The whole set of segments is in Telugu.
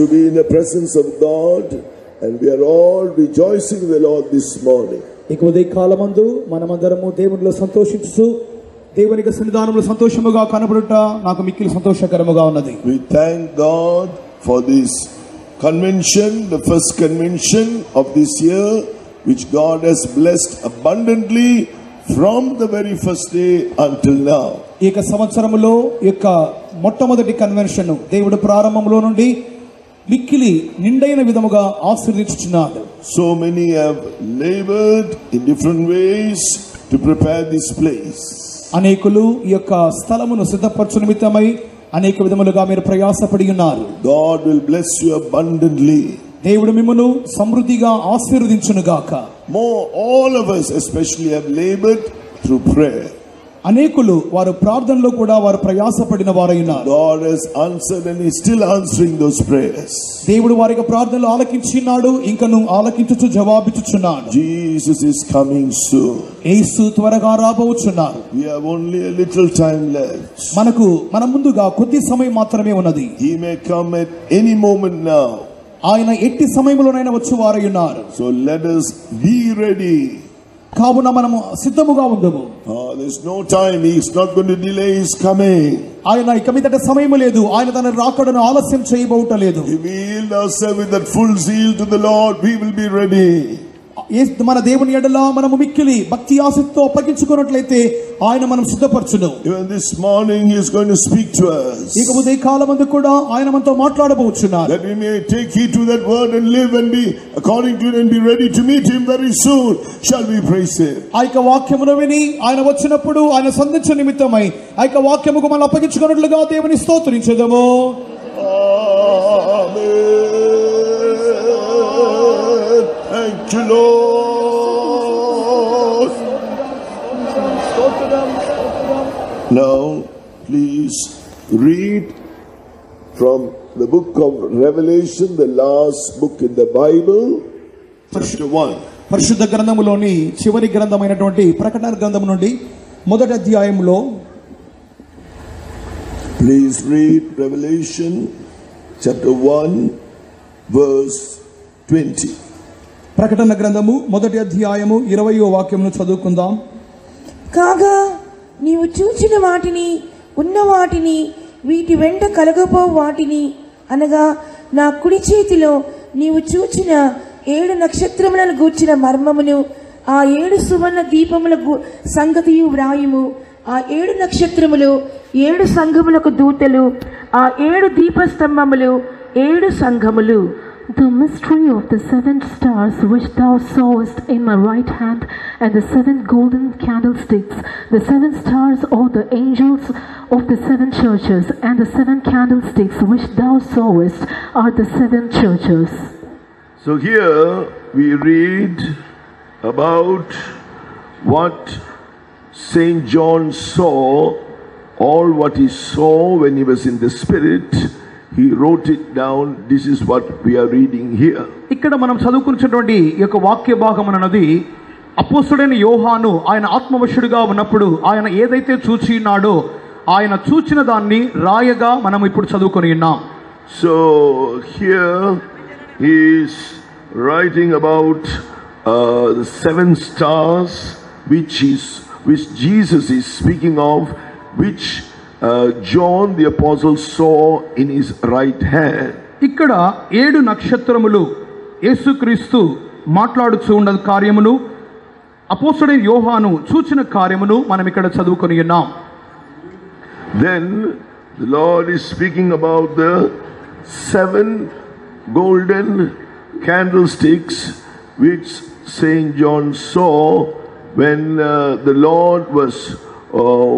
to be in the presence of God, and we are all rejoicing in the Lord this morning. ఇక ఉదయ కాలమందు మనమందరము దేవునిలో సంతోషించు దేవునికి సన్నిధానంలో సంతోషముగా కనబడుట నాకు మిక్కిలి సంతోషకరముగా ఉన్నది We thank God for this convention, the first convention of this year, which God has blessed abundantly from the very first day until now. ఈ యొక్క సంవత్సరములో ఈ యొక్క మొట్టమొదటి కన్వెన్షన్ దేవుడు ప్రారంభంలో నుండి మిక్కిలి నిండైన విధముగా ఆశీర్వదించుచున్నాడు So many have labored in different ways to prepare this place. అనేకులు ఈ యొక్క స్థలమును సిద్ధపరచు నిమిత్తమై అనేక విధములుగా మీరు ప్రయాసపడి ఉన్నారు God will bless you abundantly. దేవుడు మిమ్మను సమృద్ధిగా ఆశీర్వదించునుగాక More, all of us especially have labored through prayer. అనేకులు వారు ప్రార్థనలో కూడా వారు ప్రయాసపడిన దేవుడు వారి ప్రార్థనలు ఆలకించినాడు ఇంకా నువ్వు ఆలకించు జవాబిచ్చుచున్నాడు. యేసు త్వరగా రాబోచున్నారు మనకు మన ముందుగా కొద్ది సమయం మాత్రమే ఉన్నది. ఎనీ మూమెంట్ ఆయన ఎట్టి సమయంలోనైనా వచ్చి వారై ఉన్నారు. So let us be ready కావున మనము సిద్ధముగా ఉందము Ah, there's no time. He's not going to delay his coming. ఆయన ఇక మీదట సమయం లేదు ఆయన తన రాకడను ఆలస్యం చేయబోటలేదు If we yield ourselves with that full zeal to the Lord, we will be ready. మన దేవుని ఎడల మనము మిక్కిలి భక్తి ఆసక్తితో అప్పగించుకున్నట్లయితే ఆయన మనం సిద్ధపరచును morning, He is going to speak to us. ఇక ఉదయ కాలమందు కూడా ఆయన మనతో మాట్లాడబోచున్నారు we may take heed to that word and live and be according to it and be ready to meet Him very soon. Shall we praise Him? ఆ యొక్క వాక్యమును విని ఆయన వచ్చినప్పుడు ఆయన సంధించు నిమిత్తమై ఆ యొక్క వాక్యముకు మనం అప్పగించుకున్నట్లుగా దేవుని స్తోత్రించదము Amen. Thank you, Lord. Now, please read from the book of Revelation, the last book in the Bible, chapter 1. పరిశుద్ధ గ్రంథములోని చివరి గ్రంథమైనటువంటి ప్రకటన గ్రంథం నుండి మొదటి అధ్యాయంలో Please read Revelation chapter 1, verse 20. ప్రకటన గ్రంథము మొదటి అధ్యాయము ఇరవయో వాక్యమును చదువుకుందాం. కాగా నీవు చూచిన వాటిని ఉన్న వాటిని వీటి వెంట కలగపో వాటిని అనగా నా కుడి చేతిలో నీవు చూచిన ఏడు నక్షత్రములను గూర్చిన మర్మమును ఆ ఏడు సువర్ణ దీపముల గు- సంగతియు వ్రాయుము. ఆ ఏడు నక్షత్రములు ఏడు సంఘములకు దూతలు ఆ ఏడు దీపస్తంభములు ఏడు సంఘములు. The mystery of the seven stars which thou sawest in my right hand, and the seven golden candlesticks. The seven stars are the angels of the seven churches, and the seven candlesticks which thou sawest are the seven churches. So here we read about what Saint John saw, all what he saw when he was in the Spirit. He wrote it down. This is what we are reading here. ఇక్కడ మనం చదువుకున్నటువంటి యొక్క వాక్య భాగం అన్నది అపోస్తుడైన యోహాను ఆయన ఆత్మవశుడిగా ఉన్నప్పుడు ఆయన ఏదైతే చూచి ఉన్నాడో ఆయన చూచిన దాన్ని రాయగా మనం ఇప్పుడు చదువుకొని ఉన్నాం So here he is writing about uh, the seven stars, which is which Jesus is speaking of, which uh, John the apostle saw in his right hand. ఇక్కడ ఏడు నక్షత్రములు యేసుక్రీస్తు మాట్లాడుచూ ఉన్న కార్యమును అపోస్తుడైన యోహాను చూచిన కార్యమును మనం ఇక్కడ చదువుకొని ఉన్నాం Then the Lord is speaking about the seven golden candlesticks which Saint John saw when uh, the Lord was uh,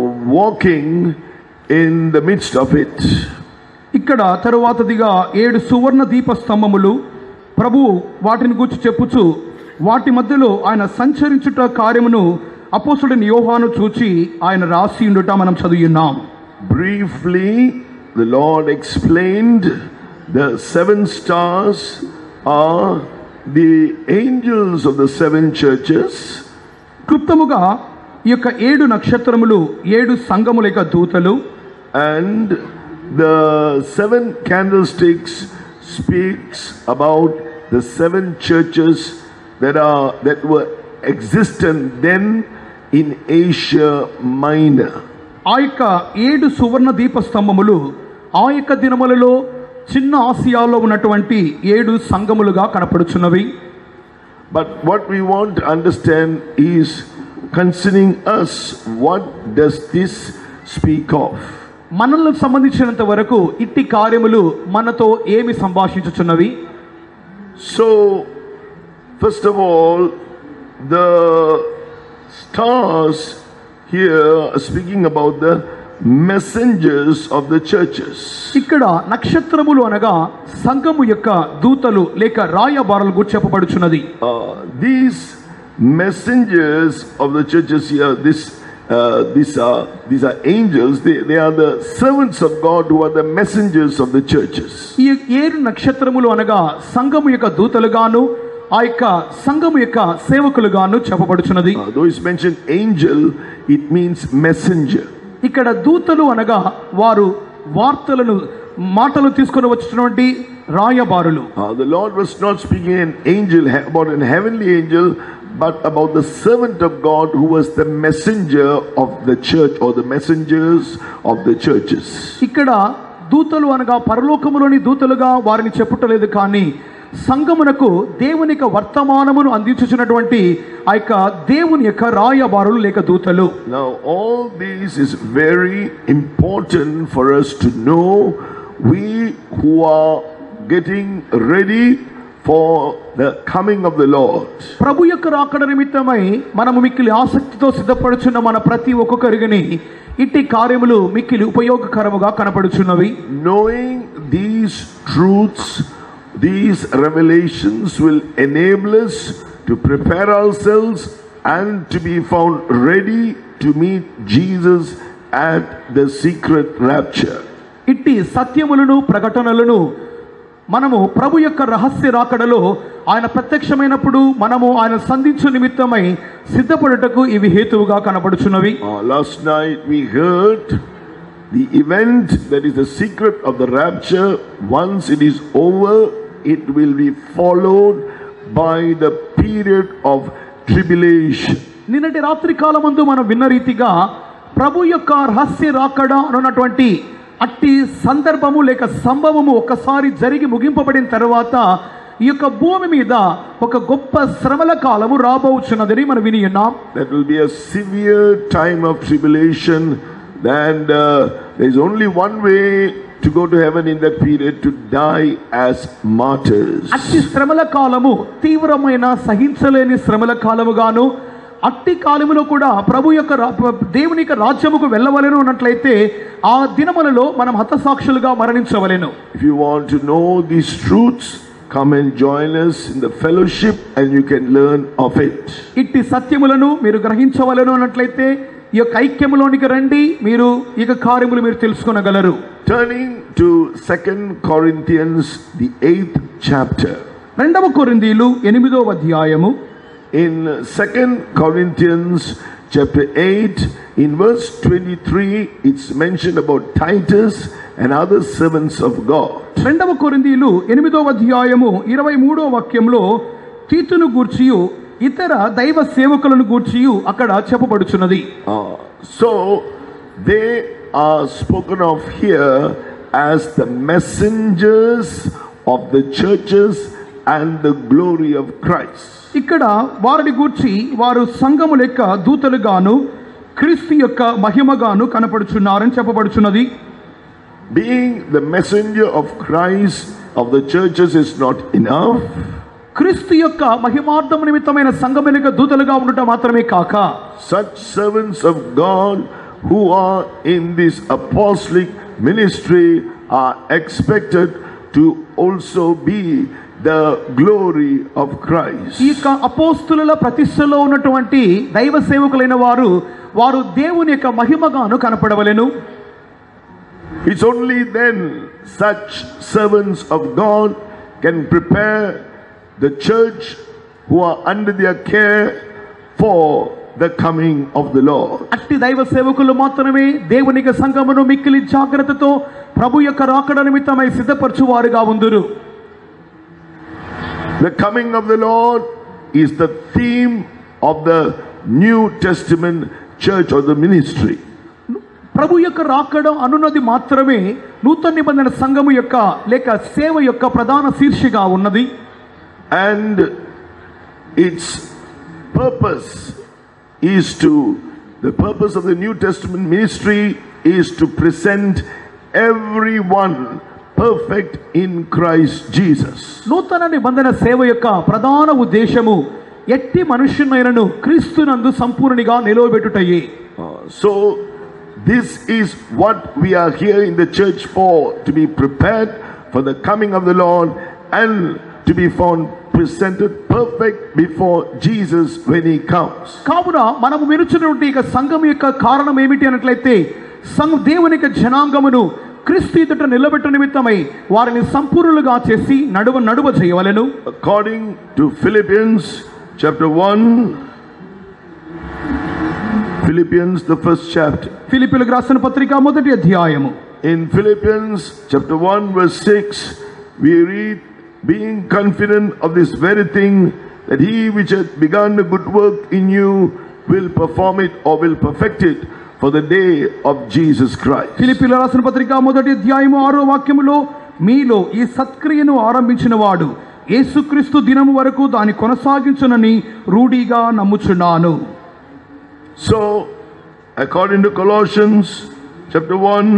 in the midst of it. ఇక్కడ తరువాతదిగా ఏడు సువర్ణ దీప స్తంభములు ప్రభు వాటిని గురించి చెప్పుచు వాటి మధ్యలో ఆయన సంచరించుట కార్యమును అపోసుడిని యోహాను చూచి ఆయన రాసి ఉండుట మనం చదివిన్నాం Briefly, the Lord explained the seven stars are the angels of the seven churches. క్లుప్తముగా ఈ యొక్క ఏడు నక్షత్రములు ఏడు సంఘముల యొక్క దూతలు. And the seven candlesticks speaks about the seven churches that are that were existent then in Asia Minor ఆ యొక్క ఏడు సువర్ణ దీపస్తంభములు ఆ యొక్క దినములలో చిన్న ఆసియాలో ఉన్నటువంటి ఏడు సంఘములుగా కనపడుచున్నవి. But what we want understand is considering us what does this speak of మనల్ని సంబంధించినంత వరకు ఇట్టి కార్యములు మనతో ఏమి సంభాషించుచున్నవి? So first of all the stars here speaking about the messengers of the churches ఇక్కడ నక్షత్రములు అనగా సంఘము యొక్క దూతలు లేక రాయబారలు చెప్పబడుచున్నది. These messengers of the churches here, this, uh, these are these are angels. They, they are the servants of God who are the messengers of the churches. ఈ ఏడు నక్షత్రములు అనగా సంఘము యొక్క దూతలుగాను ఆ యొక్క సంఘము యొక్క సేవకులుగాను చెప్పబడుచున్నది Uh, though it's mentioned angel, it means messenger. ఇక్కడ దూతలు అనగా వారు వార్తలను మాటలు తీసుకొని వచ్చినటువంటి రాయబారులు Uh, the Lord was not speaking an angel about an heavenly angel, but about the servant of God who was the messenger of the church or the messengers of the churches. ఇక్కడ దూతలు అనగా పరలోకములోని దూతలుగా వారిని చెప్పుటలేదు కానీ సంఘమునకు దేవుని యొక్క వర్తమానమును అందించుచున్నటువంటి ఆ యొక్క దేవుని యొక్క రాయబారులు లేక దూతలు Now, all this is very important for us to know. We who are getting ready for the coming of the Lord. ప్రభు యొక్క రాకడ నిమిత్తమై మనము మిక్కిలి ఆసక్తితో సిద్ధపడుచున్న మన ప్రతి ఒక్కొక్కరిని ఇట్టి కార్యములు మిక్కిలి ఉపయోగకరముగా కనపడుచున్నవి Knowing these truths, these revelations will enable us to prepare ourselves and to be found ready to meet Jesus at the secret rapture. ఇట్టి సత్యములను ప్రకటనలను మనము ప్రభు యొక్క రహస్య రాకడలో ఆయన ప్రత్యక్షమైనప్పుడు మనము ఆయన సంధించు నిమిత్తమై సిద్ధపడుటకు ఇవి హేతువుగా కనపడుచున్నవి Uh, last night we heard the event that is the secret of the rapture. Once it is over, it will be followed by the period of tribulation. నిన్నటి రాత్రి కాలమందు మనం విన్న రీతిగా ప్రభు యొక్క రహస్య రాకడ అనున్నటువంటి అట్టి సందర్భము లేక సంభవము ఒక్కసారి జరిగి ముగింపబడిన తర్వాత ఈ యొక్క భూమి మీద ఒక గొప్ప శ్రమల కాలము రాబోచున్నదని మనం విని ఉన్నాం will be a severe time of tribulation, and uh, there is only one way to go to heaven in that period to die as martyrs. అట్టి శ్రమల కాలము తీవ్రమైన సహించలేని శ్రమల కాలముగాను అట్టి కాలములో కూడా ప్రభు యొక్క దేవుని యొక్క రాజ్యముకు వెళ్ళవలెను అన్నట్లయితే ఆ దినములలో మనం హతసాక్షులుగా మరణించవలెను If you want to know these truths, come and join us in the fellowship and you can learn of it. ఇట్టి సత్యములను మీరు గ్రహించవలెను అన్నట్లయితే ఈ యొక్క ఐక్యములోనికి రండి మీరు ఈ కార్యములు మీరు తెలుసుకొనగలరు Turning to Second Corinthians, the eighth chapter. రెండవ కొరిందీలు ఎనిమిదవ అధ్యాయము In Second Corinthians chapter 8, in verse 23, it's mentioned about Titus and other servants of God. రెండవ కొరిందీలు ఎనిమిదవ అధ్యాయము ఇరవై మూడవ వాక్యంలో తీతును గూర్చియు ఇతర దైవ సేవకులను గూర్చియు అక్కడ చెప్పబడుచున్నది Uh, so they are spoken of here as the messengers of the churches and the glory of Christ. ఇక్కడ వారిని గూర్చి వారు సంఘము లెక్క దూతలుగాను క్రీస్తు యొక్క మహిమగాను కనపడుచున్నారని చెప్పబడుచున్నది Being the messenger of Christ of the churches is not enough. క్రీస్తు యొక్క మహిమార్థము నిమిత్తమైన సంఘమునిక దూతలుగా ఉండటం మాత్రమే కాక Such servants of God who are in this apostolic ministry are expected to also be the glory of ఈ. యొక్క అపోస్తుల ప్రతిష్టలో ఉన్నటువంటి దైవ సేవకులైన వారు వారు దేవుని యొక్క మహిమగాను కనపడవలెను It's only then such servants of God can prepare the church who are under their care for the coming of the Lord. అట్టి దైవ సేవకులు మాత్రమే దేవుని యొక్క సంఘమును మిక్కిలి జాగ్రత్తతో ప్రభు యొక్క రాకడ నిమిత్తమై సిద్ధపరచువారుగా ఉందురు The coming of the Lord is the theme of the New Testament church or the ministry. ప్రభు యొక్క రాకడ అనున్నది మాత్రమే నూతన నిబంధన సంఘము యొక్క లేక సేవ యొక్క ప్రధాన శీర్షిగా ఉన్నది And its purpose is to, the purpose of the New Testament ministry is to present everyone perfect in Christ Jesus. నూతన నిబంధన సేవ యొక్క ప్రధాన ఉద్దేశము ఎట్టి మనుష్యునైనను క్రీస్తునందు సంపూర్ణిగా నిలవబెట్టుటయే Uh, so, this is what we are here in the church for to be prepared for the coming of the Lord and to be found presented perfect before Jesus when He comes. కావున మనము వినుచున్నటువంటి ఇక సంఘం యొక్క కారణం ఏమిటి అన్నట్లయితే సంఘ దేవుని యొక్క జనాంగమును క్రీస్తు ఎదుట నిలబెట్ట నిమిత్తమై వారిని సంపూర్ణులుగా చేసి నడువ నడువ చేయవలెను According to Philippians chapter 1, Philippians, the first chapter. ఫిలిపిలకు రాసిన పత్రిక మొదటి అధ్యాయము In Philippians chapter 1, verse 6, we read, Being confident of this very thing, that he which hath begun a good work in you will perform it or will perfect it for the day of Jesus Christ. ఫిలిపిల రాసిన పత్రిక మొదటి అధ్యాయము ఆరో వాక్యములో మీలో ఈ సత్క్రియను ఆరంభించిన వాడు యేసుక్రీస్తు దినము వరకు దాన్ని కొనసాగించునని రూఢిగా నమ్ముచున్నాను So, according to Colossians chapter 1,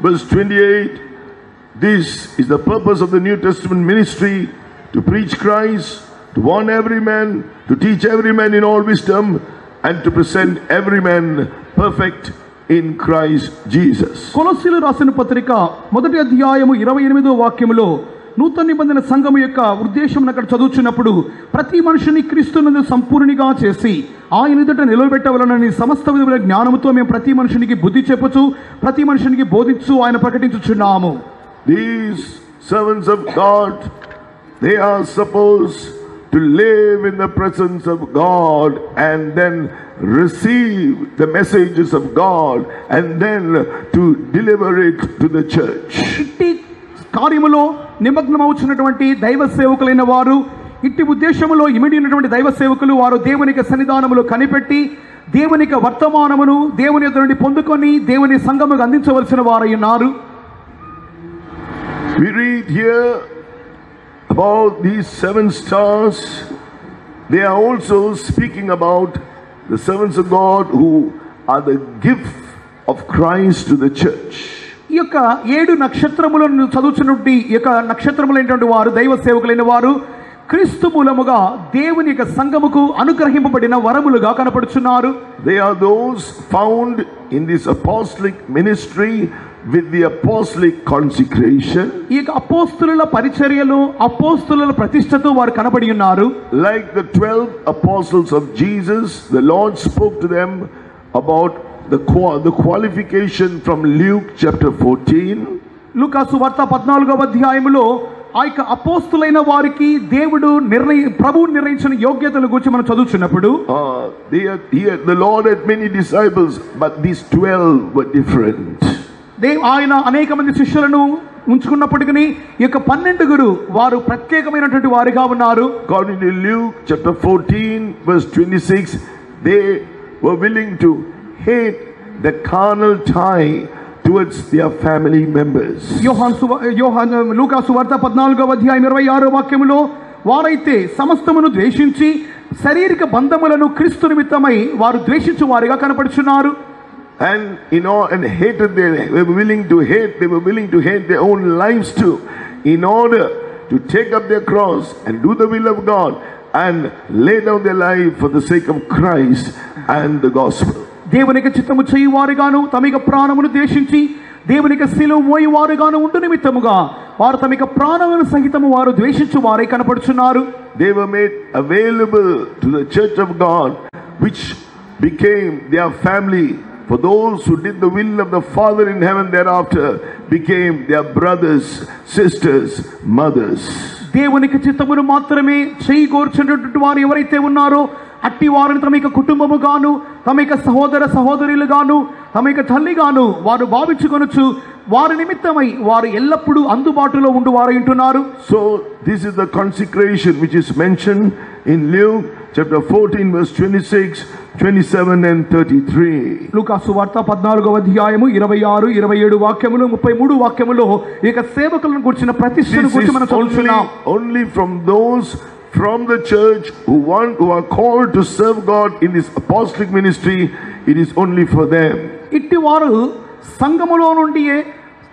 verse 28, this is the purpose of the New Testament ministry to preach Christ, to warn every man, to teach every man in all wisdom, and to present every man perfect in Christ Jesus. కొలసీలు రాసిన పత్రిక మొదటి అధ్యాయము ఇరవై ఎనిమిదో వాక్యములో నూతన నిబంధన సంఘము యొక్క ఉద్దేశం అక్కడ చదువుచున్నప్పుడు ప్రతి మనుషుని క్రీస్తునందు సంపూర్ణిగా చేసి ఆయన ఎదుట నిలబెట్టవలనని సమస్త విధముల జ్ఞానముతో మేము ప్రతి మనుషునికి బుద్ధి చెప్పుచు ప్రతి మనుషునికి బోధించు ఆయన ప్రకటించుచున్నాము These servants of God, they are supposed to live in the presence of God and then receive the messages of God and then to deliver it to the church. ఇట్టి కార్యములో నిమగ్నమవుచున్నటువంటి దైవ సేవకులైన వారు ఇట్టి ఉద్దేశములో ఇమిడినటువంటి దైవ సేవకులు వారు దేవునికి సన్నిధానములు కనిపెట్టి దేవునికి వర్తమానమును దేవుని ఎదురు నుండి పొందుకొని దేవుని సంఘముకు అందించవలసిన వారై ఉన్నారు We read here about these seven stars. They are also speaking about the servants of God who are the gift of Christ to the church. ఈ యొక్క ఏడు నక్షత్రములను చదువుతున్నటువంటి ఈ యొక్క నక్షత్రములైనటువంటి వారు దైవ సేవకులైన వారు క్రీస్తు మూలముగా దేవుని యొక్క సంఘముకు అనుగ్రహింపబడిన వరములుగా కనపడుచున్నారు They are those found in this apostolic ministry with the apostolic consecration, ఈ యొక్క అపోస్తుల పరిచర్యలు అపోస్తుల ప్రతిష్టతో వారు కనబడి ఉన్నారు like the 12 apostles of Jesus. The Lord spoke to them about the, qua- the qualification from Luke chapter 14. లూకాసు వార్త పద్నాలుగవ అధ్యాయములో ఆ యొక్క అపోస్తులైన వారికి దేవుడు నిర్ణయి ప్రభువు నిర్ణయించిన యోగ్యతల గురించి మనం చదువుచున్నప్పుడు Uh, they had, he had, the Lord had many disciples, but these 12 were different. They ఆయన అనేక మంది శిష్యులను ఉంచుకున్నప్పటికీ ఈ యొక్క పన్నెండుగురు వారు ప్రత్యేకమైనటువంటి వారిగా ఉన్నారు According to Luke chapter 14, verse 26, they were willing to hate the carnal tie towards their family members. యోహాన్ యోహాన్ లూకాసు వార్త పద్నాలుగవ అధ్యాయం ఇరవై ఆరో వాక్యములో వారైతే సమస్తమును ద్వేషించి శారీరక బంధములను క్రీస్తు నిమిత్తమై వారు ద్వేషించు వారిగా కనపడుచున్నారు And you know, and hated their, they were willing to hate, they were willing to hate their own lives too, in order to take up their cross and do the will of God and lay down their life for the sake of Christ and the gospel. దేవునికి చిత్తము చేయి వారుగాను తమిక ప్రాణమును ద్వేషించి దేవునికి శిలువ మోయి వారుగాను ఉండు నిమిత్తముగా వారు తమిక ప్రాణమును సహితము వారు ద్వేషించు వారై కనపడుచున్నారు They were made available to the church of God, which became their family. For those who did the will of the Father in heaven thereafter became their brothers, sisters, mothers. దేవునికి చిత్తమును మాత్రమే చేయి కోర్చున్నటువంటి వారు ఎవరైతే ఉన్నారో అట్టి వారిని తమ యొక్క కుటుంబముగాను తమ యొక్క సహోదర సహోదరులుగాను తమ యొక్క తల్లిగాను వారు భావించుకొనొచ్చు వారి నిమిత్తమై వారు ఎల్లప్పుడూ అందుబాటులో ఉండు వారు ఉంటున్నారు So, this is the consecration which is mentioned in Luke chapter 14, verse 26, 27, and 33. లూకాసు వార్త పద్నాలుగవ అధ్యాయము ఇరవై ఆరు ఇరవై ఏడు వాక్యములు ముప్పై మూడు వాక్యములో ఈ యొక్క సేవకులను గురించిన ప్రతిష్టను This గురించి is మనం only, చదువుతున్నాం only from those from the church who want who are called to serve God in this apostolic ministry. It is only for them. ఇట్టి వారు సంఘములో నుండియే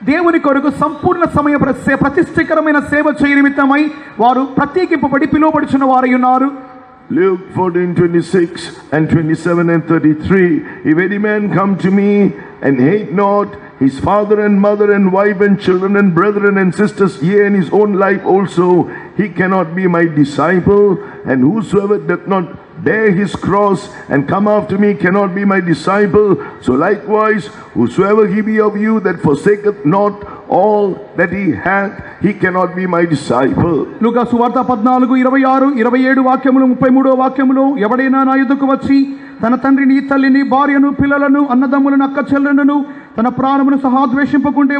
దేవుని కొరకు సంపూర్ణ సమయ ప్ర- ప్రతిష్ఠకరమైన సేవ చేయ నిమిత్తమై వారు ప్రత్యేకింపబడి పిలువబడుచున్న వారై ఉన్నారు Luke 14, 26 and 27 and 33. If any man come to me and hate not his father and mother and wife and children and brethren and sisters, yea, and his own life also, he cannot be my disciple. And whosoever doth not bear his cross and come after me cannot be my disciple. So likewise, whosoever he be of you that forsaketh not all that he hath, he cannot be my disciple. లూకా సువార్త పద్నాలుగు ఇరవై ఆరు ఇరవై ఏడు వాక్యములు ముప్పై మూడో వాక్యములు ఎవడైనా నా ఎదుకు వచ్చి తన తండ్రిని తల్లిని భార్యను పిల్లలను అన్నదమ్ములను అక్క చెల్లెలను తన ప్రాణమును సహా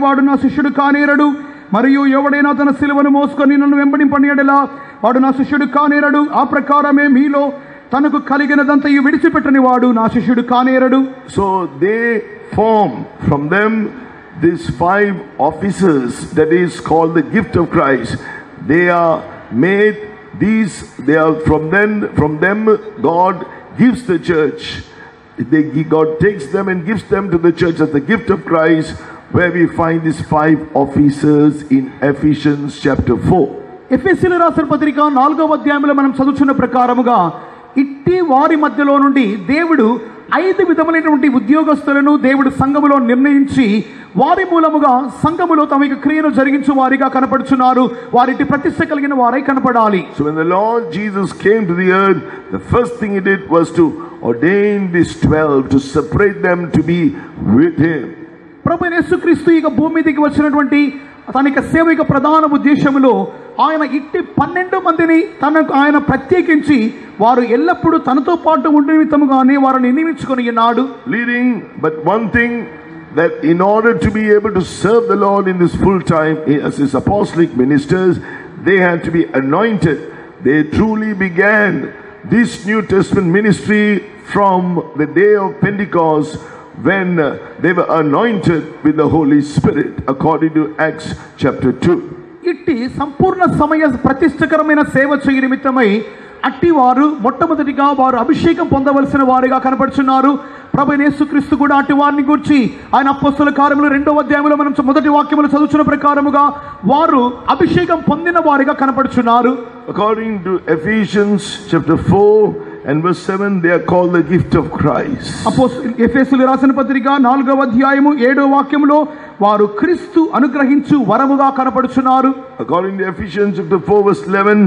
వాడు నా శిష్యుడు కానేరడు మరియు ఎవడైనా తన సిలువను మోసుకొని నన్ను వెంబడింపనీయడలా వాడు నా శిష్యుడు కానేరడు ఆ ప్రకారమే మీలో తనకు కలిగినదంతయు విడిచిపెట్టని వాడు నా శిష్యుడు కానేరడు So they form from them these five officers that is called the gift of Christ. They are made these they are from them from them God gives the church. They, God takes them and gives them to the church as the gift of Christ, where we find these five officers in Ephesians chapter 4. ఎఫ్ఎస్సీలు రాసిన పత్రిక నాలుగవ అధ్యాయంలో మనం చదువుతున్న ప్రకారముగా ఇట్టి వారి మధ్యలో నుండి దేవుడు ఐదు విధములైనటువంటి ఉద్యోగస్తులను దేవుడు సంఘములో నిర్ణయించి వారి మూలముగా సంఘములో తమ యొక్క క్రియను జరిగించు వారిగా కనపడుచున్నారు వారిటి ప్రతిష్ట కలిగిన వారై కనపడాలి So when the Lord Jesus came to the earth, the first thing he did was to ordain these twelve, to separate them to be with him. ప్రభు యేసుక్రీస్తు ఇక భూమి మీదకి వచ్చినటువంటి తన యొక్క సేవ యొక్క ప్రధాన ఉద్దేశములో ఆయన ఇట్టి పన్నెండు మందిని తనకు ఆయన ప్రత్యేకించి వారు ఎల్లప్పుడూ తనతో పాటు ఉండే నిమిత్తముగానే వారిని నియమించుకొని ఉన్నాడు Leading, but one thing that in order to be able to serve the Lord in this full time as his apostolic ministers, they had to be anointed. They truly began this New Testament ministry from the day of Pentecost when uh, they were anointed with the Holy Spirit, according to Acts chapter 2. ఇట్టి సంపూర్ణ సమయ ప్రతిష్టకరమైన సేవ చేయ నిమిత్తమై అట్టి వారు మొట్టమొదటిగా వారు అభిషేకం పొందవలసిన వారిగా కనపడుచున్నారు ప్రభు యేసుక్రీస్తు కూడా అట్టి వారిని గురించి ఆయన అప్పస్తుల కార్యములు రెండవ అధ్యాయంలో మనం మొదటి వాక్యములు చదువుతున్న ప్రకారముగా వారు అభిషేకం పొందిన వారిగా కనపడుచున్నారు According to Ephesians chapter 4 and verse 7, they are called the gift of Christ. అపోస్ ఎఫెసులు రాసిన పత్రిక నాలుగవ అధ్యాయము ఏడవ వాక్యములో వారు క్రీస్తు అనుగ్రహించు వరముగా కనపడుచున్నారు According to Ephesians chapter 4 verse 11,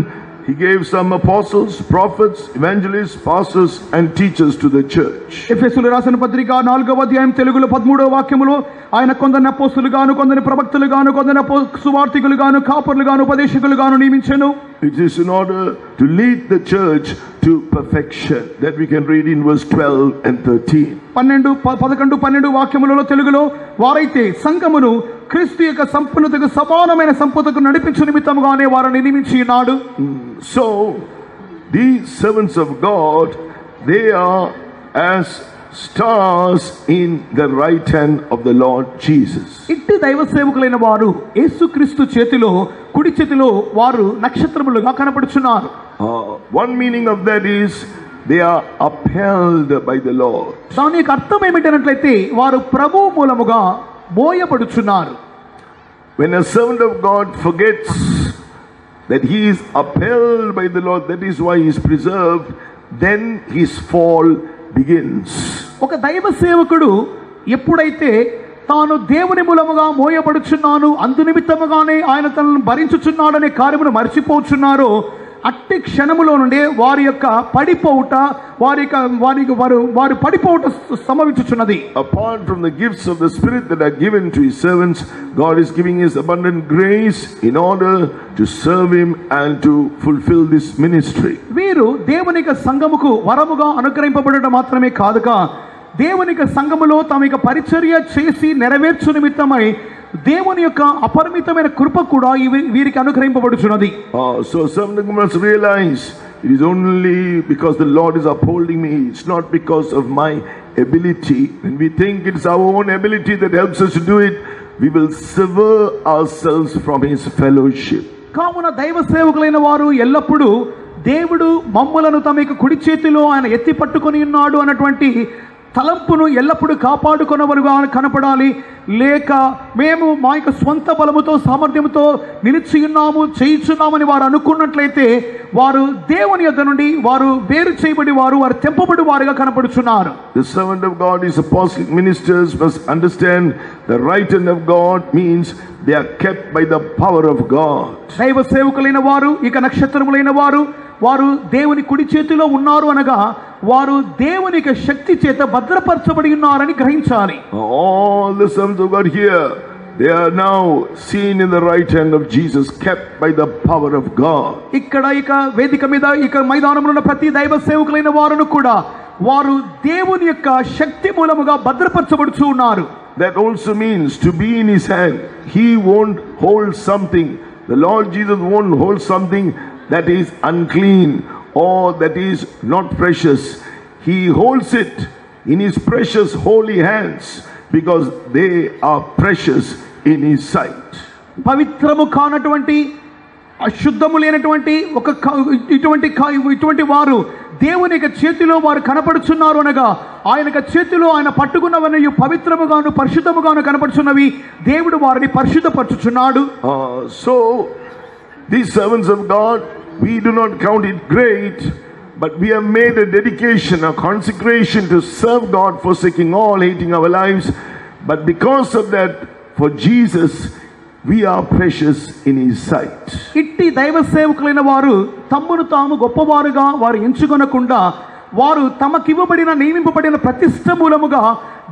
he gave some apostles, prophets, evangelists, pastors and teachers to the church. ఎఫెసులు రాసిన పత్రిక నాలుగవ అధ్యాయం తెలుగులో పదమూడవ వాక్యములో ఆయన కొందరిని అపోస్తులు గాను కొందరిని ప్రవక్తలు గాను కొందరిని అపో సువార్థికులు గాను కాపర్లు గాను ఉపదేశకులు గాను నియమించను It is in order to lead the church to perfection that we can read in verse 12 and 13. పన్నెండు పదకొండు పన్నెండు వాక్యములలో తెలుగులో వారైతే సంఘమును క్రీస్తు యొక్క సంపూర్ణతకు సమానమైన సంపదకు నడిపించు నిమిత్తముగానే వారిని నియమించి ఉన్నాడు So, these servants of God, they are as stars in the right hand of the Lord Jesus. ఇట్టి దైవ సేవకులైన వారు యేసుక్రీస్తు చేతిలో కుడి చేతిలో వారు నక్షత్రములుగా కనపడుచున్నారు Uh, one meaning of that is they are upheld by the Lord. దాని యొక్క అర్థం ఏమిటనట్లయితే వారు ప్రభు మూలముగా మోయబడుచున్నారు When a servant of God forgets that he is upheld by the Lord, that is why he is preserved, then his fall begins. ఒక దైవ సేవకుడు ఎప్పుడైతే తాను దేవుని మూలముగా మోయబడుచున్నాను అందు నిమిత్తముగానే ఆయన తనను భరించుచున్నాడనే కార్యమును మర్చిపోచున్నారో అట్టి క్షణములో నుండి వారి యొక్క పడిపోవుట వారి యొక్క వారి వారు వారు పడిపోవుట సమవిచ్చుచున్నది. Apart from the gifts of the Spirit that are given to his servants God is giving his abundant grace in order to serve him and to fulfil this ministry వీరు దేవునిక సంఘముకు వరముగా అనుగ్రహింపబడటం మాత్రమే కాదుగా దేవుని యొక్క సంఘములో తమ యొక్క పరిచర్య చేసి నెరవేర్చు నిమిత్తమై దేవుని యొక్క అపరిమితమైన కృప కూడా ఇవి- వీరికి అనుగ్రహింపబడుచున్నది Uh, them must realize it is only because the Lord is upholding me. It's not because of my ability. When we think it's our own ability that helps us to do it, we will sever ourselves from His fellowship. కావున దైవ సేవకులైన వారు ఎల్లప్పుడూ దేవుడు మమ్ములను తమ యొక్క కుడి చేతిలో ఆయన ఎత్తి పట్టుకొని ఉన్నాడు అన్నటువంటి తలంపును ఎల్లప్పుడూ కాపాడుకొనవరుగా కనపడాలి లేక మేము మా యొక్క స్వంత బలముతో సామర్థ్యంతో నిలిచి ఉన్నాము చేయించున్నామని వారు అనుకున్నట్లయితే వారు దేవుని యొద్ద నుండి వారు వేరు చేయబడి వారు వారు తెంపబడి వారుగా కనపడుచున్నారు The servant of God, his apostolic ministers must understand the right hand of God means they are kept by the power of God. దైవ సేవకులైన వారు ఇక నక్షత్రములైన వారు వారు దేవుని కుడి చేతిలో ఉన్నారు అనగా వారు దేవుని శక్తి చేత భద్రపరచబడి ఉన్నారని గ్రహించాలి All the sons of God here, they are now seen in the right hand of Jesus, kept by the power of God. ఇక్కడ ఇక వేదిక మీద ఇక మైదానంలో ఉన్న ప్రతి దైవ సేవకులైన వారును కూడా వారు దేవుని యొక్క శక్తి మూలముగా భద్రపరచబడుచు ఉన్నారు That also means to be in his hand. He won't hold something. The Lord Jesus won't hold something that is unclean or that is not precious. He holds it in his precious holy hands Because they are precious in his sight. పవిత్రము కానటువంటి అశుద్ధము లేనటువంటి ఒక ఇటువంటి ఇటువంటి వారు దేవుని యొక్క చేతిలో వారు కనపడుచున్నారు అనగా ఆయన యొక్క చేతిలో ఆయన పట్టుకున్నవని పవిత్రముగాను పరిశుద్ధముగాను కనపడుచున్నవి దేవుడు వారిని పరిశుద్ధపరచుచున్నాడు so, these servants of God, we do not count it great, but we have made a dedication, a consecration to serve God, forsaking all, hating our lives. But because of that, for Jesus, we are precious in His sight. ఇట్టి దైవ సేవకులైన వారు తమ్మును తాము గొప్పవారుగా వారు ఎంచుకొనకుండా వారు తమకివ్వబడిన నియమింపబడిన ప్రతిష్ట మూలముగా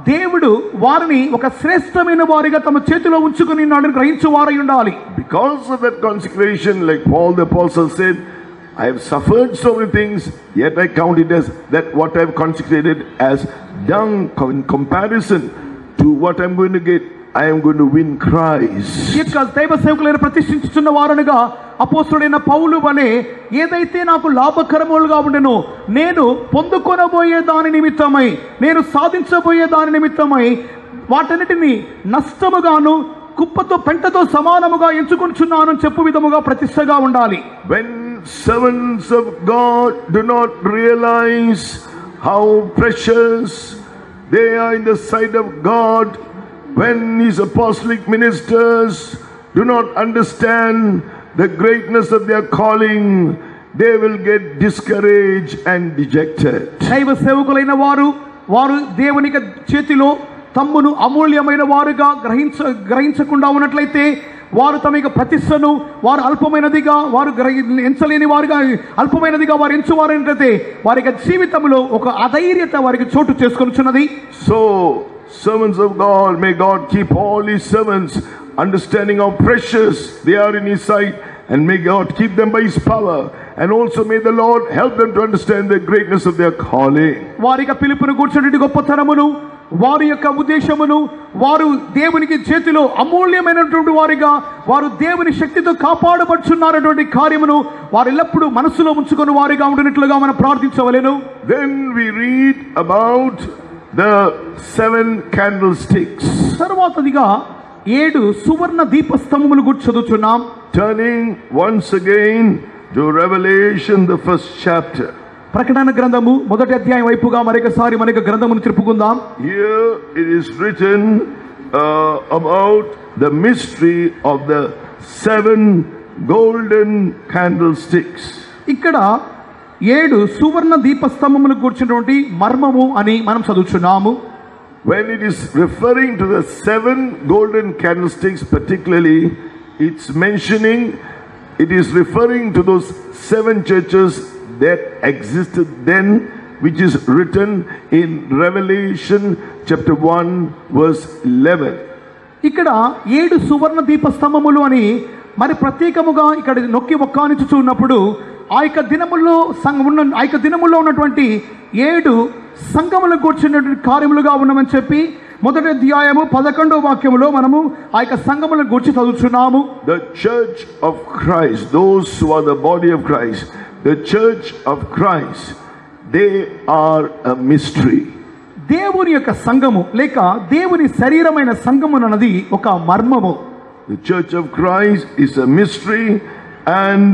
దేవుడు వారిని ఒక శ్రేష్టమైన వారిగా తమ చేతిలో ఉంచుకుని ఉన్నాడని గ్రహించు వారై ఉండాలి Because of that consecration, like Paul the Apostle said, I have suffered so many things, yet I count it as that what I have consecrated as dung in comparison to what I'm going to get. I am going to win Christ. యొక్క దైవ సేవకులైన ప్రతిష్ఠించుతున్న వారనుగా అపోస్తుడైన పౌలు వలె ఏదైతే నాకు లాభకరములుగా ఉండెనో నేను పొందుకొనబోయే దాని నిమిత్తమై నేను సాధించబోయే దాని నిమిత్తమై వాటన్నిటిని నష్టముగాను కుప్పతో పెంటతో సమానముగా ఎంచుకుంటున్నాను చెప్పు విధముగా ప్రతిష్టగా ఉండాలి When servants of God do not realize how precious they are in the sight of God, when His apostolic ministers do not understand the greatness of their calling, they will get discouraged and dejected. దైవ సేవకులైన వారు వారు దేవుని యొక్క చేతిలో తమ్మును అమూల్యమైన వారుగా గ్రహించ గ్రహించకుండా ఉన్నట్లయితే వారు తమ యొక్క ప్రతిష్టను వారు అల్పమైనదిగా వారు ఎంచలేని వారుగా అల్పమైనదిగా వారు ఎంచువారైనట్లయితే వారి యొక్క జీవితంలో ఒక అధైర్యత వారికి చోటు చేసుకొనిచున్నది So, servants of God, may God keep all His servants understanding how precious they are in His sight, and may God keep them by His power, and also may the Lord help them to understand the greatness of their calling. వారి యొక్క పిలుపును కూర్చున్నటువంటి గొప్పతనమును వారి యొక్క ఉద్దేశమును వారు దేవునికి చేతిలో అమూల్యమైనటువంటి వారిగా వారు దేవుని శక్తితో కాపాడబడుచున్నారటువంటి కార్యమును వారు ఎల్లప్పుడూ మనసులో ఉంచుకొని వారిగా ఉండినట్లుగా మనం ప్రార్థించవలెను Then we read about the seven candlesticks. తరువాతదిగా ఏడు సువర్ణ దీపస్తంభములు గురించి చదువుచున్నాం Turning once again to Revelation, the first chapter. ప్రకటన గ్రంథము మొదటి అధ్యాయం వైపుగా మరొకసారి మనకి గ్రంథమును తిరుపుకుందాం. It is written about the mystery of the seven golden candlesticks ఇక్కడ ఏడు సువర్ణ దీపస్తంభములు కూర్చున్నటువంటి మర్మము అని మనం చదువుచున్నాము. When it is referring to the seven golden candlesticks particularly its mentioning it is referring to those seven churches that existed then, which is written in Revelation chapter 1, verse 11. ఇక్కడ ఏడు సువర్ణ దీపస్తంభములు అని మరి ప్రత్యేకముగా ఇక్కడ నొక్కి ఒక్కానిచుచూ ఉన్నప్పుడు ఆ యొక్క దినముల్లో సంఘ ఉన్న ఆ యొక్క దినముల్లో ఉన్నటువంటి ఏడు సంఘములకు కూర్చున్నటువంటి కార్యములుగా ఉన్నామని చెప్పి మొదటి అధ్యాయము పదకొండవ వాక్యములో మనము ఆ యొక్క సంఘములను గురించి చదువుతున్నాము The church of Christ, those who are the body of Christ, the church of Christ, they are a mystery. దేవుని యొక్క సంఘము లేక దేవుని శరీరమైన సంఘము అన్నది ఒక మర్మము The church of Christ is a mystery, and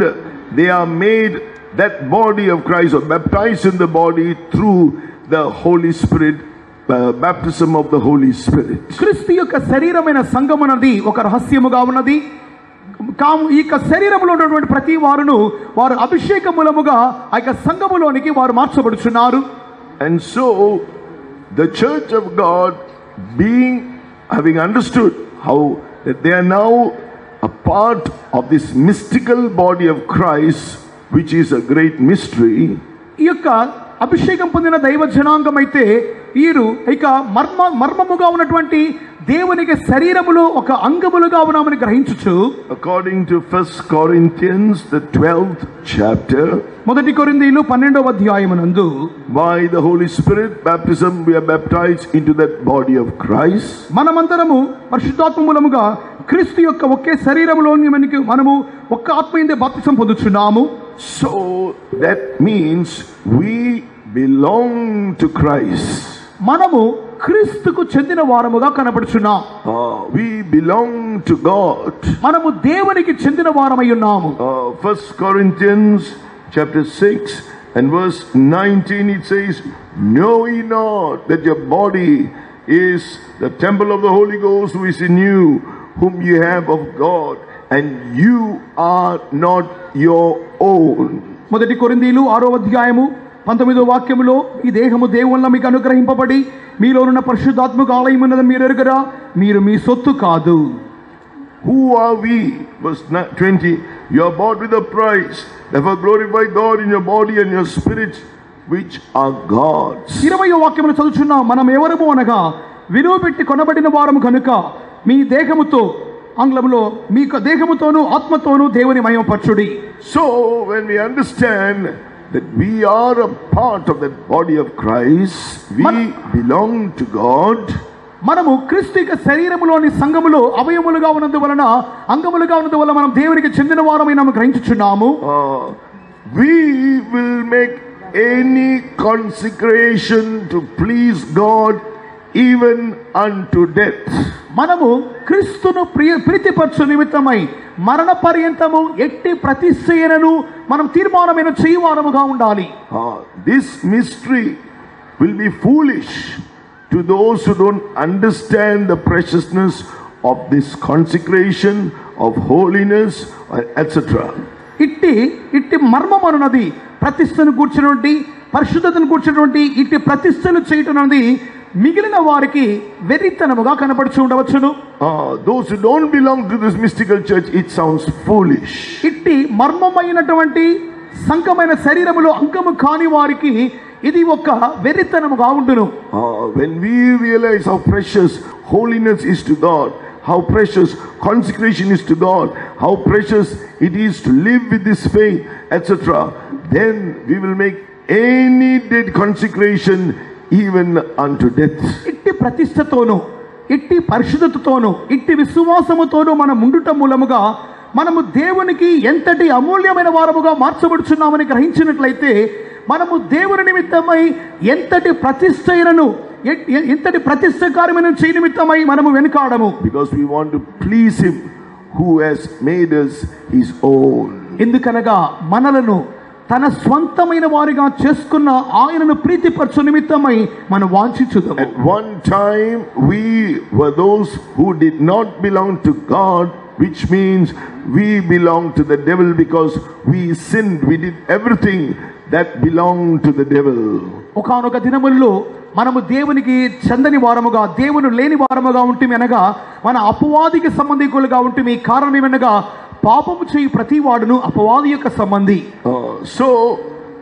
they are made that body of Christ or baptized in the body through the Holy Spirit, uh, baptism of the Holy Spirit. క్రీస్తు యొక్క శరీరమైన సంఘం అన్నది ఒక రహస్యముగా ఉన్నది కాము ఈ యొక్క శరీరంలో ఉన్నటువంటి ప్రతి వారును వారు అభిషేక మూలముగా ఆ యొక్క సంఘములోనికి వారు మార్చబడుచున్నారు. And so the church of God being having understood how they are now a part of this mystical body of Christ which is a great mystery ఈ యొక్క అభిషేకం పొందిన దైవ జనాంగం అయితే వీరు ఇక మర్మ మర్మముగా ఉన్నటువంటి దేవునికి శరీరములో ఒక అంగములుగా ఉన్నామని గ్రహించుచు according to First Corinthians, the 12th chapter, మొదటి కొరిందీలు పన్నెండవ అధ్యాయమునందు by the Holy Spirit baptism, we are baptized into that body of Christ. మనమందరము పరిశుద్ధాత్మ మూలముగా క్రీస్తు యొక్క ఒకే శరీరములోని మనకి మనము ఒక్క ఆత్మయందే బాప్తిసం పొందుచున్నాము So that means we belong to Christ. మనము క్రీస్తుకు చెందిన వారముగా కనపడుచున్నాం Uh, we belong to God. మనము దేవునికి చెందిన వారమై ఉన్నాము Uh, First Corinthians chapter 6 and verse 19 it says, Know ye not that your body is the temple of the Holy Ghost who is in you, whom ye have of God, and you are not your own. మొదటి కొరిందీలు ఆరో అధ్యాయము పంతొమ్మిదో వాక్యములో ఈ దేహము దేవుళ్ళ మీకు అనుగ్రహింపబడి మీలోనున్న పరిశుద్ధాత్మక ఆలయం ఉన్నదని మీరు ఎరుగరా మీరు మీ సొత్తు కాదు Who are we? Verse ni- 20 You are bought with a price, therefore glorify God in your body and your spirit, which are God's. ఇరవయో వాక్యములు చదువుచున్నాం మనం ఎవరము అనగా విలువ పెట్టి కొనబడిన వారము కనుక మీ దేహముతో ఆంగ్లంలో మీ యొక్క దేహముతోనూ ఆత్మతోనూ దేవుని మయమపరచుడి So, when we understand that we are a part of that body of Christ, we Man- belong to God, మనము క్రీస్తు యొక్క శరీరములోని సంఘములో అవయములుగా ఉన్నందువలన అంగములుగా ఉన్నందువలన మనం దేవునికి చెందిన వారమై మనం గ్రహించుచున్నాము uh, we will make any consecration to please Even unto death. మనము క్రీస్తును ప్రియ ప్రీతిపరచు నిమిత్తమై మరణ పర్యంతము ఎట్టి ప్రతిష్టయనను మనం తీర్మానమైన చేయవారముగా ఉండాలి this mystery will be foolish to those who don't understand the preciousness of this consecration, of holiness, etc. ఇట్టి ఇట్టి మర్మం అనున్నది ప్రతిష్టను కూర్చున్నటువంటి పరిశుద్ధతను కూర్చున్నటువంటి ఇట్టి ప్రతిష్టలు చేయటం అనేది మిగిలిన వారికి వెర్రితనముగా కనపడుచు ఉండవచ్చును Uh, who don't belong to this mystical church, it sounds foolish. ఇట్టి మర్మమైనటువంటి సంఘమైన శరీరములో అంగము కాని వారికి ఇది ఒక వెర్రితనముగా ఉండును Uh, when we realize how precious holiness is to God, how precious consecration is to God, how precious it is to live with this faith, etc., then we will make any dead consecration even unto death. ఇట్టి ప్రతిష్టతోను ఇట్టి పరిశుద్ధతతోను ఇట్టి విశ్వాసముతోను మనం ఉండుట మూలముగా మనము దేవునికి ఎంతటి అమూల్యమైన వారముగా మార్చబడుచున్నామని గ్రహించినట్లయితే మనము దేవుని నిమిత్తమై ఎంతటి ప్రతిష్టైనను ఎంతటి ప్రతిష్ట కార్యమైన చేయ నిమిత్తమై మనము వెనుకాడము want to please Him who has made us His own. ఎందుకనగా మనలను తన స్వంతమైన వారిగా చేసుకున్న ఆయనను ప్రీతిపరచు నిమిత్తమై మనం వాంఛించుదాము At one time, we were those who did not belong to God, which means we belong to the devil because we sinned. We did everything that belonged to the devil. ఒకనొక దినముల్లో మనము దేవునికి చెందని వారముగా దేవుని లేని వారముగా ఉంటిమి అనగా మన అపవాదికి సంబంధికులుగా ఉంటిమి కారణం ఏమనగా పాపము చేయి ప్రతి వాడును అపవాది యొక్క సంబంధి. So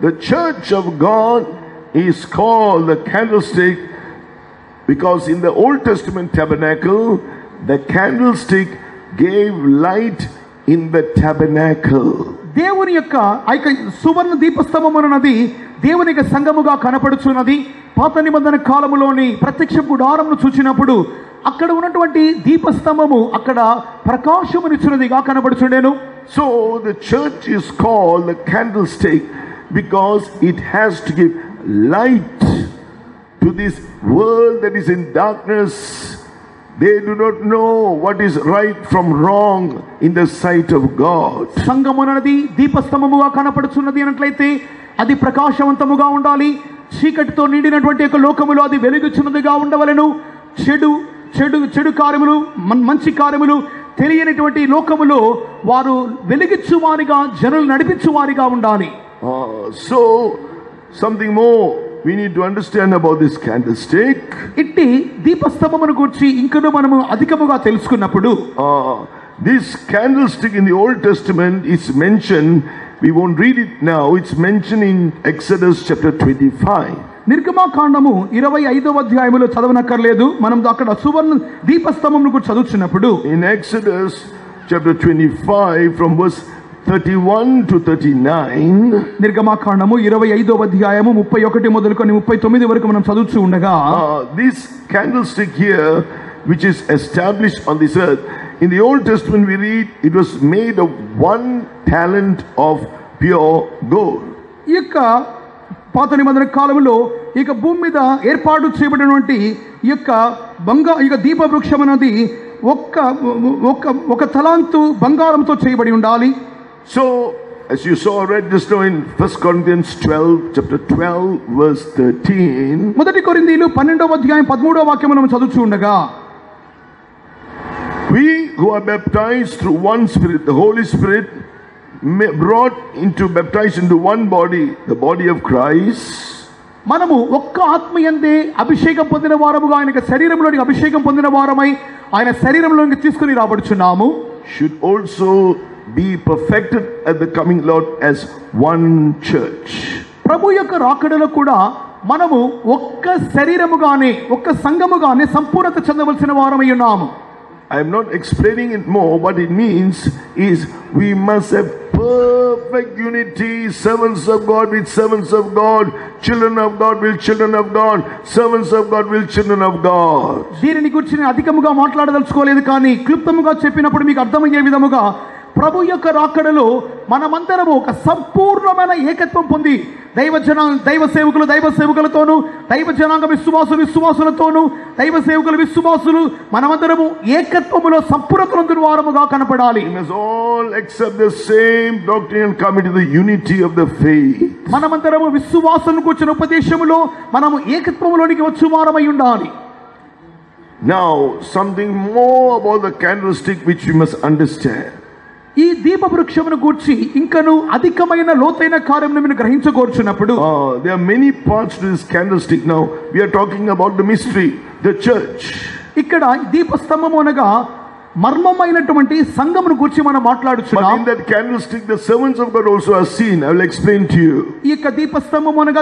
the church of God is call the candlestick because in the Old Testament tabernacle the candlestick gave light in the tabernacle దేవుని యొక్క ఐక సువర్ణ దీపస్తంభం అన్నది దేవుని యొక్క సంగముగా కనపడుచున్నది. పాత నిబంధన కాలములోని ప్రత్యక్ష గుడారమును చూచినప్పుడు అక్కడ ఉన్నటువంటి దీపస్తంభము అక్కడ ప్రకాశమునిచ్చినదిగా కనపడుచుండెను So the church is called the candlestick because it has to give light to this world that is in darkness. They do not know what is right from wrong in the sight of God. సంఘమునది దీపస్తంభముగా కనపడుచున్నది అన్నట్లయితే అది ప్రకాశవంతముగా ఉండాలి చీకటితో నిండినటువంటి యొక్క లోకములో అది వెలుగుచున్నదిగా ఉండవలెను చెడు చెడు చెడు కార్యములు మన్- మంచి కార్యములు తెలియనటువంటి లోకములో వారు వెలిగించువారిగా జనులు నడిపించువారిగా ఉండాలి Uh, so, something more we need to understand about this candlestick. ఇట్టి దీపస్తంభమును గురించి ఇంకను మనము అధికముగా తెలుసుకున్నప్పుడు Uh, this candlestick in the Old Testament is mentioned, we won't read it now, it's mentioned in Exodus chapter 25. నిర్గమాకాండము ఇరవై ఐదవ అధ్యాయములో చదవనక్కర్లేదు మనం అక్కడ సువర్ణ దీపస్తంభమును గురించి చదువుతున్నప్పుడు In Exodus chapter 25, from verse 31 to 39, నిర్గమాకాండము ఇరవై ఐదవ అధ్యాయము ముప్పై ఒకటి మొదలుకొని ముప్పై తొమ్మిది వరకు మనం చదువుతూ ఉండగా uh, this candlestick here, which is established on this earth, in the Old Testament we read it was made of one talent of pure gold. ఈ యొక్క పాత నిబంధన కాలంలో ఇక భూమి మీద ఏర్పాటు చేయబడినటువంటి ఈ యొక్క బంగా ఇక దీప వృక్షం అనేది ఒక్క ఒక ఒక తలాంతు బంగారంతో చేయబడి ఉండాలి. So, as you saw, read just now in 1 Corinthians 12, chapter 12, verse 13, మొదటి కొరిందీలు పన్నెండవ అధ్యాయం పదమూడవ వాక్యం మనం చదువుతూ ఉండగా we who are baptized through one Spirit, the Holy Spirit, brought into baptized into one body, the body of Christ. మనము ఒక్క ఆత్మయందే అభిషేకం పొందిన వారముగా ఆయన శరీరంలోనికి అభిషేకం పొందిన వారమై ఆయన శరీరంలోనికి తీసుకుని రాబడుచున్నాము should also be perfected at the coming Lord as one church. ప్రభు యొక్క రాకడలో కూడా మనము ఒక్క శరీరముగానే ఒక్క సంఘముగానే సంపూర్ణత చెందవలసిన వారమై ఉన్నాము I am not explaining it more. What it means is we must have perfect unity. Servants of God with servants of God, children of God with children of God, servants of God with children of God. దీనిని గురించి నేను అధికముగా మాట్లాడదలుచుకోలేదు కానీ క్లుప్తముగా చెప్పినప్పుడు మీకు అర్థమయ్యే విధముగా ప్రభు యొక్క రాకడలో మనమందరము ఒక సంపూర్ణమైన ఏకత్వం పొంది దైవ జన దైవ సేవకులు దైవ సేవకులతోనూ దైవ జనాంగ విశ్వాసులు విశ్వాసులతోనూ దైవ సేవకులు విశ్వాసులు మనమందరము ఏకత్వములో సంపూర్ణతలందుని వారముగా కనపడాలి come into the unity of the faith. మనమందరము విశ్వాసం కూర్చున్న ఉపదేశములో మనము ఏకత్వములోనికి వచ్చు వారమై ఉండాలి Now, something more about the candlestick which we must understand. ఈ దీప వృక్షమును గూర్చి ఇంకను అధికమైన లోతైన కార్యం నేను గ్రహించగోర్చున్నప్పుడు they are many parts candlestick now we are talking about the mystery the church ఇక్కడ దీప స్తంభం అనగా మర్మమైనటువంటి సంఘమును గురించి మనం మాట్లాడుచున్నాం. That candlestick the servants of God seen I will explain to you ఈక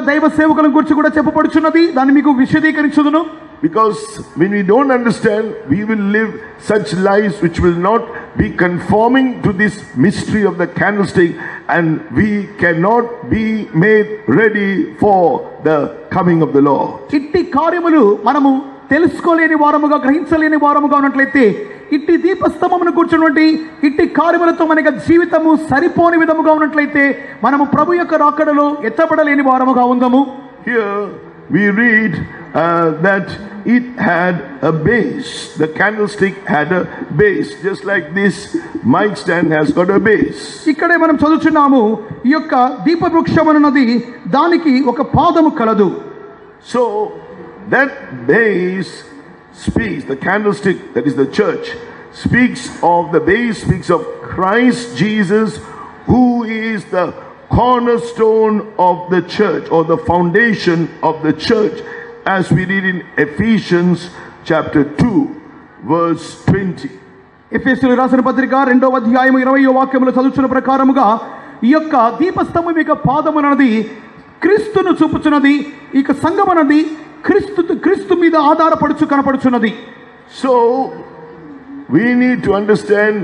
దైవ సేవకుల గురించి కూడా చెప్పబడుచున్నది. దాన్ని మీకు విశదీకరించుదును. Because when we don't understand, we will live such lives which will not be conforming to this mystery of the candlestick, and we cannot be made ready for the coming of the Lord. ఇట్టి కార్యములు మనము తెలుసుకోలేని వారముగా గ్రహించలేని వారముగా ఉన్నట్లయితే ఇట్టి దీపస్తంభమును కూర్చున్నటువంటి ఇట్టి కార్యములతో మనకి జీవితము సరిపోని విధముగా ఉన్నట్లయితే మనము ప్రభు యొక్క రాకడలో ఎత్తబడలేని వారముగా ఉందము Here we read uh, that it had a base. The candlestick had a base, just like this mic stand has got a base. ఇక్కడే మనం చదువుచున్నాము ఈ యొక్క దీప వృక్షం అన్నది దానికి ఒక పాదము కలదు So that base speaks, the candlestick, that is the church, speaks of the base, speaks of Christ Jesus, who is the cornerstone of the church or the foundation of the church, as we read in Ephesians chapter 2, verse 20. ఎఫ్ఎస్లు రాసిన పత్రిక రెండవ అధ్యాయం ఇరవయో వాక్యములో చదువుతున్న ప్రకారముగా ఈ యొక్క దీపస్తంభం యొక్క పాదం అన్నది క్రీస్తును చూపుచున్నది ఇక సంఘం అన్నది క్రీస్తు క్రీస్తు మీద ఆధారపడుచు కనపడుచున్నది So we need to understand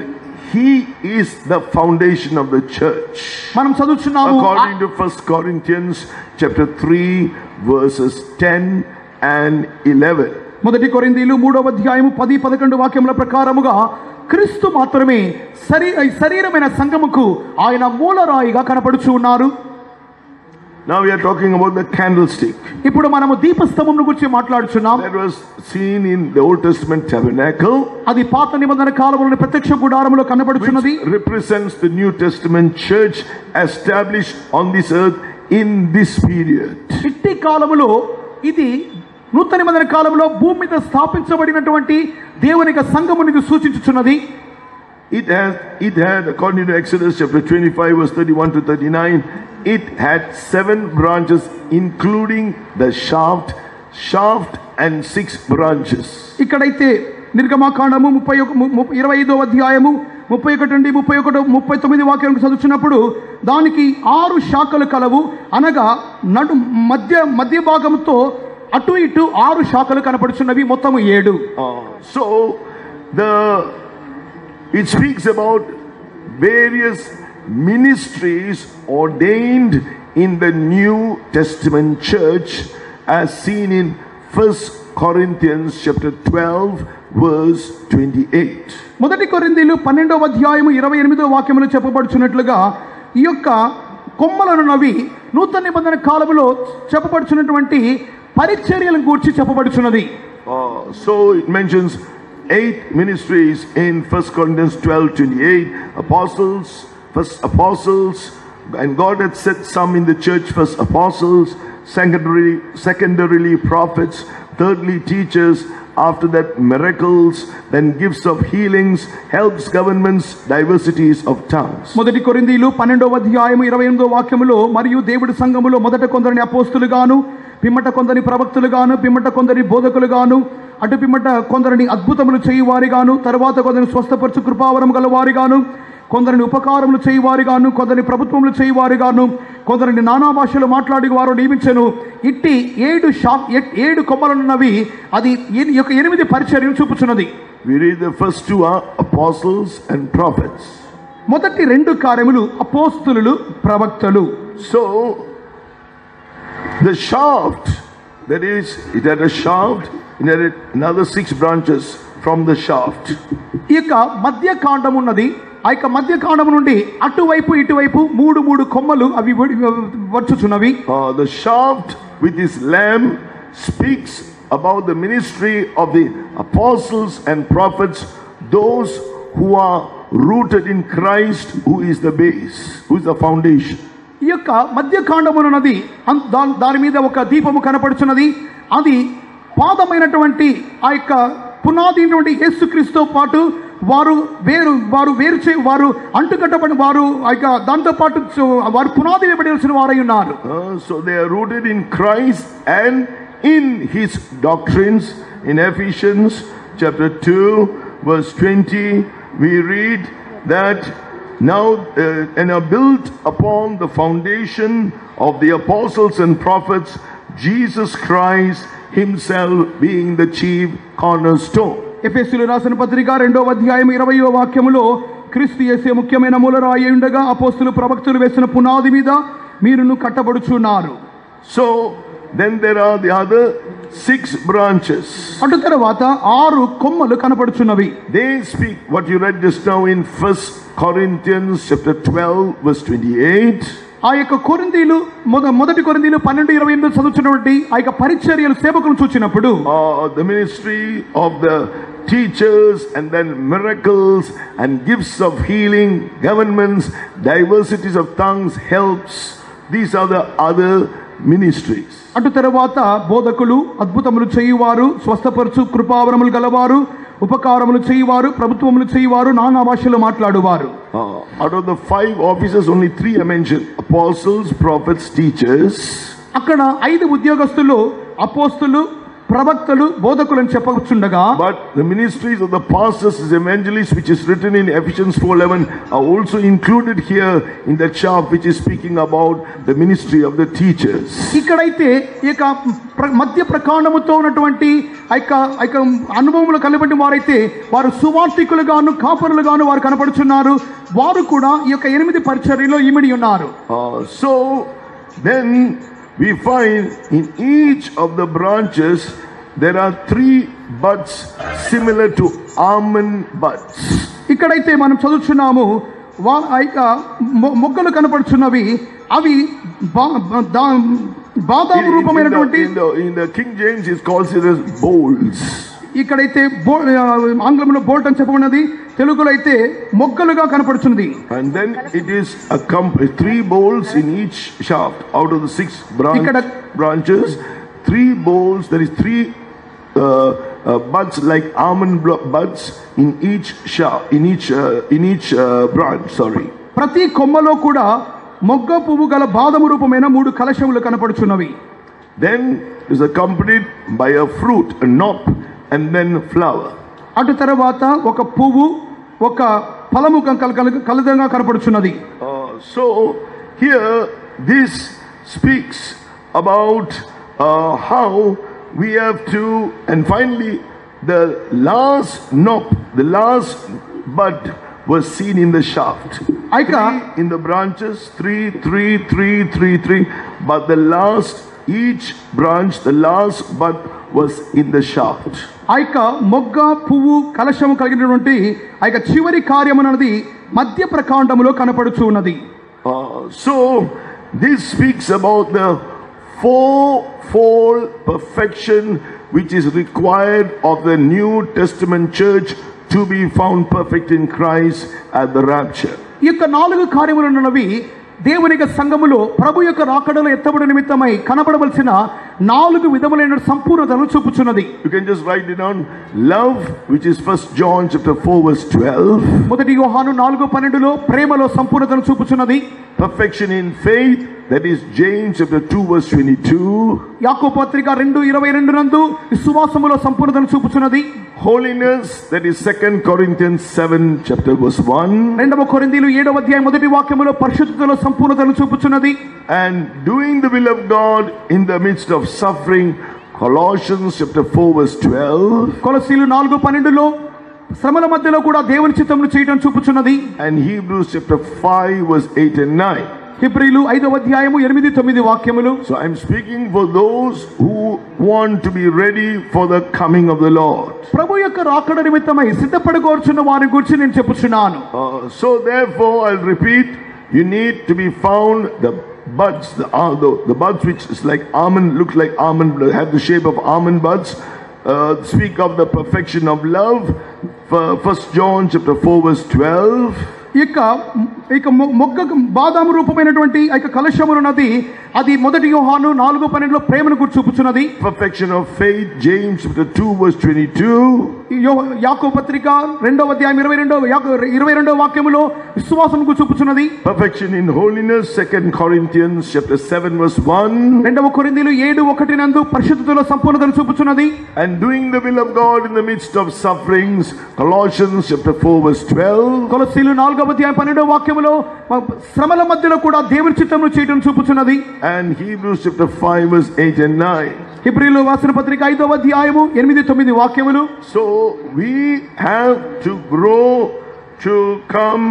he is the foundation of the church. మనం చదువుతున్నాము According to 1 Corinthians chapter 3 verses 10 and 11. మొదటి కొరిందీలు మూడవ అధ్యాయము పది పదకొండు వాక్యముల ప్రకారముగా క్రీస్తు మాత్రమే శరీ శరీరమైన సంఘముకు ఆయన మూలరాయిగా కనపడుచు ఉన్నారు Now we are talking about the candlestick. ఇప్పుడు మనము దీపస్తంభం గురించి మాట్లాడుచున్నాం That was seen in the Old Testament tabernacle, అది పాత నిబంధన కాలంలోని ప్రత్యక్ష గుడారములో కనబడుచున్నది represents the New Testament church established on this earth in this period. ఇట్టి కాలములో ఇది నూతన నిబంధన కాలంలో భూమి మీద స్థాపించబడినటువంటి దేవుని యొక్క సంఘముని ఇది సూచించుచున్నది It has, it had, according to Exodus chapter 25, verse 31 to 39, it had seven branches, including the shaft, shaft and six branches. ఇక్కడైతే నిర్గమాకాండము ముప్పై ఇరవై ఐదో అధ్యాయము ముప్పై ఒకటి నుండి ముప్పై ఒకటి ముప్పై తొమ్మిది వాక్యం చదువుతున్నప్పుడు దానికి ఆరు శాఖలు కలవు అనగా నడు మధ్య మధ్య భాగంతో అటు ఇటు ఆరు శాఖలు కనపడుచున్నవి మొత్తం ఏడు. So the it speaks about various ministries ordained in the New Testament church as seen in first Corinthians chapter twelve verse twenty eight మొదటి కొరిందీలు పన్నెండవ అధ్యాయము ఇరవై ఎనిమిదో వాక్యములు చెప్పబడుచున్నట్లుగా ఈ యొక్క కొమ్మలను నవి నూతన నిబంధన కాలంలో చెప్పబడుచున్నటువంటి పరిచర్యలను గూర్చి చెప్పబడుచున్నది Uh, so it mentions eight ministries in 1 Corinthians 12 28 apostles, first apostles, and God had set some in the church first apostles, secondary, secondarily prophets, thirdly teachers, after that miracles, then gifts of healings, helps, governments, diversities of tongues. మొదటి కొరిందీలు పన్నెండవ అధ్యాయము ఇరవై ఎనిమిదో వాక్యములో మరియు దేవుడి సంఘములో మొదట కొందరిని అపోస్తులుగాను పిమ్మట కొందరి ప్రవక్తులుగాను పిమ్మట కొందరి బోధకులుగాను అటు పిమ్మట కొందరిని అద్భుతములు చేయువారిగాను తర్వాత కొందరిని స్వస్థపరచు కృపావరం గలవారిగాను కొందరిని ఉపకారములు చేయువారిగాను కొందరిని ప్రభుత్వములు చేయువారిగాను కొందరిని నానా భాషలు మాట్లాడి వారు నియమించను. ఇట్టి ఏడు షా ఏడు కొమ్మలున్నవి అది యొక్క ఎనిమిది పరిచర్యను చూపుచున్నది. Are apostles and prophets. మొదటి రెండు కార్యములు అపోస్తులు ప్రవక్తలు. So, the shaft, that is, it had a shaft, it had another six branches from the shaft. ఈ యొక్క మధ్య కాండం ఉన్నది ఆ యొక్క మధ్య కాండం నుండి అటువైపు ఇటువైపు మూడు మూడు కొమ్మలు అవి వడి- వచ్చుచున్నవి Uh, the shaft with his lamb speaks about the ministry of the apostles and prophets, those who are rooted in Christ, who is the base, who is the foundation. ఈ యొక్క మధ్య కాండమునున్నది దా- దాని మీద ఒక దీపము కనపడుచున్నది. అది పాదమైనటువంటి ఆ యొక్క పునాదినటువంటి యేసుక్రీస్తుతో పాటు వారు వేరు వారు వేరు చే వారు అంటుకట్టబడి వారు ఆ యొక్క దాంతో పాటు వారు పునాది వేయబడాల్సిన వారై ఉన్నారు. So they are rooted in Christ and in his his in Ephesians chapter chapter 2, verse 20, we read now uh, and are built upon the foundation of the apostles and prophets, Jesus Christ himself being the chief cornerstone. ఎఫెస్సులు రాసిన పత్రిక రెండవ అధ్యాయం ఇరవయో వాక్యములో క్రీస్తు యేసే ముఖ్యమైన మూలరాయి ఉండగా అపోస్తులు ప్రవక్తులు వేసిన పునాది మీద మీరును కట్టబడుచున్నారు So then there are the other six branches. అటు తర్వాత ఆరు కొమ్మలు కనపడుచున్నవి They speak what you read just now in First Corinthians chapter 12, verse 28. ఆ యొక్క కొరిందీలు మొద మొదటి కొరిందీలు పన్నెండు ఇరవై ఎనిమిది చదువుతున్నటువంటి ఆ యొక్క పరిచర్యలు సేవకులను చూచినప్పుడు Uh, the ministry of the teachers and then miracles and gifts of healing, governments, diversities of tongues, helps. These are the other ministries. అటు తర్వాత బోధకులు అద్భుతములు చేయువారు స్వస్థపరచు కృపావరములు గలవారు ఉపకారములు చేయువారు ప్రభుత్వములు చేయువారు నానా భాషలు మాట్లాడువారు of the five offices, only three are mentioned apostles, prophets, teachers. అక్కడ ఐదు ఉద్యోగస్తులు అపోస్తులు ప్రవక్తలు బోధకులను చెప్పవచ్చుండగా but the ministries of the pastors is evangelists which is written in Ephesians 4:11 are also included here in the shaft which is speaking about the ministry of the teachers ఇక్కడైతే ఇక మధ్య ప్రకాండముతో ఉన్నటువంటి ఐక ఐక అనుభవములు కలిపిన వారైతే వారు సువార్తికులు గాను కాపరులు గాను వారు కనబడుచున్నారు వారు కూడా ఈ యొక్క ఎనిమిది పరిచర్యలో ఈమిడి ఉన్నారు. So then we find in each of the branches there are three buds similar to almond buds. ఇక్కడైతే మనం చదువుచున్నాము వా ఆ యొక్క మొ- మొగ్గలు కనపడుచున్నవి అవి బా- బా- దా- బాదాము In, in- in రూపమైనటువంటి the, in, the, in the King James, it calls it as bowls. ఇక్కడైతే బో ఆ, ఆంగ్లంలో బోల్ట్ అని చెప్పబడినది తెలుగులో అయితే మొగ్గలుగా కనపడుతుంది and then it is a bowls in each shaft out of the 6 branch ఇక్కడ branches 3 bowls there is 3 buds like almond buds in each in each branch sorry ప్రతి కొమ్మలో కూడా మొగ్గ పువ్వు గల బాదము రూపమైన మూడు కలశములు కనపడుచున్నవి. Then is a company by a fruit knop and then flower అటు తర్వాత ఒక పువ్వు ఒక ఫలము కల కల- కలదంగా కనపడుచున్నది Uh, so here this speaks about uh, how we have to, and finally the last knop, the last bud was seen in the shaft. Aika. Three in the branches, three, three, three, three, three, but the last, each branch, the last bud was in the shaft. ఆ యొక్క మొగ్గ పువ్వు కలశము కలిగినటువంటి ఆ యొక్క చివరి కార్యం అన్నది మధ్య ప్రకాండములో కనపడుచు ఉన్నది. So this speaks about the fourfold perfection which is required of the New Testament church to be found perfect in Christ at the rapture ఈ యొక్క నాలుగు కార్యములు ఉన్నవి దేవుని యొక్క సంఘములో ప్రభు యొక్క రాకడలు ఎత్తబడి నిమిత్తమై కనపడవలసిన నాలుగు విధములైన సంపూర్ణతను చూపుచున్నది You can just write it down. Love, which is First John chapter 4 verse 12. మొదటి యోహాను నాలుగు పన్నెండులో ప్రేమలో సంపూర్ణతను చూపుచున్నది Perfection in faith, that is James chapter 2 verse 22. యాకో పత్రిక రెండు ఇరవై రెండు నందు విశ్వాసములో సంపూర్ణతను చూపుచున్నది Holiness, that is Second Corinthians 7 chapter verse 1. రెండవ కొరిందీలు ఏడవ అధ్యాయం మొదటి వాక్యములో పరిశుద్ధతలో సంపూర్ణతను చూపుచున్నది and doing the will of God in the midst of suffering. Colossians chapter 4 verse 12 కొలసీలు నాలుగు పన్నెండులో శ్రమల మధ్యలో కూడా దేవుని చిత్తమును చేయడం చూపుచున్నది and Hebrews chapter 5 verse 8 and 9. హిబ్రీలు ఐదవ అధ్యాయము ఎనిమిది తొమ్మిది వాక్యములు So I'm speaking for those who want to be ready for the coming of the Lord. ప్రభు యొక్క రాకడ నిమిత్తమై సిద్ధపడుకోర్చున్న వారి గురించి నేను చెప్పుచున్నాను Uh, so therefore I'll repeat, you need to be found the buds, the, uh, the, the buds which is like almond, looks like almond, have the shape of almond buds, uh, speak of the perfection of love. First John chapter 4 verse 12. ఈ యొక్క ఈ యొక్క మొ- మొగ్గ బాదాము రూపమైనటువంటి ఆ యొక్క కలశములు ఉన్నది అది మొదటి యోహాను నాలుగు పన్నెండులో ప్రేమను గురించి చూపుచున్నది faith, James chapter 2 verse 22. ఈ యో- యాకో పత్రిక రెండవ అధ్యాయం ఇరవై యాకో- ఇరవై రెండవ వాక్యములో విశ్వాసం చూపుచున్నది Perfection in holiness, Second Corinthians chapter 7 verse 1. రెండవ కొరిందీలు ఏడు ఒకటి నందు పరిశుద్ధతలో సంపూర్ణతను చూపుచున్నది And doing the will of God in the midst of sufferings, Colossians chapter 4 verse 12. కొలసీలు నాలుగవ అధ్యాయం పన్నెండవ వాక్యములో శ్రమల మధ్యలో కూడా దేవుని చిత్తమును చేయడం చూపుచున్నది And Hebrews chapter 5 verse 8 and 9. హిబ్రీలు వాసిన పత్రిక ఐదవ అధ్యాయము ఎనిమిది తొమ్మిది వాక్యములు So we have to grow to come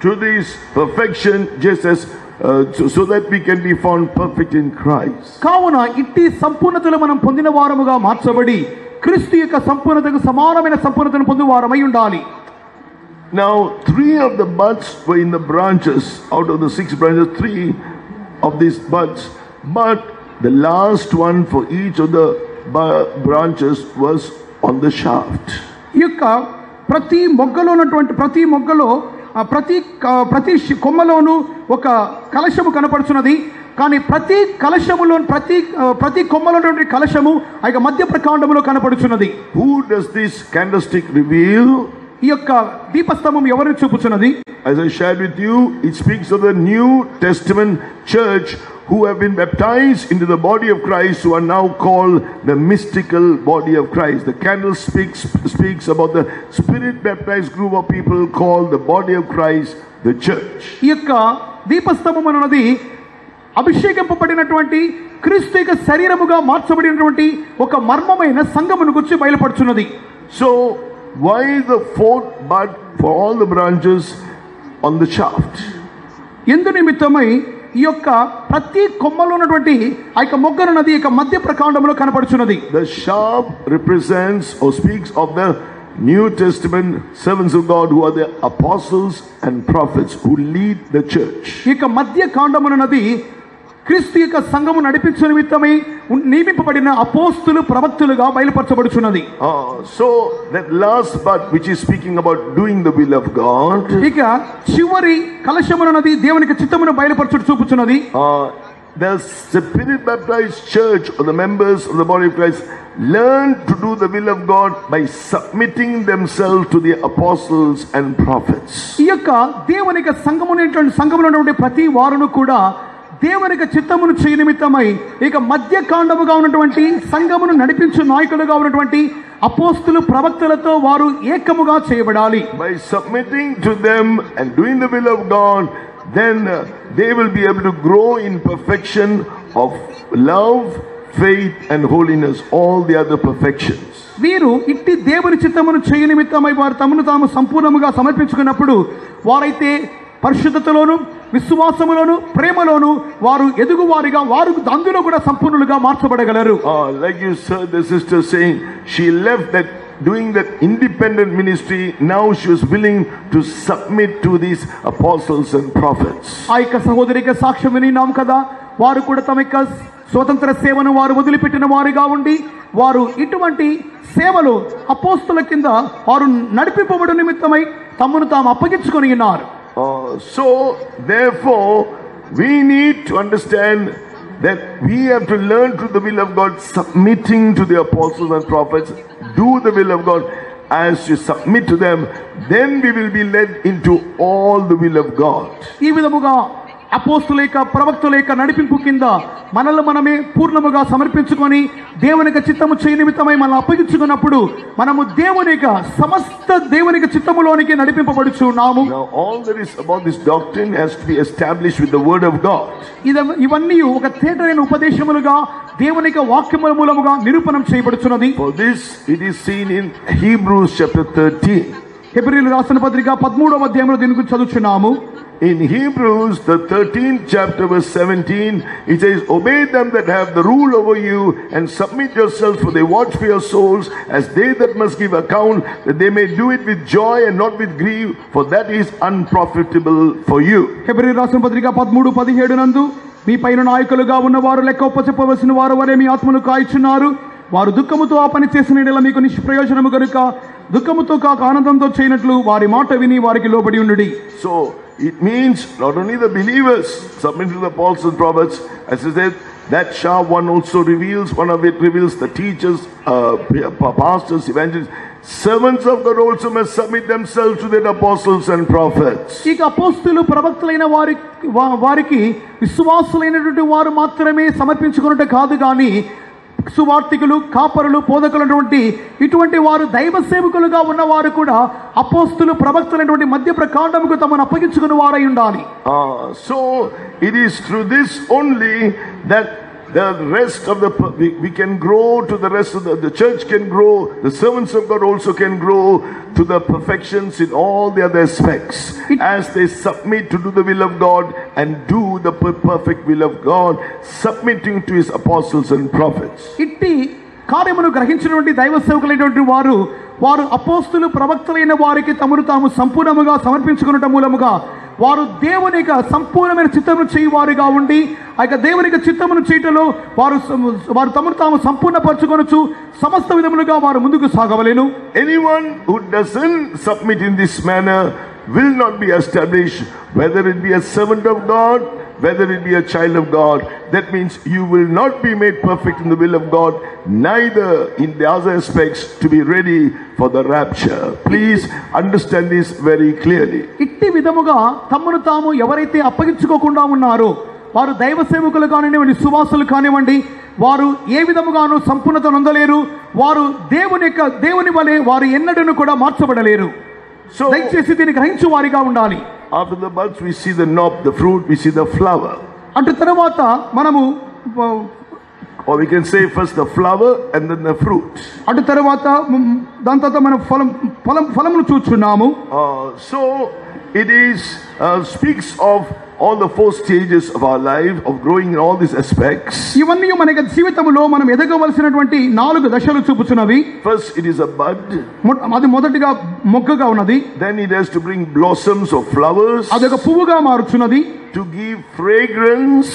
to this perfection just as uh, so, so that we can be found perfect in Christ. కావున ఇట్టి సంపూర్ణతలు మనం పొందిన వారముగా మార్చబడి క్రీస్తు యొక్క సంపూర్ణతకు సమానమైన సంపూర్ణతను పొందు వారమై ఉండాలి Now, three of the buds were in the branches. Out of the six branches, three of these buds. But the last one for each of the bu- branches was on the shaft. ఈ యొక్క ప్రతి మొగ్గలో ఉన్నటువంటి ప్రతి మొగ్గలో ఆ ప్రతి క- ప్రతి శి- కొమ్మలోను ఒక కలశము కనపడుచున్నది కానీ ప్రతి కలశములో ప్రతి ఆ, ప్రతి కొమ్మలో ఉన్నటువంటి కలశము ఆ యొక్క మధ్య ప్రకాండములో కనపడుచున్నది Who does this candlestick reveal? ఈ యొక్క దీపస్తంభం ఎవరిని చూపుచున్నది As I shared with you, it speaks of the New Testament church who have been baptized into the body of Christ, who are now called the mystical body of Christ. The candle speaks, speaks about the spirit baptized group of people called the body of Christ, the church. ఈ యొక్క దీపస్తంభం అన్నది అభిషేకింపబడినటువంటి క్రీస్తు యొక్క శరీరముగా మార్చబడినటువంటి ఒక మర్మమైన సంఘమును గురించి బయలుపడుచున్నది So, why the fourth bud for all the branches on the shaft? ఎందు నిమిత్తమై ఈ యొక్క ప్రతి కొమ్మలో ఉన్నటువంటి ఆ యొక్క మొగ్గను నది యొక్క మధ్య ప్రకాండంలో కనపడుచున్నది The shaft represents or speaks of the New Testament servants of God who are the apostles and prophets who lead the church. ఈ యొక్క మధ్య కాండమునది క్రీస్తు యొక్క సంఘము నడిపించు నిమిత్తమై నియమింపబడిన అపోస్తులు ప్రవక్తులుగా బయలుపరచబడుచున్నది Uh, so that last part which is speaking about doing the will of God, ఇక చివరి కలశమునది దేవునికి చిత్తమును బయలుపరచుడు చూపుచున్నది uh, the spirit baptized church or the members of the body of Christ learn to do the will of God by submitting themselves to the apostles and prophets. ఈ యొక్క దేవునిక సంఘమునటువంటి సంఘములో ఉన్నటువంటి ప్రతి వారును కూడా దేవునిక చిత్తమును చేయ నిమిత్తమై ఇక మధ్య కాండముగా ఉన్నటువంటి సంఘమును నడిపించు నాయకులుగా ఉన్నటువంటి అపోస్తులు ప్రవక్తలతో వారు ఏకముగా చేయబడాలి By submitting to them and doing the will of God, then uh, they will be able to grow in perfection of love, faith, and holiness, all the other perfections. వీరు ఇట్టి దేవుని చిత్తమును చేయ నిమిత్తమై వారు తమను తాము సంపూర్ణముగా సమర్పించుకున్నప్పుడు వారైతే పరిశుద్ధతలోను విశ్వాసములోను ప్రేమలోను వారు ఎదుగువారిగా వారు అందులో కూడా సంపూర్ణులుగా మార్చబడగలరు like you heard the sister saying, she left that doing that independent ministry. Now she was willing to submit to these apostles and prophets. ఆ యొక్క సహోదరిక సాక్ష్యం వినినాం కదా వారు కూడా తమ యొక్క స్వతంత్ర సేవను వారు వదిలిపెట్టిన వారుగా ఉండి వారు ఇటువంటి సేవలు అపోస్తుల కింద వారు నడిపింపబడు నిమిత్తమై తమను తాము అప్పగించుకొని ఉన్నారు Uh, so, therefore, we need to understand that we have to learn to the will of God, submitting to the apostles and prophets, do the will of God. As you submit to them, then we will be led into all the will of God. అపోస్తుల యొక్క ప్రవక్తుల యొక్క నడిపింపు కింద మనల్ని మనమే పూర్ణముగా సమర్పించుకొని దేవుని యొక్క చిత్తము చేయ నిమిత్తమై మనం అప్పగించుకున్నప్పుడు మనము దేవుని యొక్క సమస్త దేవుని యొక్క చిత్తములోనికి నడిపింపబడుచున్నాము that is about this doctrine has to be established with the Word of God. ఇద ఇవన్నీ ఒక తేటైన ఉపదేశములుగా దేవుని యొక్క వాక్యముల మూలముగా నిరూపణం చేయబడుచున్నది For this, it is seen in Hebrews chapter 13. హెబ్రిల్ రాసిన పత్రిక పదమూడవ అధ్యాయంలో దీని గురించి చదువుచున్నాము In Hebrews, the 13th chapter, verse 17, it says, Obey them that have the rule over you, and submit yourselves, for they watch for your souls, as they that must give account, that they may do it with joy and not with grief, for that is unprofitable for you. హెబ్రిల్ రాసిన పత్రిక పదమూడు పదిహేడు నందు మీ పైన నాయకులుగా ఉన్నవారు లెక్క ఒప్పచెప్పవలసిన వారు వరే మీ ఆత్మను కాయిచున్నారు వారు దుఃఖముతో ఆ పని చేసిన యెడల మీకు నిష్ప్రయోజనము కనుక దుఃఖముతో కాక ఆనందంతో చేయనట్లు వారి మాట విని వారికి లోబడి ఉండుడి So, it means not only the believers submit to the apostles and prophets, as I said, that sharp one also reveals, one of it reveals the teachers, uh, pa- pastors, evangelists, servants of God also must submit themselves to their apostles and prophets. ఇక అపోస్తులు ప్రవక్తలైన వారి వా- వారికి విశ్వాసులైనటువంటి వారు మాత్రమే సమర్పించుకున్నట్టు కాదు కానీ సువార్థికులు కాపరులు బోధకులైనటువంటి ఇటువంటి వారు దైవ సేవకులుగా ఉన్నవారు కూడా అపోస్తులు ప్రవక్తలైనటువంటి మధ్య ప్రకాండముకు తమను అప్పగించుకున్న వారై ఉండాలి. So it is through this only that the rest of the we, we can grow to the rest of the, the church can grow the servants of god also can grow to the perfections in all the other aspects as they submit to do the will of god and do the per- perfect will of god submitting to his apostles and prophets ఇట్టి కార్యమును గ్రహించినటువంటి దైవ సేవకులైనటువంటి వారు వారు అపోస్తులు ప్రవక్తలైన వారికి తమను తాము సంపూర్ణముగా సమర్పించుకున్నట మూలముగా వారు దేవుని యొక్క సంపూర్ణమైన చిత్తమును చేయువారుగా ఉండి ఆ యొక్క దేవుని యొక్క చిత్తమును చేయటంలో వారు వారు తమను తాము సంపూర్ణపరచుకొనొచ్చు సమస్త విధములుగా వారు ముందుకు సాగవలేను. Anyone who doesn't submit in this manner will not be established whether it be a servant of god whether it be a child of god that means you will not be made perfect in the will of god neither in the other aspects to be ready for the rapture please understand this very clearly ఇట్టి విధముగా తమను తాము ఎవరైతే అప్పగించుకోకుండా ఉన్నారో వారు దైవ సేవకులు కానివ్వండి సువాసులు కానివ్వండి వారు ఏ విధముగానూ సంపూర్ణత నొందలేరు వారు దేవుని యొక్క దేవుని వలె వారు ఎన్నడను కూడా మార్చబడలేరు So, దయచేసి దీన్ని గ్రహించు వారిగా ఉండాలి after the buds, we see the knob, the fruit, we see the flower. అటు తర్వాత మనము Or we can say first the flower and then the fruit. అటు తర్వాత దాని తర్వాత మనం ఫలం ఫలం ఫలమును Uh, so it is uh, speaks of all the four stages of our life of growing in all these aspects. ఇవన్నీ మన యొక్క జీవితంలో మనం ఎదగవలసినటువంటి నాలుగు దశలు చూపుచున్నవి First, it is a bud. మొ- అది మొదటిగా మొగ్గగా ఉన్నది Then it has to bring blossoms or flowers అది ఒక పువ్వుగా మారుచున్నది to give fragrance.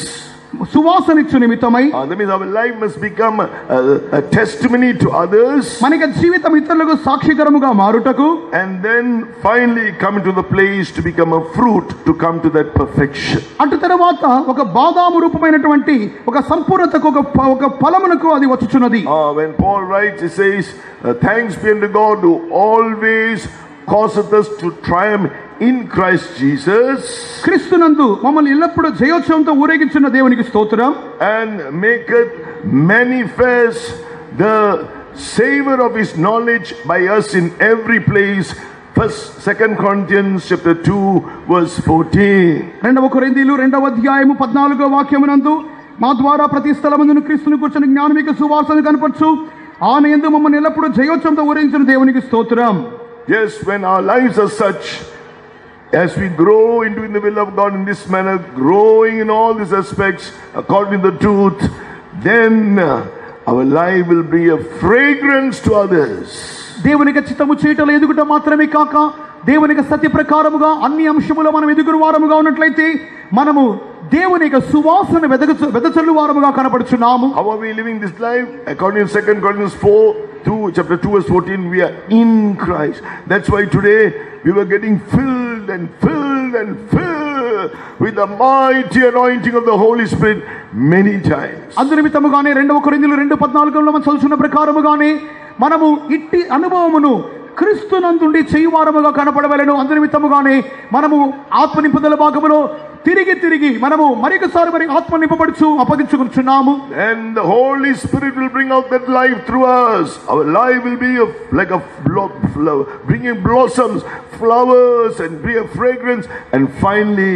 సువాసనిచ్చు నిమిత్తమై Uh, that means our life must become a, a testimony to others. మన యొక్క జీవితం ఇతరులకు సాక్షికరముగా మారుటకు And then finally come to the place to become a fruit to come to that perfection. అటు తర్వాత ఒక బాదాము రూపమైనటువంటి ఒక సంపూర్ణతకు ఒక ప- ఒక ఫలమునకు అది వచ్చుచున్నది Uh, when Paul writes, he says, uh, Thanks be unto God who always causeth us to triumph in Christ Jesus క్రీస్తునందు మమ్మల్ని ఎల్లప్పుడూ జయోత్సవంతో ఊరేగించున్న దేవునికి స్తోత్రం and maketh manifest the savor of his knowledge by us in every place. First, Second Corinthians chapter 2, verse 14. రెండవ కొరిందీలు రెండవ అధ్యాయము పద్నాలుగో వాక్యమునందు మా ద్వారా ప్రతి స్థలమందును క్రీస్తుని కూర్చొని జ్ఞానమిక సువాసన కనపరచు ఆయన ఎందు మమ్మల్ని ఎల్లప్పుడూ జయోత్సవంతో ఊరేగించిన దేవునికి స్తోత్రం Yes, when our lives are such, as we grow into in the will of God in this manner, growing in all these aspects according to the truth, then uh, our life will be a fragrance to others. దేవునికి చిత్తము చేయటలు ఎదుగుట మాత్రమే కాక దేవునికి సత్య ప్రకారముగా అన్ని అంశములో మనం ఎదుగురు వారముగా ఉన్నట్లయితే మనము దేవుని యొక్క సువాసన వెదగ వెదచల్లు వారముగా కనపడుచున్నాము How are we living this life? According to 2 Corinthians 4, 2, chapter 2, verse 14, we are in Christ. That's why today we were getting filled and filled and filled with the mighty anointing of the Holy Spirit many times. అందు నిమిత్తముగానే రెండవ కొరిందులు రెండు పద్నాలుగులో మనం చదువుతున్న ప్రకారముగానే మనము ఇట్టి అనుభవమును క్రీస్తు నందుండి చేయువారముగా కనపడవలను. కానీ మనము ఆత్మ నింపుదల భాగములో తిరిగి తిరిగి మనము మరికసారి మరి ఆత్మ నింపబడుచు అప్పగించుకుంటున్నాము and the Holy Spirit will bring out that life through us our life will be like a blow bringing blossoms flowers and be a fragrance and finally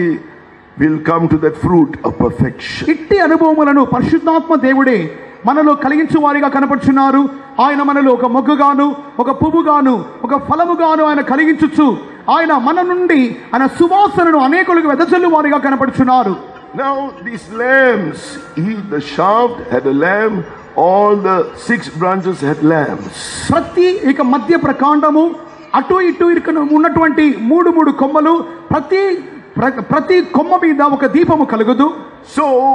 will come to that fruit of perfection ఇట్టి అనుభవములను పరిశుద్ధాత్మ దేవుడే మనలో కలిగించు వారిగా కనపడుచున్నారు. ఆయన మనలో ఒక మొగ్గగాను ఒక పువ్వుగాను ఒక ఫలముగాను ఆయన కలిగించుచు ఆయన మన నుండి ఆయన సువాసనను అనేకులకు వెదజల్లు వారిగా కనపడుచున్నారు. Now, these lambs, he, the shaft had a lamb, all the six branches had lambs. ప్రతి ఇక మధ్య ప్రకాండము అటు ఇటు ఇరుకను ఉన్నటువంటి మూడు మూడు కొమ్మలు ప్రతి ప్ర- ప్రతి కొమ్మ మీద ఒక దీపము కలుగుదు. So,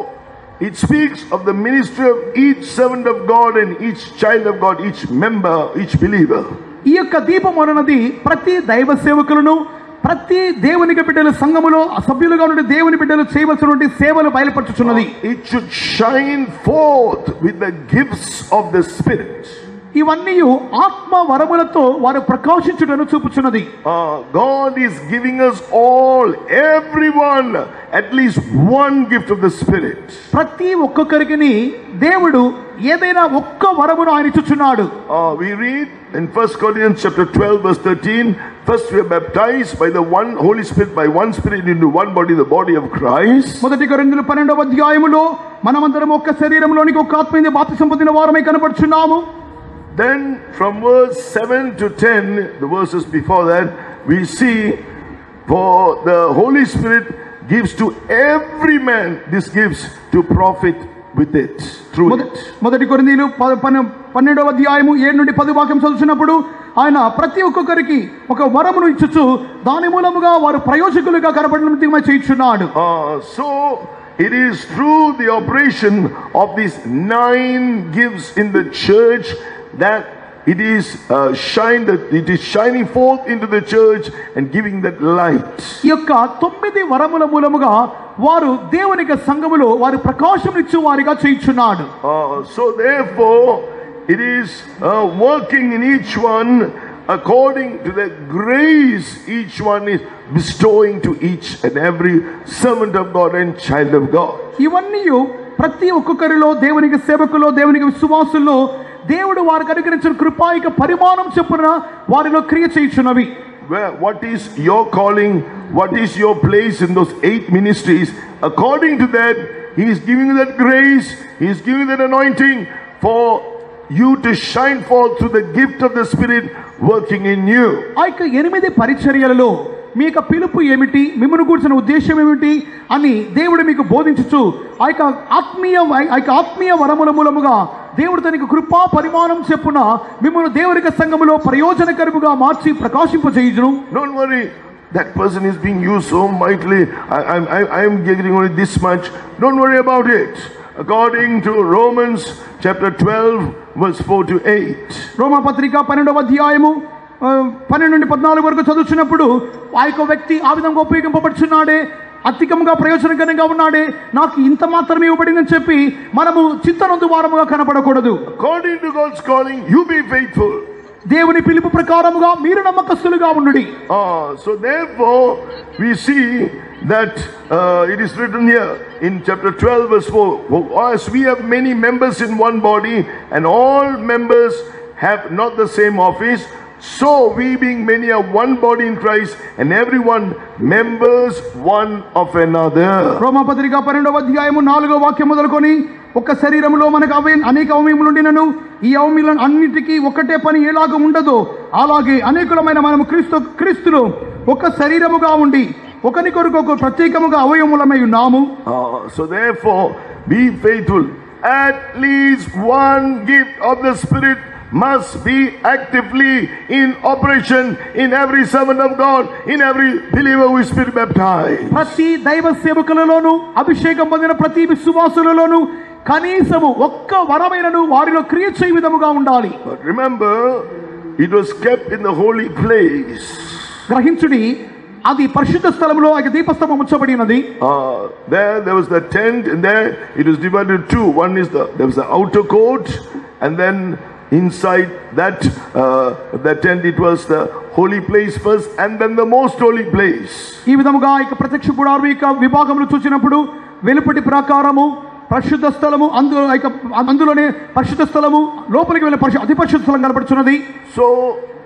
it speaks of the ministry of each servant of God and each child of God, each member, each believer. ఈ యొక్క దీపం అన్నది ప్రతి దైవ సేవకులను ప్రతి దేవునికి బిడ్డల సంఘములో సభ్యులుగా ఉండే దేవుని బిడ్డలు చేయవలసినటువంటి సేవలు బయలుపరచుచున్నది It should shine forth with the gifts of the Spirit. ఇవన్నీ ఆత్మ వరములతో వారు ప్రకాశించుటను చూపుచున్నది Uh, God is giving us all, everyone, at least one gift of the Spirit. ప్రతి ఒక్కొక్కరికి దేవుడు ఏదైనా ఒక్క వరమును ఆయన ఇచ్చుచున్నాడు Uh, we read in 1 Corinthians chapter 12, verse 13. First, we are baptized by the one Holy Spirit, by one Spirit into one body, the body of Christ. మొదటి కొరింథీయుల పన్నెండవ అధ్యాయములో మనమందరం ఒక్క శరీరంలోనికి ఒక్క ఆత్మీయ బాప్తిసం పొందిన వారమై కనపడుచున్నాము Then, from verse 7 to 10, the verses before that, we see for the Holy Spirit gives to every man these gifts to profit with it, through మొద- it. మొదటి కొరిందీలు ప- పన్నె- పన్నెండవ అధ్యాయము ఏడు నుండి పది వాక్యం చదువుతున్నప్పుడు ఆయన ప్రతి ఒక్కొక్కరికి ఒక వరమును ఇచ్చుచు దాని మూలముగా వారు ప్రయోజకులుగా కనపడిన చేయించున్నాడు Uh, so, it is through the operation of these nine gifts in the church that it is uh, shine that it is shining forth into the church and giving that light. ఈ యొక్క తొమ్మిది వరముల మూలముగా వారు దేవునికి సంఘములో వారు ప్రకాశం ఇచ్చు వారిగా చేయించున్నాడు Uh, so therefore, it is uh, working in each one according to the grace each one is bestowing to each and every servant of God and child of God. ఇవన్నీ ప్రతి ఒక్కొక్కరిలో దేవునికి సేవకులో దేవునికి విశ్వాసుల్లో దేవుడు వారికి అనుగ్రహించిన కృపాయిక పరిమాణం చెప్పున వారిలో క్రియ చేయుచున్నవి what is your calling? What is your place in those eight ministries? According to that, He is giving that grace, He is giving that anointing for you to shine forth through the gift of the Spirit working in you. యొక్క ఎనిమిది పరిచర్యలలో మీ యొక్క పిలుపు ఏమిటి మిమ్మల్ని కూర్చున్న ఉద్దేశం ఏమిటి అని దేవుడు మీకు బోధించుచు ఆ యొక్క ఆత్మీయ ఆ యొక్క ఆత్మీయ వరముల మూలముగా దేవుడు తనకి కృపా పరిమాణం చెప్పున మిమ్మల్ని దేవుడిక సంఘములో ప్రయోజనకరముగా మార్చి ప్రకాశింపజేయుచును Don't worry, that person is being used so mightily. I, I'm, I, I'm getting only this much. Don't worry about it. According to Romans chapter 12, verse 4 to 8. రోమా పత్రిక పన్నెండవ అధ్యాయము పన్నెండు నుండి పద్నాలుగు వరకు చదువుతున్నప్పుడు ఆ యొక్క వ్యక్తి ఆ విధంగా ఉపయోగింపబడుచున్నాడే అధికంగా ప్రయోజనకరంగా ఉన్నాడే నాకు ఇంత మాత్రమే ఇవ్వబడిందని చెప్పి మనము చింతనొందు వారముగా కనపడకూడదు According to God's calling, you be faithful. దేవుని పిలుపు ప్రకారముగా మీరు నమ్మకస్తులుగా ఉండుడి Ah, so therefore, we see that uh, it is written here in chapter 12, verse 4 As we have many members in one body, and all members have not the same office, so we, being many, are one body in Christ, and everyone members one of another. రోమా పత్రిక పన్నెండవ అధ్యాయము నాలుగో వాక్యం మొదలుకొని ఒక శరీరంలో మనకు అవే అనేక అవయములు ఉండినను ఈ అవయములను అన్నిటికీ ఒకటే పని ఎలాగ ఉండదో అలాగే అనేకులమైన మనము క్రీస్తు క్రీస్తులు ఒక శరీరముగా ఉండి ఒకరి కొరకు ఒక ప్రత్యేకముగా అవయములమై ఉన్నాము so therefore, be faithful. At least one gift of the Spirit must be actively in operation in every servant of God, in every believer who is Spirit baptized. ప్రతి దైవ సేవకులలోను అభిషేకం పొందిన ప్రతి విశ్వాసులలోను కనీసము ఒక్క వరమైనను వారిలో క్రియ చేయ విధముగా ఉండాలి But remember, it was kept in the holy place. గ్రహించుడి అది పరిశుద్ధ స్థలంలో ఆ దీపస్తంభం ఉంచబడినది Uh, there, there was the tent, and there it was divided into two. One is the there was the outer court, and then inside that uh, the tent it was the holy place first, and then the most holy place. ఈ విధముగా ఇక ప్రత్యక్ష గుడారు యొక్క విభాగంలో చూసినప్పుడు వెలుపటి ప్రాకారము పరిశుద్ధ స్థలము అందులో ఇక అందులోనే పరిశుద్ధ స్థలము లోపలికి వెళ్ళే పరిశు అతి పరిశుద్ధ స్థలం కనబడుచున్నది So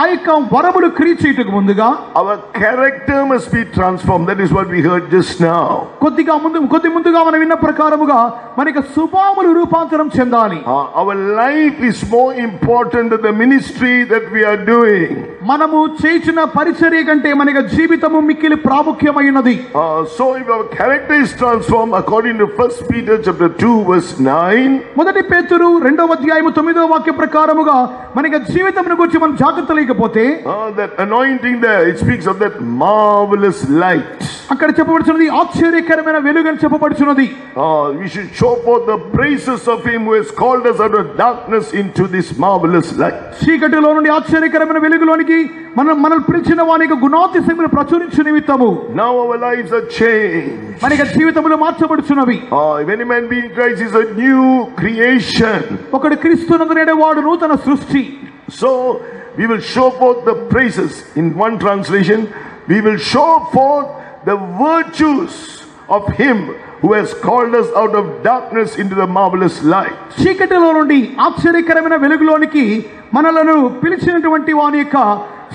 ఆ వరములు క్రీచేటకు ముందుగా our character must be transform that is what we heard just now కొద్దిగా ముందు కొద్ది ముందుగా మనం విన్న ప్రకారముగా మన యొక్క రూపాంతరం చెందాలి. Our life is more important the ministry that we are doing మనము చేసిన పరిచర్య కంటే మన జీవితము మిక్కిలి ప్రాముఖ్యమైనది. So if our character is transform according to first Peter chapter 2 verse 9 మొదటి పేతురు రెండవ అధ్యాయము 9వ వాక్య ప్రకారముగా మనకి యొక్క జీవితమును గురించి మనం జాగ్రత్తలు లేకపోతే uh, that anointing there, it speaks of that marvelous light. అక్కడ చెప్పబడుచున్నది ఆశ్చర్యకరమైన వెలుగు అని చెప్పబడుచున్నది Uh, we should show forth the praises of Him who has called us out of darkness into this marvelous light. చీకటిలో నుండి ఆశ్చర్యకరమైన వెలుగులోనికి మనం మనం పిలిచిన వానికి గుణాతిశయములు ప్రచురించు నిమిత్తము Now our lives are changed. మనకి జీవితములు మార్చబడుచున్నవి Uh, if any man be in Christ, is a new creation. ఒకడు క్రీస్తునందునేడే వాడు నూతన సృష్టి So we will show forth the praises. In one translation, we will show forth the virtues of Him who has called us out of darkness into the marvelous light. చీకటిలో నుండి ఆశ్చర్యకరమైన వెలుగులోనికి మనలను పిలిచినటువంటి వాని యొక్క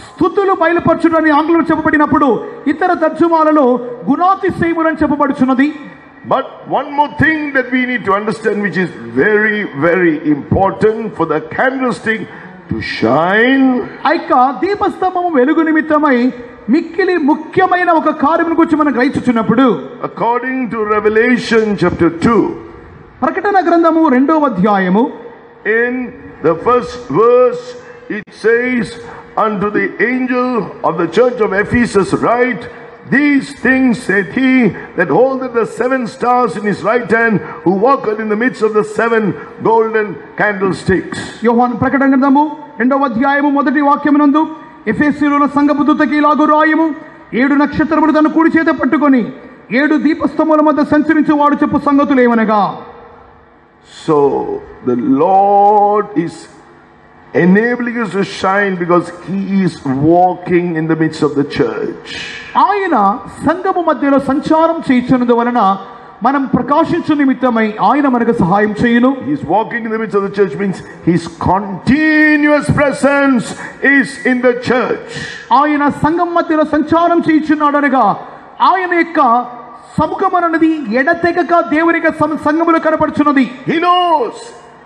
స్థుతులు బయలుపరచుడని ఆంగ్లంలో చెప్పబడినప్పుడు ఇతర తర్జుమాలలో గుణాతిశయములని చెప్పబడుచున్నది But one more thing that we need to understand, which is very, very important for the candlestick to shine, ఆ యొక్క దీపస్తంభము వెలుగు నిమిత్తమై మిక్కిలి ముఖ్యమైన ఒక కార్యమును గురించి మనం గ్రహించుచున్నప్పుడు according to Revelation chapter 2, ప్రకటన గ్రంథము రెండవ అధ్యాయము in the first verse, it says, Unto the angel of the church of Ephesus, write, These things said he that holdeth the seven stars in his right hand, who walketh in the midst of the seven golden candlesticks. యోహాను ప్రకటన గ్రంథము రెండవ అధ్యాయము మొదటి వాక్యమునందు ఎఫెసీలో సంగపు దూతకి ఇలాగు రాయము ఏడు నక్షత్రములు తన కుడి చేత పట్టుకొని ఏడు దీపస్తంభముల మధ్య సంచరించు వాడు చెప్పు సంగతులు ఏమనగా So the Lord is enabling us to shine because he is walking in the midst of the church. ఆయన సంఘము మధ్యలో సంచారం చేయించినందు వలన మనం ప్రకాశించు నిమిత్తమై ఆయన మనకు సహాయం చేయును He's walking in the midst of the church means his continuous presence is in the church. ఆయన సంఘం మధ్యలో సంచారం చేయించున్నాడు అనగా ఆయన యొక్క సముఖం అన్నది ఎడతెగక దేవుని యొక్క సం- సంఘములో కనపడుచున్నది He knows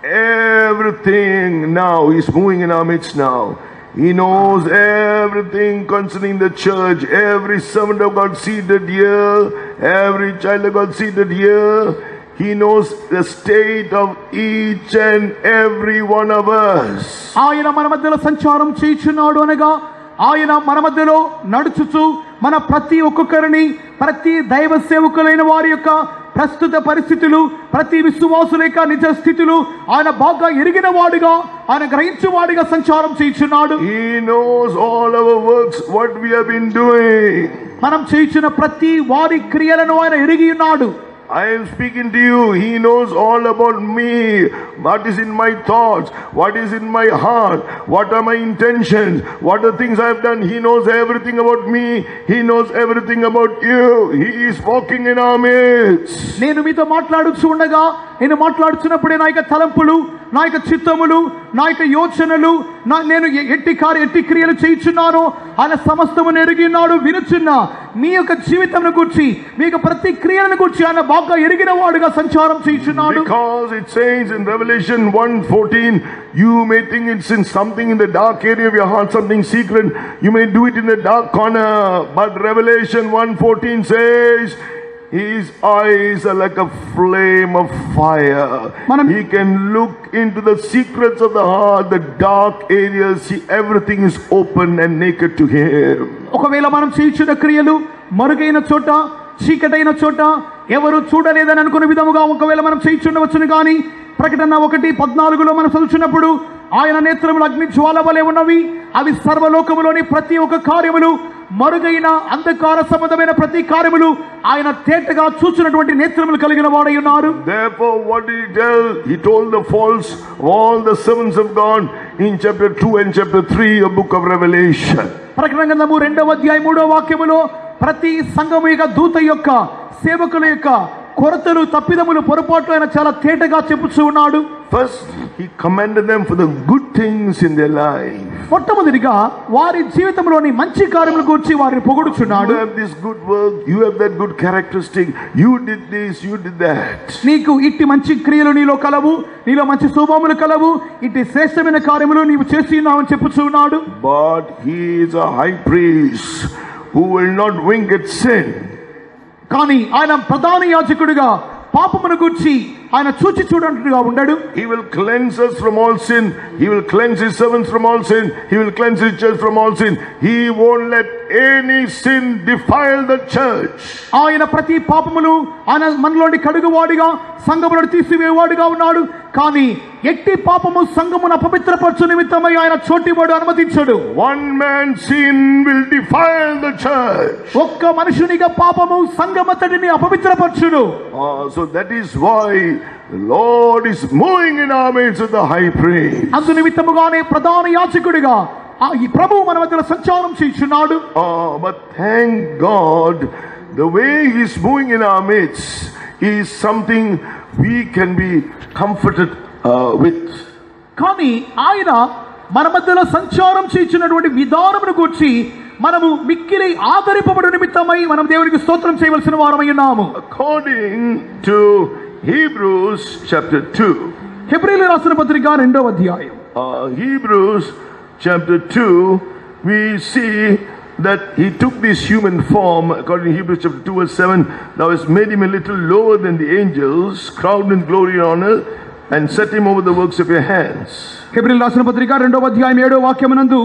everything now. He's moving in our midst now. He knows everything concerning the church. Every servant of God seated here, every child of God seated here. He knows the state of each and every one of us. ఆయన మన మధ్యలో సంచారం చేయుచున్నాడు అనగా ఆయన మన మధ్యలో నడుచుచు మన ప్రతి ఒక్కొక్కరిని ప్రతి దైవ సేవకులైన వారి యొక్క ప్రస్తుత పరిస్థితులు ప్రతి విశ్వాసుల యొక్క నిజ స్థితులు ఆయన బాగా ఎరిగిన వాడుగా ఆయన గ్రహించు వాడిగా సంచారం చేయుచున్నాడు have been doing. మనం చేయించిన ప్రతి వారి క్రియలను ఆయన ఎరిగి ఉన్నాడు I am speaking to you. He knows all about me. What is in my thoughts? What is in my heart? What are my intentions? What are things I have done? He knows everything about me. He knows everything about you. He is walking in our midst. నేను మీతో మాట్లాడుచు ఉండగా నేను మాట్లాడుచున్నప్పుడే నా యొక్క తలంపులు నా యొక్క చిత్తములు నా యొక్క యోచనలు నా నేను ఎ- ఎట్టి కార్య ఎట్టి క్రియలు చేయుచున్నాను ఆయన సమస్తమును ఎరిగినాడు వినుచున్నా మీ యొక్క జీవితం గురించి మీ యొక్క ప్రతి క్రియలను గురించి ఆయన బాగా ఎరిగిన వాడుగా సంచారం చేయుచున్నాడు Because it says in Revelation 1:14, you may think it's in something in the dark area of your heart, something secret. You may do it in the dark corner. But Revelation 1:14 says, his eyes are like a flame of fire. Manam- he can look into the secrets of the heart, the dark areas. See, everything is open and naked to him. ఒకవేళ మనం చేయించిన క్రియలు మరుగైన చోట చీకటైన చోట ఎవరు చూడలేదని అనుకునే విధముగా ఒకవేళ మనం చేయించుండవచ్చును కానీ ప్రకటన ఒకటి పద్నాలుగులో మనం చదువుచున్నప్పుడు ఆయన నేత్రములు అగ్ని జ్వాల వలె ఉన్నవి అవి సర్వలోకములోని ప్రతి ఒక్క కార్యములు మరుగైన అంధకార సంబంధమైన ప్రతి కార్యములు ఆయన తేటగా చూచినటువంటి నేత్రములు కలిగిన వాడై ఉన్నారు Therefore, what did he tell? He told the false, all the servants of God in chapter 2 and chapter 3 of book of Revelation. ప్రకటన గ్రంథము రెండవ అధ్యాయం మూడవ వాక్యములో ప్రతి సంఘము యొక్క దూత యొక్క సేవకుల యొక్క కొరతలు తప్పిదములు పొరపాట్లు ఆయన చాలా తేటగా చెప్పుచూ ఉన్నాడు First, he commended them for the good things in their life. మొట్టమొదటిగా వారి జీవితంలోని మంచి కార్యముల గురించి వారిని పొగుడుచున్నాడు have this good work, you have that good characteristic, you did this, you did that. నీకు ఇట్టి మంచి క్రియలు నీలో కలవు నీలో మంచి శుభములు కలవు ఇట్టి శ్రేష్టమైన కార్యములు నీవు చేసి ఉన్నావని చెప్పుచూ ఉన్నాడు But he is a high priest who will not wink at sin. కానీ ఆయన ప్రధాన యాజకుడిగా పాపమును గురించి ఆయన చూచి చూడట్టుగా ఉండడు He will cleanse us from all sin. He will cleanse his servants from all sin. He will cleanse his church from all sin. He won't let any sin defile the church. ఆయన ప్రతి పాపములు ఆయన మనలోని కడుగువాడిగా సంఘములను తీసివేవాడిగా ఉన్నాడు కానీ ఎట్టి పాపము సంఘమును అపవిత్రపరచు నిమిత్తమై ఆయన చోటివాడు అనుమతించడు One man's sin will defile the church. ఒక్క మనుషునిగా పాపము సంఘమతడిని అపవిత్రపరచుడు Ah, is why the Lord is moving in our midst with the high priest. అందు నిమిత్తముగానే ప్రధాన యాచకుడిగా ఆ ఈ ప్రభువు మన మధ్యలో సంచారం చేస్తున్నాడు Ah, but thank God, the way He's moving in our midst is something we can be comforted uh, with. కానీ ఆయన మన మధ్యలో సంచారం చేయించినటువంటి విధానమును గురించి మనము మిక్కిలి ఆదరింపబడు నిమిత్తమై మనం దేవునికి స్తోత్రం చేయవలసిన వారమై ఉన్నాము. According to Hebrews chapter 2, హెబ్రిల్ రాసిన పత్రిక రెండవ అధ్యాయం. Hebrews chapter 2, we see that he took this human form, according to Hebrews chapter 2, verse 7. Thou hast made him a little lower than the angels, crowned in glory and honor, and set him over the works of your hands. హెబ్రిల్ రాసిన పత్రిక రెండవ అధ్యాయం ఏడో వాక్యమునందు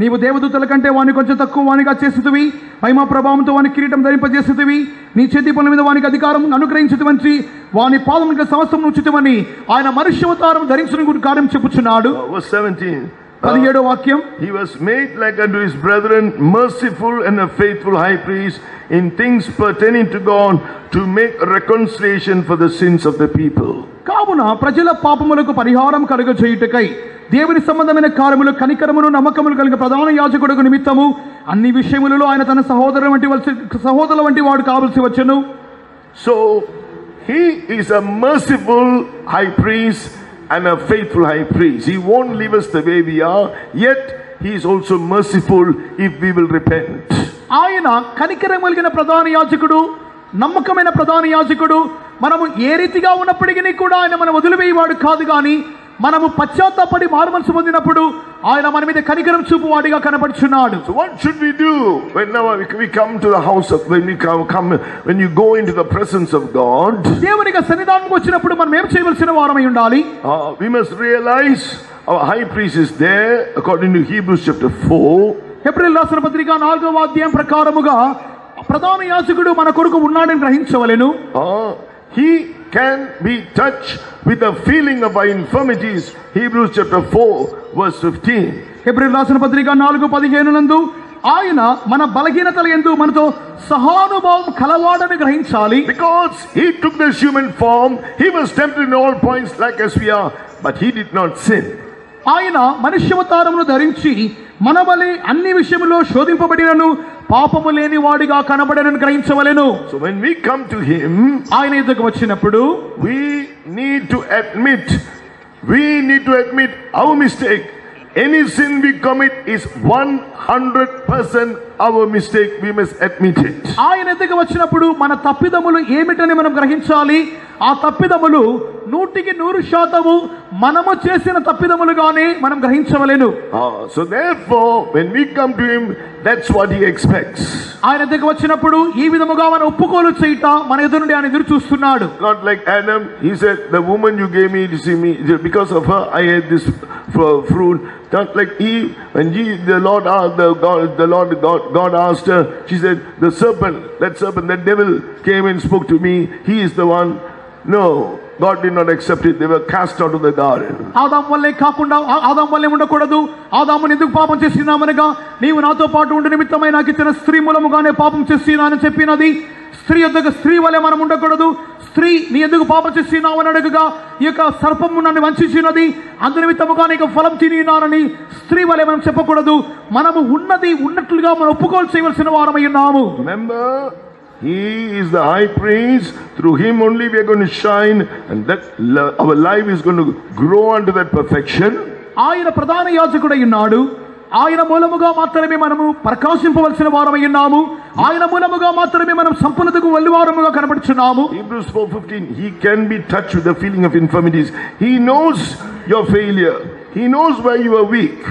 నీవు దేవదూతల కంటే వాని కొంచెం తక్కువ వానిగా చేస్తువి మహిమా ప్రభావంతో వాని కిరీటం ధరింపజేస్తువి నీ చేతి పనుల మీద వానికి అధికారం అనుగ్రహించుతవంచి వాని పాదం సమస్తం ఉంచుతమని ఆయన మనుష్యవతారం ధరించిన కార్యం చెప్పుచున్నాడు Uh, verse 17. Uh, పదిహేడో వాక్యం he was made like unto his brethren, merciful and a faithful high priest in things pertaining to God to make reconciliation for the sins of the people. కావున ప్రజల పాపములకు పరిహారం కలుగ చేయుటకై దేవుని సంబంధమైన కార్యములు కనికరమును నమ్మకములు కలిగిన ప్రధాన యాజకుడుకు నిమిత్తము అన్ని విషయములలో ఆయన తన సహోదరు వంటి వలసి సహోదరుల వంటి వాడు కావలసి వచ్చును So he is a merciful high priest and a faithful high priest. He won't leave us the way we are, yet he is also merciful if we will repent. ఆయన కనికరం కలిగిన ప్రధాన యాజకుడు నమ్మకమైన ప్రధాన యాజకుడు మనము ఏ రీతిగా ఉన్నప్పటికీ కూడా ఆయన మనం వదిలివేయవాడు కాదు కానీ మనము పశ్చాత్తాపడి మారుమనసు పొందినప్పుడు ఆయన మన మీద కనికరం చూపువాడిగా కనపడుచున్నాడు So what should we do whenever we come to the house of when we come, come when you go into the presence of God? దేవునికి సన్నిధానంకి వచ్చినప్పుడు మనం ఏం చేయవలసిన వారమై ఉండాలి Uh, we must realize our high priest is there according to Hebrews chapter 4. ఏప్రిల్ రాసిన పత్రిక నాలుగవ అధ్యాయం ప్రకారముగా ప్రధాన యాజకుడు మన కొరకు ఉన్నాడని గ్రహించవలెను Uh, he can be touched with the feeling of our infirmities. Hebrews chapter 4, verse 15. April రాసిన పత్రిక నాలుగు పదిహేను నందు ఆయన మన బలహీనతల ఎందు మనతో సహానుభావం కలవాడని గ్రహించాలి Because he took this human form, he was tempted in all points like as we are, but he did not sin. ఆయన మనుష్యవతారమును ధరించి మన మనవలి అన్ని విషయంలో శోధింపబడినను పాపము లేని వాడిగా కనబడను గ్రహించవలను. So when we come to him ఆయన ఇద్దరు వచ్చినప్పుడు we need to admit we need to admit our mistake any sin we commit one hundred percent our mistake. We must admit it. ఆయన ఎదుగు వచ్చినప్పుడు మన తప్పిదములు ఏమిటని మనం గ్రహించాలి ఆ తప్పిదములు నూటికి నూరు శాతము మనము చేసిన తప్పిదములుగానే మనం గ్రహించవలెను Ah, so therefore, when we come to him, that's what he expects. ఆయన దగ్గర వచ్చినప్పుడు ఈ విధముగా మన ఒప్పుకోలు చేయుట మన ఎదురు నుండి ఆయన ఎదురు చూస్తున్నాడు Not like Adam, he said, The woman you gave me to see me, because of her I ate this fr- fruit. Not like Eve, when he, the Lord asked, the God, the Lord God, God asked her, she said, The serpent, that serpent, that devil came and spoke to me, he is the one. No, God did not accept it. They were cast out of the garden. Adam వల్లే కాకుండా ఆ- ఆదాం వల్లే ఉండకూడదు ఆదాముని ఎందుకు పాపం చేసినామనగా నీవు నాతో పాటు ఉండి నిమిత్తమై నాకు ఇచ్చిన స్త్రీ మూలముగానే పాపం చేసినానని చెప్పినది స్త్రీ యొద్దకు స్త్రీ వలె మనం ఉండకూడదు. స్త్రీ నీ ఎందుకు పాపం చేసినావు అని అడుగుగా ఈ యొక్క సర్పము నన్ను వంచినది అందు నిమిత్తముగా నీకు ఫలం తినినానని స్త్రీ వలె మనం చెప్పకూడదు. మనము ఉన్నది ఉన్నట్లుగా మనం ఒప్పుకోలు చేయవలసిన వారమై ఉన్నాము. He is the high priest. Through him only we are going to shine, and that our life is going to grow unto that perfection. ఆయన ప్రధాన యాజకుడై ఉన్నాడు. ఆయన మూలముగా మాత్రమే మనము ప్రకాశింపవలసిన వారమై ఉన్నాము ఆయన మూలముగా మాత్రమే మనం సంపన్నతకు వెళ్ళివారముగా కనబడుచున్నాము Hebrews 4:15 he can be touched with the feeling of infirmities he knows your failure he knows where you are weak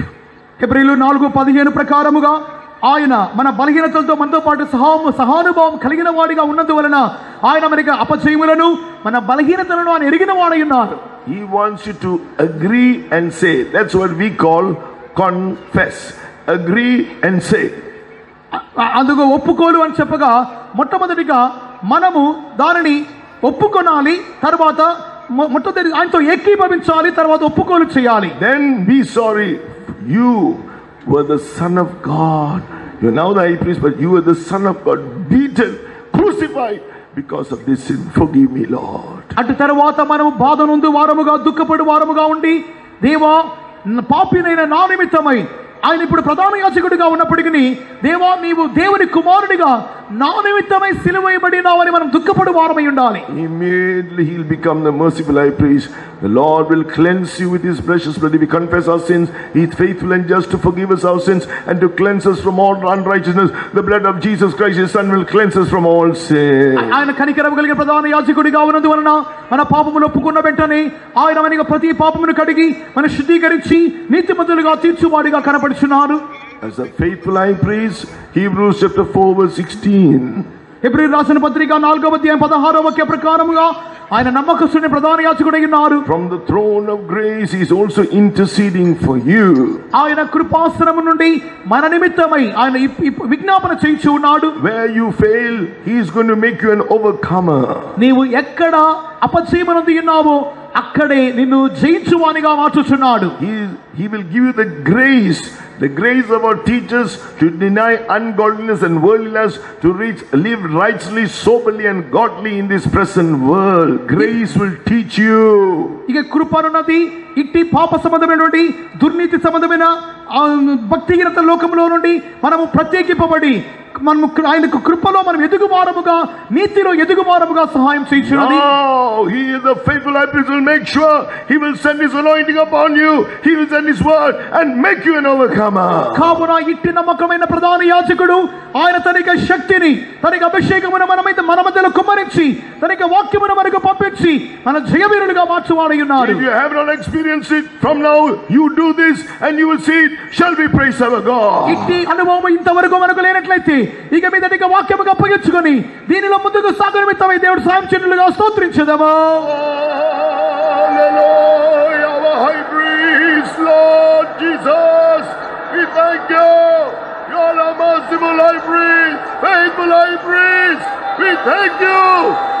April నాలుగు పదిహేను ప్రకారముగా ఆయన మన బలహీనతలతో మనతో పాటు సహా సహానుభావం కలిగిన వాడిగా ఉన్నందువలన ఆయన మనకి అపజయములను మన బలహీనతలను ఆయన ఎరిగిన వాడై ఉన్నారు he wants you to agree and say that's what we call confess agree and say అందుకు ఒప్పుకోలు అని చెప్పగా మొట్టమొదటిగా మనము దానిని ఒప్పుకొనాలి తర్వాత మొట్టమొదటి ఆయనతో ఏకీభవించాలి తర్వాత ఒప్పుకోలు చేయాలి. Then be sorry you were the Son of God you now the I please but you were the Son of God beaten crucified because of this sin forgive me Lord అటు తర్వాత మనం బాధ నుండి వారముగా దుఃఖపడి వారముగా ఉండి దేవా పాపినైన నా నిమిత్తమై ఆయన ఇప్పుడు ప్రధాన యాచకుడిగా ఉన్నప్పటికీ దేవా నీవు దేవుని కుమారుడిగా నా నిమిత్తమై సిలువైబడి అని మనం దుఃఖపడు వారమై ఉండాలి. He'll become the merciful high priest the will cleanse you with his just to forgive us our sins and blood of Jesus Christ will cleanse us ఆయన కనికరము కలిగిన ప్రధాన యాజకుడిగా ఉన్నందువలన మన పాపములు ఒప్పుకున్న వెంటనే ఆయన ప్రతి పాపమును కడిగి మన శుద్ధీకరించి నీతిమంతులుగా తీర్చువాడిగా కనపడుచున్నారు As a faithful high priest, Hebrews chapter 4 verse 16. ఎప్పుడు రాసిన పత్రిక నాలుగవ అధ్యాయం పదహారవ వాక్య ప్రకారముగా ఆయన నమ్మకస్తుని ప్రధాన యాచకుడై ఉన్నారు From the throne of grace, He is also interceding for you. ఆయన కృపాసనము నుండి మన నిమిత్తమై ఆయన ఇప్- ఇప్- విజ్ఞాపన చేయించి ఉన్నాడు Where you fail, He is going to make you an overcomer. నీవు ఎక్కడ అపజయమనంది ఉన్నావో అక్కడే నిన్ను జయించువానిగా మార్చుచున్నాడు He, he will give you the grace, the grace of our teachers to deny ungodliness and worldliness, to reach, live righteously, soberly, and godly in this present world. Grace will teach you. ఇక కృపనున్నది ఇట్టి పాప సంబంధమైనటువంటి దుర్నీతి సంబంధమైన భక్తిహీనత లోకంలో నుండి మనము ప్రత్యేకింపబడి మనము ఆయనకు కృపలో మనం ఎదుగువారముగా నీతిలో ఎదుగువారముగా సహాయం చేయించున్నది Now, He is the faithful high priest will make sure He will send His anointing upon you. He will send His word and make you an overcomer. కావున ఇట్టి నమ్మకమైన ప్రధాన యాజకుడు ఆయన తనిక శక్తిని తనకి అభిషేకమును మన మీద మన మధ్యలో కుమ్మరించి తనకి వాక్యమును మనకు పంపించి మన జయవీరులుగా మార్చువాడై ఉన్నాడు If you have not experienced it, from now you do this and you will see it. Shall we praise our God? ఇట్టి అనుభవం ఇంతవరకు మనకు లేనట్లయితే ఇక మీద ఇక వాక్యముగా అప్పగించుకొని దీనిలో ముందుకు సాగు నిమిత్తమై దేవుడు సాయం చెల్లుగా స్తోత్రించదము Hallelujah, our high priest, Lord Jesus, we thank you. You're a merciful high priest, faithful high priest. We thank you.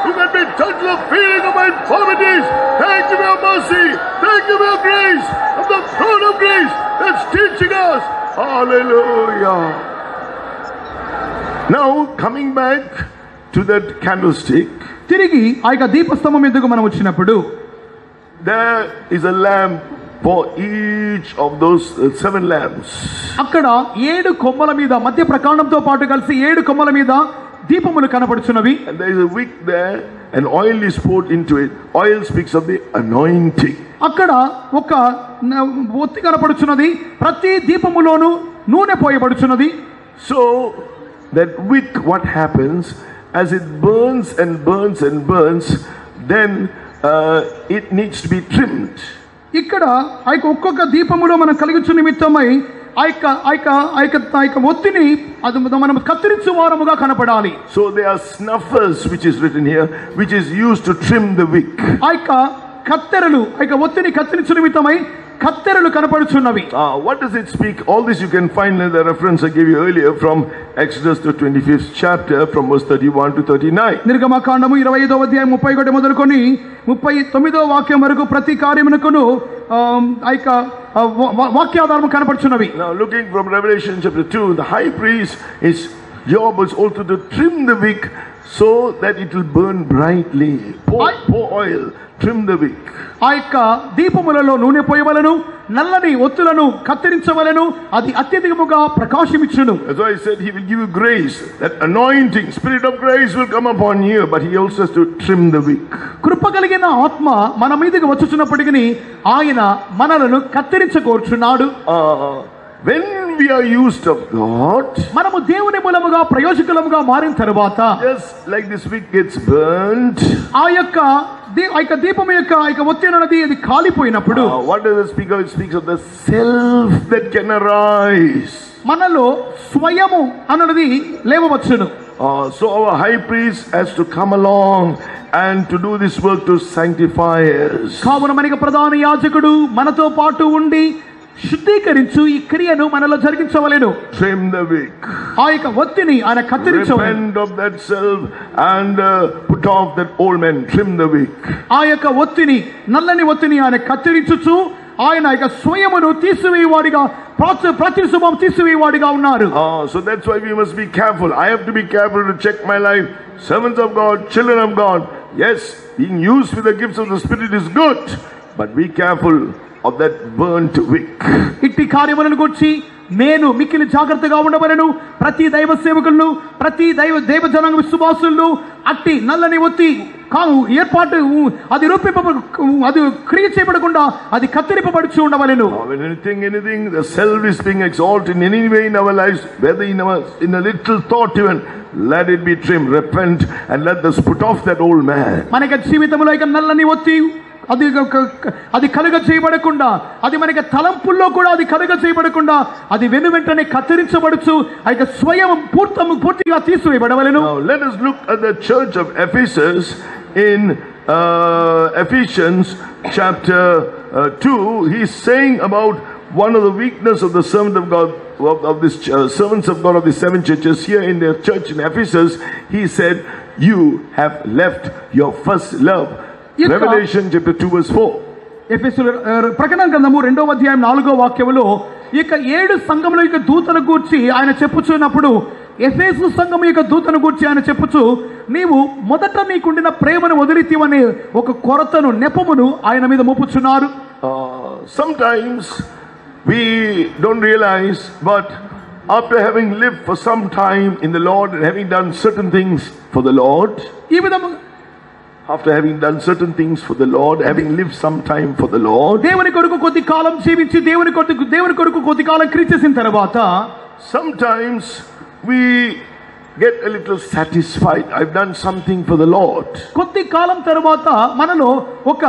You can be touched with the feeling of my infirmities. Thank you for your mercy. Thank you for your grace of the throne of grace that's teaching us. Hallelujah. Now, coming back to that candlestick, తిరిగి ఆ యొక్క దీపస్తంభం ఎందుకు మనం వచ్చినప్పుడు There is a lamp for each of those uh, seven lamps. అక్కడ ఏడు కొమ్మల మీద మధ్య ప్రకాండంతో పాటు కలిసి ఏడు కొమ్మల మీద దీపములు కనపడుచున్నవి And there is a wick there, and oil is poured into it. Oil speaks of the anointing. అక్కడ ఒక న- ఒత్తి కనపడుచున్నది ప్రతి దీపములోను నూనె పోయబడుచున్నది So, that wick, what happens, as it burns and burns and burns, then uh, it needs to be trimmed. ఇక్కడ ఆ యొక్క ఒక్కొక్క దీపములో మనం కలిగించు నిమిత్తమై ఆ యొక్క ఆ యొక్క ఆ యొక్క ఆ యొక్క ఒత్తిని అది మనం కత్తిరించు వారముగా కనపడాలి So, there are snuffers, which is written here, which is used to trim the wick. ఆ యొక్క కత్తెరలు ఆ యొక్క ఒత్తిని కత్తిరించు నిమిత్తమై కత్తెరలు కనపడుచున్నవి Uh, what does it speak? All this you can find in the reference I gave you earlier from Exodus, the 25th chapter, from verse 31 to 39. నిర్గమకాండము ఇరవై ఐదో అధ్యాయం ముప్పై ఒకటి మొదలుకొని ముప్పై తొమ్మిదో వాక్యం వరకు ప్రతి కార్యమునకును ఆ, ఆ యొక్క ఆ, వా- వా- వాక్యాధారము కనపడుచున్నవి Now, looking from Revelation chapter 2, the high priest, his job was also to trim the wick so that it will burn brightly. Pour, I- pour oil, trim the wick. ఆ యొక్క దీపములలో నూనె పోయవలను నల్లని ఒత్తులను కత్తిరించవలను అది అత్యధికముగా ప్రకాశమిచ్చును why I said he will give you grace. That anointing, spirit of grace will come upon you, but he also has to trim the wick. కృప కలిగిన ఆత్మ మన మీదకి వచ్చుచున్నప్పటికీ ఆయన మనలను కత్తిరించకోరుచున్నాడు Uh, when we are used of God, మనము దేవుని మూలముగా ప్రయోజకులముగా మారిన తరువాత just like this wick gets burnt, ఆ యొక్క దీ- ఆ యొక్క దీపం యొక్క ఆ యొక్క ఒత్తి అన్నది అది కాలిపోయినప్పుడు uh, what does it speak of? It speaks of the self that can arise. మనలో స్వయము అన్నది లేవవచ్చును Uh, so our high priest has to come along and to do this work to sanctify us. కావున మనకి ప్రధాన యాజకుడు మనతో పాటు ఉండి శుద్ధీకరించు ఈ క్రియను మనలో జరిగించవలెను Trim the wick. ఆ యొక్క ఒత్తిని ఆయన కత్తిరించవలెను Repent of that self and uh, put off that old man. Trim the wick. ఆ యొక్క ఒత్తిని నల్లని ఒత్తిని ఆయన కత్తిరించుచు ఆయన యొక్క స్వయమును తీసివేయవాడిగా ప్రాచ- ప్రతిశుభం తీసివేయవాడిగా ఉన్నారు Uh, so that's why we must be careful. I have to be careful to check my life. Servants of God, children of God. Yes, being used with the gifts of the Spirit is good, but be careful of that burnt wick. ఇట్టి కార్యములను గురించి నేను మిక్కిలి జాగ్రత్తగా ఉండవలను ప్రతి దైవ సేవకులను ప్రతి దైవ దైవ జనాంగ విశ్వాసులను అట్టి నల్లని ఒత్తి కావు ఏర్పాటు అది రూపింప అది క్రియ చేయబడకుండా అది కత్తిరింపబడుచు ఉండవలెను when anything, anything, the self is being exalted in any way in our lives, whether in our in a little thought even, let it be trimmed, repent, and let us put off that old man. మనకి జీవితంలో ఇక నల్లని ఒత్తి అది ఒక- ఒక- అది కలుగ చేయబడకుండా అది మనకి తలంపుల్లో కూడా అది కలుగ చేయబడకుండా అది వెను వెంటనే కత్తిరించబడుచు ఆ యొక్క స్వయం పూర్తము పూర్తిగా తీసివేయబడవలెను Now, let us look at the church of Ephesus in uh, Ephesians chapter uh, 2, he's saying about one of the weakness of the servant of God, of, of this uh, servants of God of the seven churches here in their church in Ephesus. He said, "You have left your first love." Revelation చెప్పి టూ వర్స్ ఫోర్ ఎఫ్ఎస్ఎల్ ప్రకటన గ్రంథము రెండవ అధ్యాయం నాలుగో వాక్యములో ఇక ఏడు సంఘముల యొక్క దూతను గూర్చి ఆయన చెప్పుచున్నప్పుడు ఎఫ్ఎస్ సంఘం యొక్క దూతను గూర్చి ఆయన చెప్పుచు నీవు మొదట నీకుండిన ప్రేమను వదిలితివని ఒక కొరతను నెపమును ఆయన మీద మోపుచున్నారు. Sometimes we don't realize but after having live for some time in the Lord having done certain things for the Lord ఈ విధంగా after having done certain things for the Lord, having lived some time for the Lord, దేవుని కొరకు కొద్ది కాలం జీవించి దేవుని కొరకు దేవుని కొరకు కొద్ది కాలం క్రియ చేసిన తర్వాత sometimes we get a little satisfied. I've done something for the Lord. కొద్ది కాలం తర్వాత మనలో ఒక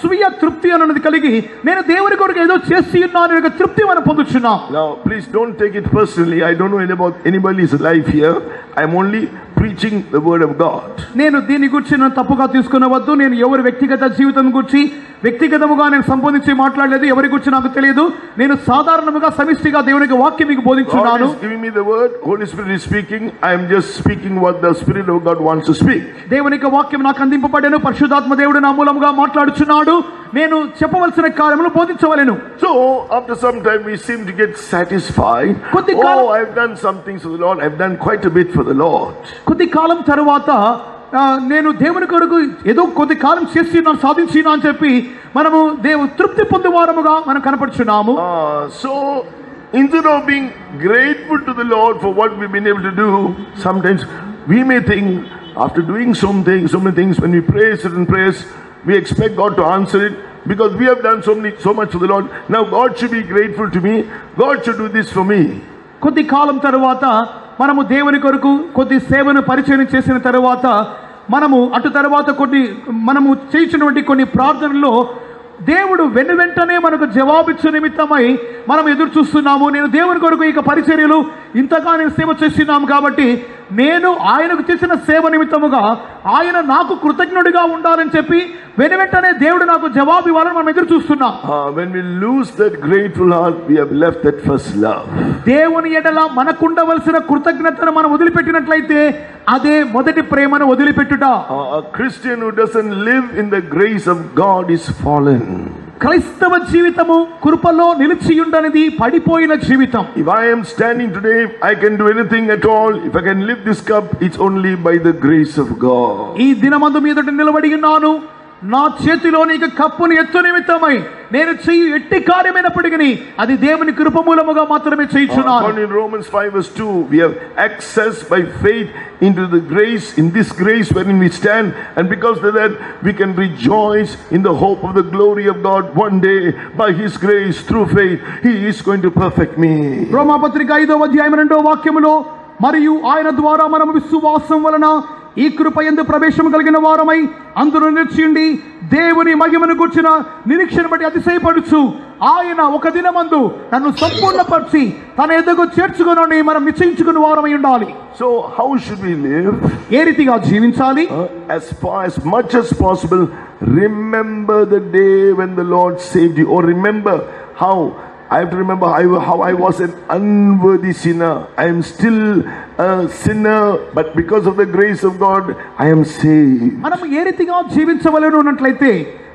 స్వీయ తృప్తి అన్నది కలిగి నేను దేవుని కొరకు ఏదో చేసి ఉన్నాను అనే ఒక తృప్తి మనం పొందుచున్నాం Now, please don't take it personally. I don't know any about anybody's life here. I'm only preaching the word of God. నేను దీని గురించి నేను తప్పుగా తీసుకునవద్దు నేను ఎవరి వ్యక్తిగత జీవితం గురించి వ్యక్తిగతముగా నేను సంబోధించి మాట్లాడలేదు ఎవరి గురించి నాకు తెలియదు నేను సాధారణముగా సమిష్టిగా దేవునికి వాక్యం మీకు God బోధించున్నాను is giving me the word. Holy Spirit is speaking. I am just speaking what the Spirit of God wants to speak. దేవుని యొక్క వాక్యం నాకు అందింపబడేను పరిశుద్ధాత్మ దేవుడు నా మూలముగా మాట్లాడుచున్నాడు నేను చెప్పవలసిన కార్యములు బోధించవలెను So, after some time, we seem to get satisfied. కొద్ది కాలం- Oh, I've done some things for the Lord. I've done quite a bit for the Lord. కొద్ది కాలం తరువాత ఆ, నేను దేవుని కొరకు ఏదో కొద్ది కాలం చేసి నేను సాధించిన అని చెప్పి మనము దేవు తృప్తి పొందేవారముగా మనం కనపడుచున్నాము Uh, so, instead of being grateful to the Lord for what we've been able to do, sometimes we may think, after doing some things, so many things, when we pray certain prayers, we expect God to answer it because we have done so many, so much for the Lord. Now God should be grateful to me. God should do this for me. కొద్ది కాలం తరువాత మనము దేవుని కొరకు కొద్ది సేవను పరిచయం చేసిన తర్వాత మనము అటు తర్వాత కొన్ని మనము చేసినటువంటి కొన్ని ప్రార్థనల్లో దేవుడు వెను వెంటనే మనకు జవాబిచ్చు నిమిత్తమై మనం ఎదురు చూస్తున్నాము. నేను దేవుని కొరకు ఇక పరిచర్యలు ఇంతగా నేను సేవ చేస్తున్నాము కాబట్టి నేను ఆయనకు చేసిన సేవ నిమిత్తముగా ఆయన నాకు కృతజ్ఞుడిగా ఉండాలని చెప్పి వెను వెంటనే దేవుడు నాకు జవాబు ఇవ్వాలని మనం ఎదురు చూస్తున్నాం when we lose that grateful heart, we have left that first love. దేవుని ఎడల మనకుండవలసిన కృతజ్ఞతను మనం వదిలిపెట్టినట్లయితే అదే మొదటి ప్రేమను వదిలిపెట్టుట Uh, a Christian who doesn't live in the grace of God is fallen. క్రైస్తవ జీవితము కృపలో నిలిచి ఉండనిది పడిపోయిన జీవితం. If I am standing today I can do anything at all if I can lift this cup it's only by the grace of God ఈ దినమందు మీదట నిలబడి ఉన్నాను. నా చేతిలో నీకు కప్పుని ఎత్తు నిమిత్తమై నేను చెయ్యి ఎట్టి కార్యమైనప్పటికీ అది దేవుని కృప మూలముగా మాత్రమే చేయించున్నాను According to Romans 5 verse 2, we have access by faith into the grace, in this grace wherein we stand, and because of that, we can rejoice in the hope of the glory of God. One day, by His grace, through faith, He is going to perfect me. రోమాపత్రిక ఐదవ అధ్యాయం రెండవ వాక్యములో మరియు ఆయన ద్వారా మనం విశ్వాసం వలన ఈ కృప ఎందు ప్రవేశం కలిగిన వారమై అందులో నిలిచిండి దేవుని మహిమను కూర్చిన నిరీక్షణ బట్టి అతిశయపడుచు. ఆయన ఒక దినమందు నన్ను సంపూర్ణపరిచి తన ఎదుగు చేర్చుకుని మనం నిశ్చయించుకుని వారమై ఉండాలి. So, how should we live? ఏ రీతిగా జీవించాలి? Uh, as far as much as possible, remember the day when the Lord saved you, or remember how I have to remember how, how I was an unworthy sinner. I am still a sinner, but because of the grace of God, I am saved. మనము ఏ రీతిగా జీవించవలను అన్నట్లయితే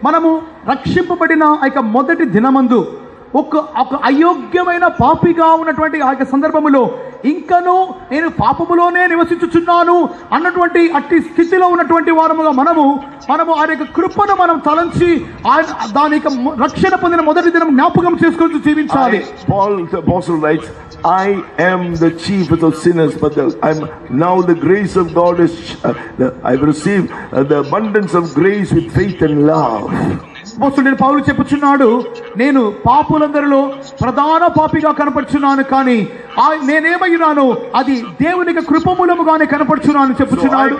మనము రక్షింపబడిన ఆ యొక్క మొదటి దినమందు ఒక ఒక అయోగ్యమైన పాపిగా ఉన్నటువంటి ఆ యొక్క సందర్భములో ఇంకను నేను పాపములోనే నివసించుచున్నాను అన్నటువంటి అట్టి స్థితిలో ఉన్నటువంటి వారముగా మనము మనము ఆ యొక్క కృపను మనం తలంచి దాని యొక్క రక్షణ పొందిన మొదటి దినం జ్ఞాపకం చేసుకుంటూ జీవించాలి. I, Paul the apostle writes, I am the chiefest of sinners, but the, I'm now the grace of God is, uh, the, I've received uh, the abundance of అపోస్తుడైన పౌలు చెప్పుచున్నాడు నేను పాపులందరిలో ప్రధాన పాపిగా కనపడుచున్నాను కానీ ఆ- నేనేమైనాను అది దేవునికి కృపమూలముగానే కనపడుచున్నాను చెప్పుచున్నాడు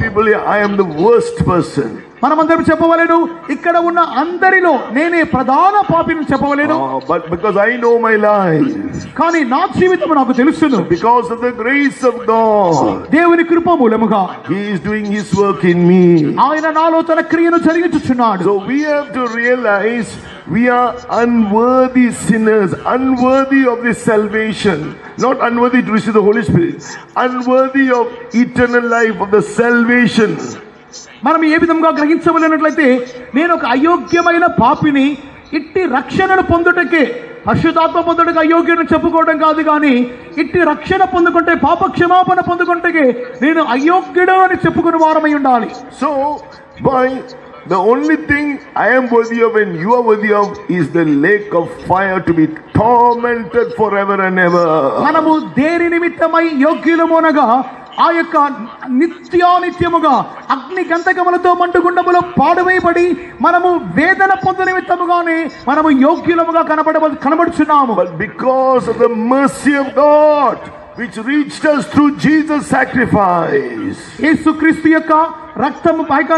people here, I am the worst person. మనమందరం చెప్పవలేదు ఇక్కడ ఉన్న అందరిలో నేనే ప్రధాన పాపిని చెప్పవలేను. But because I know my life కానీ నా జీవితం నాకు తెలుస్తుంది because of the grace of God దేవుని కృప మూలముగా. He is doing his work in me ఆయన నాలో తన క్రియను జరిగించుచున్నాడు. So we have to realize we are unworthy sinners unworthy of the salvation not unworthy to receive the Holy Spirit unworthy of eternal life of the salvation మనం ఏ విధంగా గ్రహించవలేనట్లయితే నేను ఒక అయోగ్యమైన పాపిని ఇట్టి రక్షణను పొందుటకే పరిశుధాత్మ పొందుటకు అయోగ్యుని చెప్పుకోవడం కాదు కానీ ఇట్టి రక్షణ పొందుకుంటే పాప క్షమాపణ పొందుకుంటే నేను అయోగ్యుడు అని చెప్పుకుని వారమై ఉండాలి. So by the only thing I am worthy of and you are worthy of is the lake of fire to be tormented forever and ever. మనము దేని నిమిత్తమై యోగ్యులమోనగా ఆ యొక్క నిత్యానిత్యముగా అగ్ని గంధకములతో మండుగుండములో పాడువేయబడి మనము వేదన పొందు నిమిత్తముగానే మనము యోగ్యులముగా కనబడ కనబడుచున్నాము because of the mercy of God, which reached us through Jesus' sacrifice, యేసుక్రీస్తు యొక్క రక్తము పైక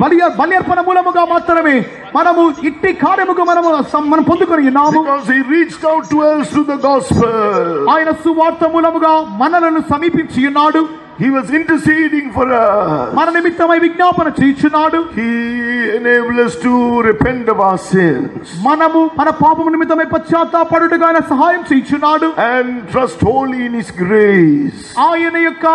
బలి బలియర్పణ మూలముగా మాత్రమే మనము ఇట్టి కార్యముగా మనము సం- మనం పొందుకొని ఉన్నాము because He reached out to us through the gospel, ఆయన సువార్త మూలముగా మనలను సమీపించి ఉన్నాడు He was interceding for us. మన నిమిత్తమై విజ్ఞాపన చేయుచున్నాడు He enabled us to repent of our sins మనము మన పాపము నిమిత్తమై పశ్చాత్తాపడుటగా ఆయన సహాయం చేయుచున్నాడు and trust wholly in His grace. ఆయన యొక్క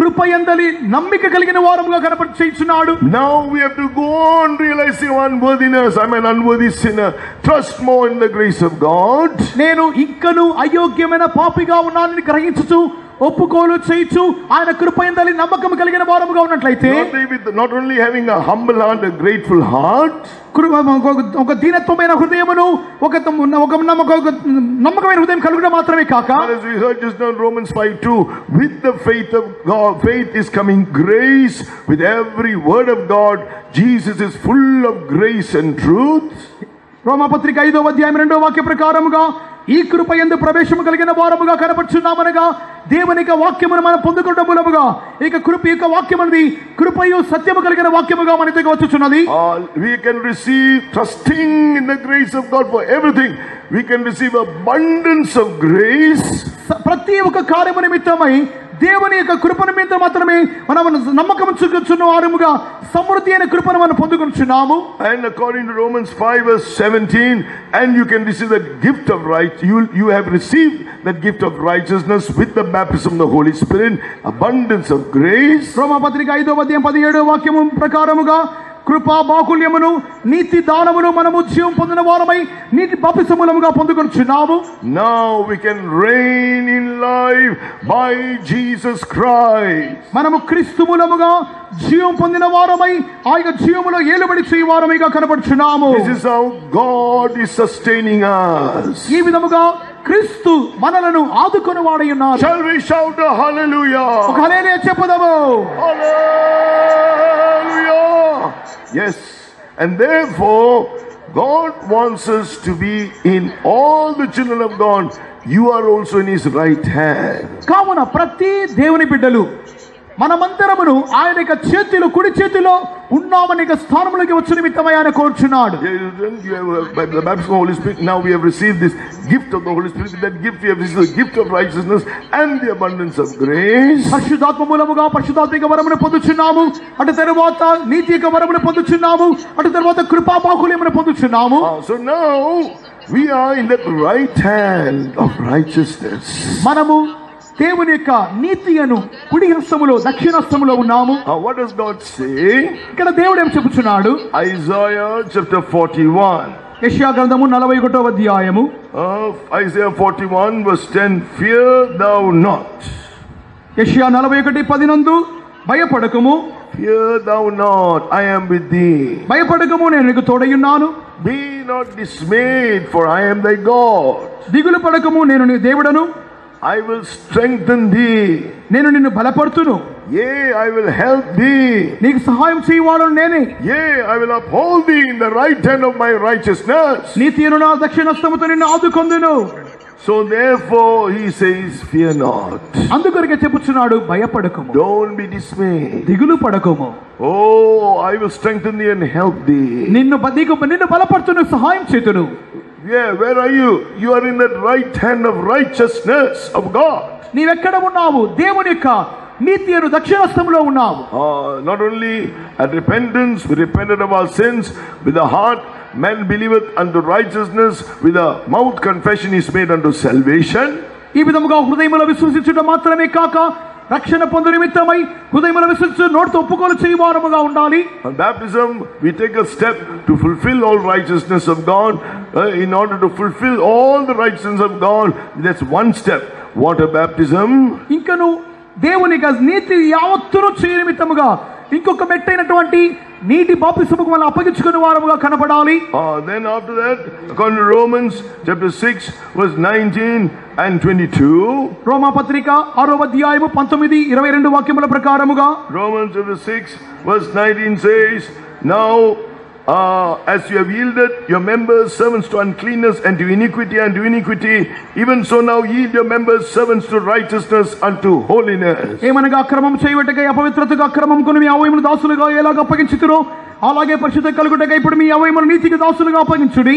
కృపయందలి నమ్మిక కలిగిన వారముగా కనపడి చేయుచున్నాడు Now we have to go on realizing our unworthiness. I'm an unworthy sinner. Trust more in the grace of God. నేను ఇంకను అయోగ్యమైన పాపిగా ఉన్నానని గ్రహించుచు ఒప్పుకోలు చేయొచ్చు ఆయన కృపయందలి నమ్మకం కలిగిన వారముగా ఉన్నట్లయితే not only having a humble and grateful heart ఒక దీనత్వమైన హృదయమును ఒక ఒక నమ్మక నమ్మకమైన హృదయం కలుగుట మాత్రమే కాక as we heard just now Romans 5 2 with the faith of God faith is coming grace. With every word of God Jesus is full ఐదో అధ్యాయం రెండో వాక్య ప్రకారముగా ఈ కృప ఎందు ప్రవేశము కలిగిన వారముగా కనపడుచున్నామనగా దేవుని యొక్క వాక్యమును మనం పొందుకుంటాం మూలముగా ఇక కృప యొక్క వాక్యం అనేది కృపయు సత్యము కలిగిన వాక్యముగా మన దగ్గర వచ్చుచున్నది All we can receive trusting in the grace of God for everything. We can receive abundance of grace. స- ప్రతి ఒక్క కార్యము నిమిత్తమై దేవుని యొక్క కృప నిమిత్తం మాత్రమే మనం నమ్మకం చూచున్న వారముగా సమృద్ధి అయిన కృపను మనం పొందుకుంటున్నాము And according to Romans 5 verse 17, and you can receive that gift of right, you, you have received that gift of righteousness with the baptism of the Holy Spirit, abundance of grace. రోమపత్రిక ఐదో అధ్యాయం పదిహేడో వాక్యము ప్రకారముగా కృపా బాకుల్యమును నీతి దానమును మనము జీవం పొందిన వారమై నీటి బాపిసమూలముగా పొందుకొచ్చున్నాము Now we can reign in life by Jesus Christ. మనము క్రీస్తు మూలముగా జీవం పొందిన వారమై ఆ యొక్క జీవములో ఏలుబడి చేయి వారమైగా కనబడుచున్నాము This is how God is sustaining us. ఈ విధముగా క్రీస్తు మనలను ఆదుకొని వాడై ఉన్నారు Shall we shout a ఒక hallelujah? Hallelujah చెప్పుదాము Hallelujah! Yes, and therefore, God wants us to be in all the children of God. You are also in His right hand. కావున ప్రతి దేవుని బిడ్డలు మనమందరమును ఆయన యొక్క చేతిలో కుడి చేతిలో ఉన్నామని యొక్క స్థానములకి వచ్చిన మిత్తమై ఆయన కోరుచున్నాడు. Now we have receive this gift of the Holy Spirit that gift we gift of righteousness and the abundance of మూలముగా పరిశుద్ధాత్మిక వరమును పొందుచున్నాము. అటు తర్వాత నీతి యొక్క వరమును పొందుచున్నాము. అటు తర్వాత కృపా బాహుళ్యమును పొందుచున్నాము so now we are in right hand of righteousness మనము దేవుని యొక్క నీతియను కుడి హస్తములో దక్షిణస్తములో ఉన్నాము Now, what does God say? ఇక్కడ దేవుడు ఏం చెబుతున్నాడు Isaiah chapter 41. యెషయా గ్రంథము నలభై ఒకటో అధ్యాయము Uh, Isaiah 41 verse 10 Fear thou not, యెషయా నలభై ఒకటి పదినందు భయపడకము fear thou not, I am with thee. భయపడకము నేను నీకు తోడయున్నాను Be not dismayed, for I am thy God. దిగులు పడకము నేను నీ దేవుడను I will strengthen thee. నేను నిన్ను బలపడుతును Yea, I will help thee. నీకు సహాయం చేయవాడు నేనే Yea, I will uphold thee in the right hand of my righteousness. నీ తీరున దక్షిణస్తముతో నిన్ను ఆదుకొందును So therefore he says, fear not. అందుకొరకే చెప్పుచున్నాడు భయపడకము Don't be dismayed. దిగులు పడకము Oh, I will strengthen thee and help thee. నిన్ను బ- నీకు నిన్ను బలపడుతున్న సహాయం చేతును Yeah, where are you? You are in that right hand of righteousness of God. నీవెక్కడ ఉన్నావు దేవుని యొక్క నీతి అను దక్షిణస్థంలో ఉన్నావు Uh, not only at repentance, we repented of our sins with the heart, man believeth unto righteousness, with the mouth confession is made unto salvation. ఈ విధముగా హృదయములో విశ్వసించడం మాత్రమే కాక రక్షణ పొందు నిమిత్తమై హృదయములో విశ్వసించు నోటితో ఒప్పుకోలు చేయవారముగా ఉండాలి we take a step to fulfill all righteousness of God. Uh, in order to fulfill all the righteousness of God, that's one step. Water baptism. ఇంకను దేవుని నీతి యావత్తును చేయ నిమిత్తముగా ఇంకొక మెట్టైనటువంటి నీటి బాప్తిసము మనం అప్పగించుకునే వారముగా కనపడాలి. Then after that Romans chapter 6 verse 19 and 22 రోమా పత్రిక ఆరవ అధ్యాయము 19 22 వాక్యముల ప్రకారముగా Romans chapter 6 verse 19 now uh, as you have yielded your members servants to uncleanness and to iniquity and to iniquity, even so now yield your members servants to righteousness unto holiness. ఏమనగా అక్రమం చేయబట్టకై అపవిత్రతగా అక్రమం కొని మీ అవయములు దాసులుగా ఎలాగ అప్పగించుతురో అలాగే పరిశుద్ధ కలుగుటకై ఇప్పుడు మీ అవయములు నీతికి దాసులుగా అప్పగించుడి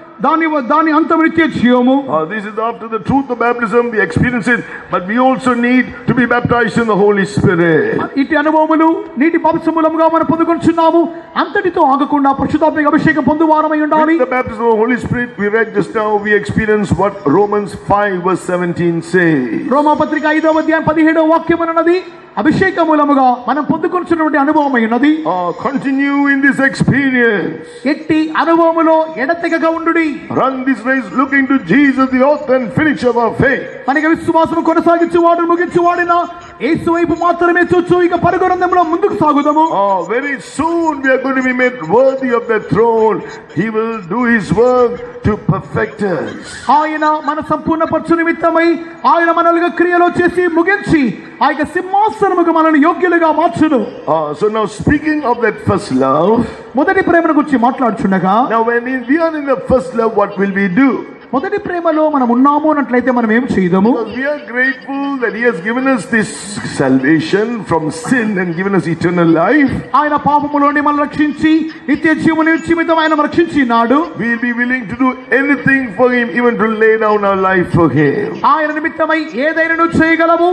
దాని దాని అంతం నిత్య జీవము Uh, this is after the truth of baptism we experience it but we also need to be baptized in the Holy Spirit ఇటు అనుభవములు నీటి పాపసమూలముగా మనం పొందుకొంచున్నాము అంతటితో ఆగకుండా పరిశుద్ధాత్మక అభిషేకం పొందువారమై ఉండాలి With the baptism of the Holy Spirit we read just now we experience what Romans 5 verse 17 says రోమా పత్రిక ఐదవ అధ్యాయం పదిహేడవ వాక్యం అన్నది అభిషేక మూలముగా మనం పొందుకొంచున్నటువంటి అనుభవం అయి ఉన్నది Uh, continue in this experience ఎట్టి అనుభవములో ఎడతెగక ఉండుడి run this race looking to Jesus the author and finisher of our faith మనకి విశ్వాసం కొనసాగించువాడు ముగించువాడిన యేసు వైపు మాత్రమే చూచు ఇక పరుగురందంలో ముందుకు సాగుదాము Oh, very soon we are going to be made worthy of the throne. He will do his work to perfect us. ఆయన మన సంపూర్ణ పరచు నిమిత్తమై ఆయన మనలుగా క్రియలో చేసి ముగించి ఆ యొక్క సింహాసనముకు మనల్ని యోగ్యులుగా మార్చును Uh, so now speaking of that first love, మొదటి ప్రేమను గురించి మాట్లాడుచుండగా now when we are in the first love, what will we do? మొదటి ప్రేమలో మనం ఉన్నాము అన్నట్లయితే మనం ఏం చేయదము Because we are grateful that he has given us this salvation from sin and given us eternal life. ఆయన పాపములోని మనం రక్షించి నిత్య జీవన నిమిత్తం ఆయన మనల్ని రక్షించినాడు We'll be willing to do anything for him, even to lay down our life for him. ఆయన నిమిత్తమై ఏదైనా చేయగలము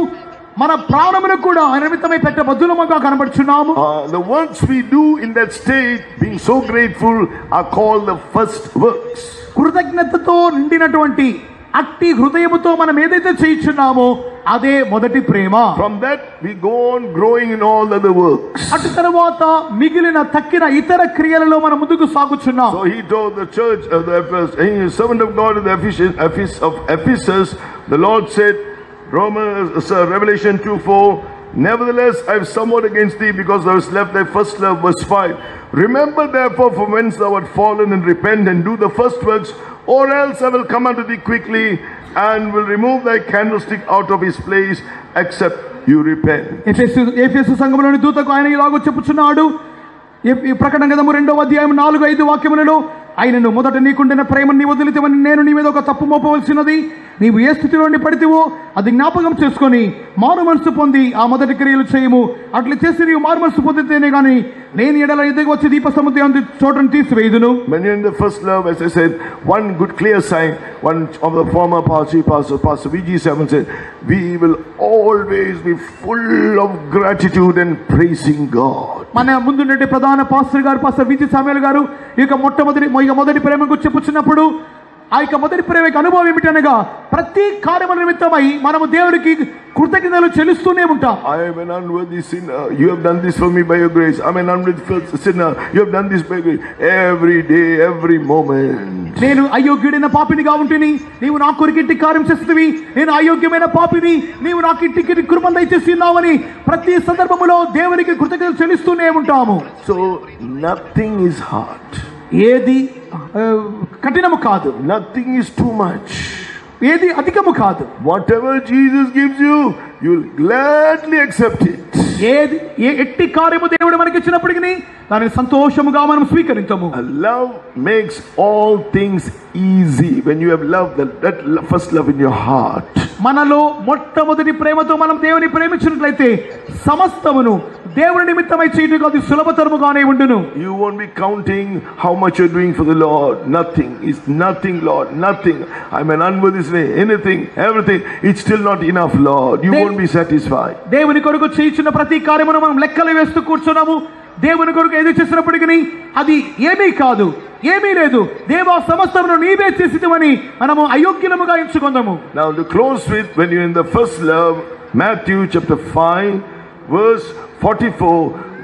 మన ప్రాణమును కూడా అనిమితమై పెట్ట బద్దులముగా కనబడుచున్నాము. The works we do in that stage being so grateful are called the first works కృతజ్ఞతతో నిండినటువంటి అట్టి హృదయముతో మనం ఏదైతే చేయించున్నామో అదే మొదటి ప్రేమ. From that we go on growing in all the works అటు తర్వాత మిగిలిన తక్కిన ఇతర క్రియలలో మనం ముందుకు సాగుచున్నాం. So he told the church of the Ephesus in seven of God in Ephesus Ephesus the Lord said Romans, uh, Revelation 2 4, Nevertheless, I have somewhat against thee because thou hast left thy first love. Verse 5. Remember therefore from whence thou art fallen and repent and do the first works, or else I will come unto thee quickly and will remove thy candlestick out of his place, except you repent. ఎఫెసు ఎఫెసు సంఘములోని దూతకు ఆయన ఇలాగో చెప్పుచున్నాడు ఎఫ్- ఈ ప్రకటన గదము రెండవ అధ్యాయం నాలుగు ఐదు వాక్యములలో ఆయనను మొదట నీకుండిన ప్రేమని నీ వదిలితేవని నేను నీ మీద ఒక తప్పు మోపవలసినది. నీవు ఏ స్థితిలోని పడితేవో అది జ్ఞాపకం చేసుకొని మారు మనసు పొంది ఆ మొదటి క్రియలు చేయము. అట్లా చేసి నీవు మారు మనసు పొందితేనే కానీ లేని ఎడల ఎదుగు వచ్చి దీప సముద్రం చోటను తీసివేయుదును When you're in the first love, as I said, one good clear sign, one of the former pastor, pastor, pastor VG7 said, we will always be full of gratitude and praising God. మన ముందున్నటువంటి ప్రధాన పాస్టర్ గారు పాస్టర్ విజయ్ సామ్యాల్ గారు యొక్క మొట్టమొదటి ఇక మొదటి ప్రేమ గురించి చెప్పుచున్నప్పుడు ఆ యొక్క మొదటి ప్రేమ యొక్క అనుభవం ఏమిటనగా ప్రతి కార్యముల నిమిత్తమై మనము దేవుడికి కృతజ్ఞతలు చెల్లిస్తూనే ఉంటాం I am an unworthy sinner. You have done this for me by your grace. I'm an unworthy sinner. You have done this by grace. Every day, every moment. నేను అయోగ్యుడైన పాపినిగా ఉంటుని నీవు నా కొరికి ఇంటి కార్యం చేస్తువి నేను అయోగ్యమైన పాపిని నీవు నాకు ఇంటికి కృపం దయచేస్తున్నావని ప్రతి సందర్భములో దేవునికి కృతజ్ఞతలు చెల్లిస్తూనే ఉంటాము So nothing is hard. ఏది కఠినము కాదు. నథింగ్ ఇస్ టూ మచ్ ఏది అధికము కాదు. Whatever Jesus gives you you will gladly accept it ఏది ఏ ఎట్టి కార్యము దేవుడు మనకి ఇచ్చినప్పటికీ దానిని సంతోషముగా మనం స్వీకరించము. Love makes all things easy when you have love that first love in your heart మనలో మొట్టమొదటి ప్రేమతో మనం దేవుని ప్రేమించినట్లయితే సమస్తమును దేవుని నిమిత్తమై చేయటం అది సులభతరముగానే ఉండును You won't be counting how much you're doing for the Lord. Nothing. It's nothing, Lord. Nothing. I'm an unworthy slave. Anything, everything. It's still not enough, Lord. You They- won't be satisfied. దేవుని కొరకు చేయించిన ప్రతి కార్యమును మనం లెక్కలు వేస్తూ కూర్చున్నాము దేవుని కొరకు ఏది చేసినప్పటికీ అది ఏమీ కాదు ఏమీ లేదు దేవా సమస్తమును నీవే చేసిమని మనము అయోగ్యముగా ఎంచుకుందాము Now, to close with, when you're in the first love, Matthew chapter 5, verse 44,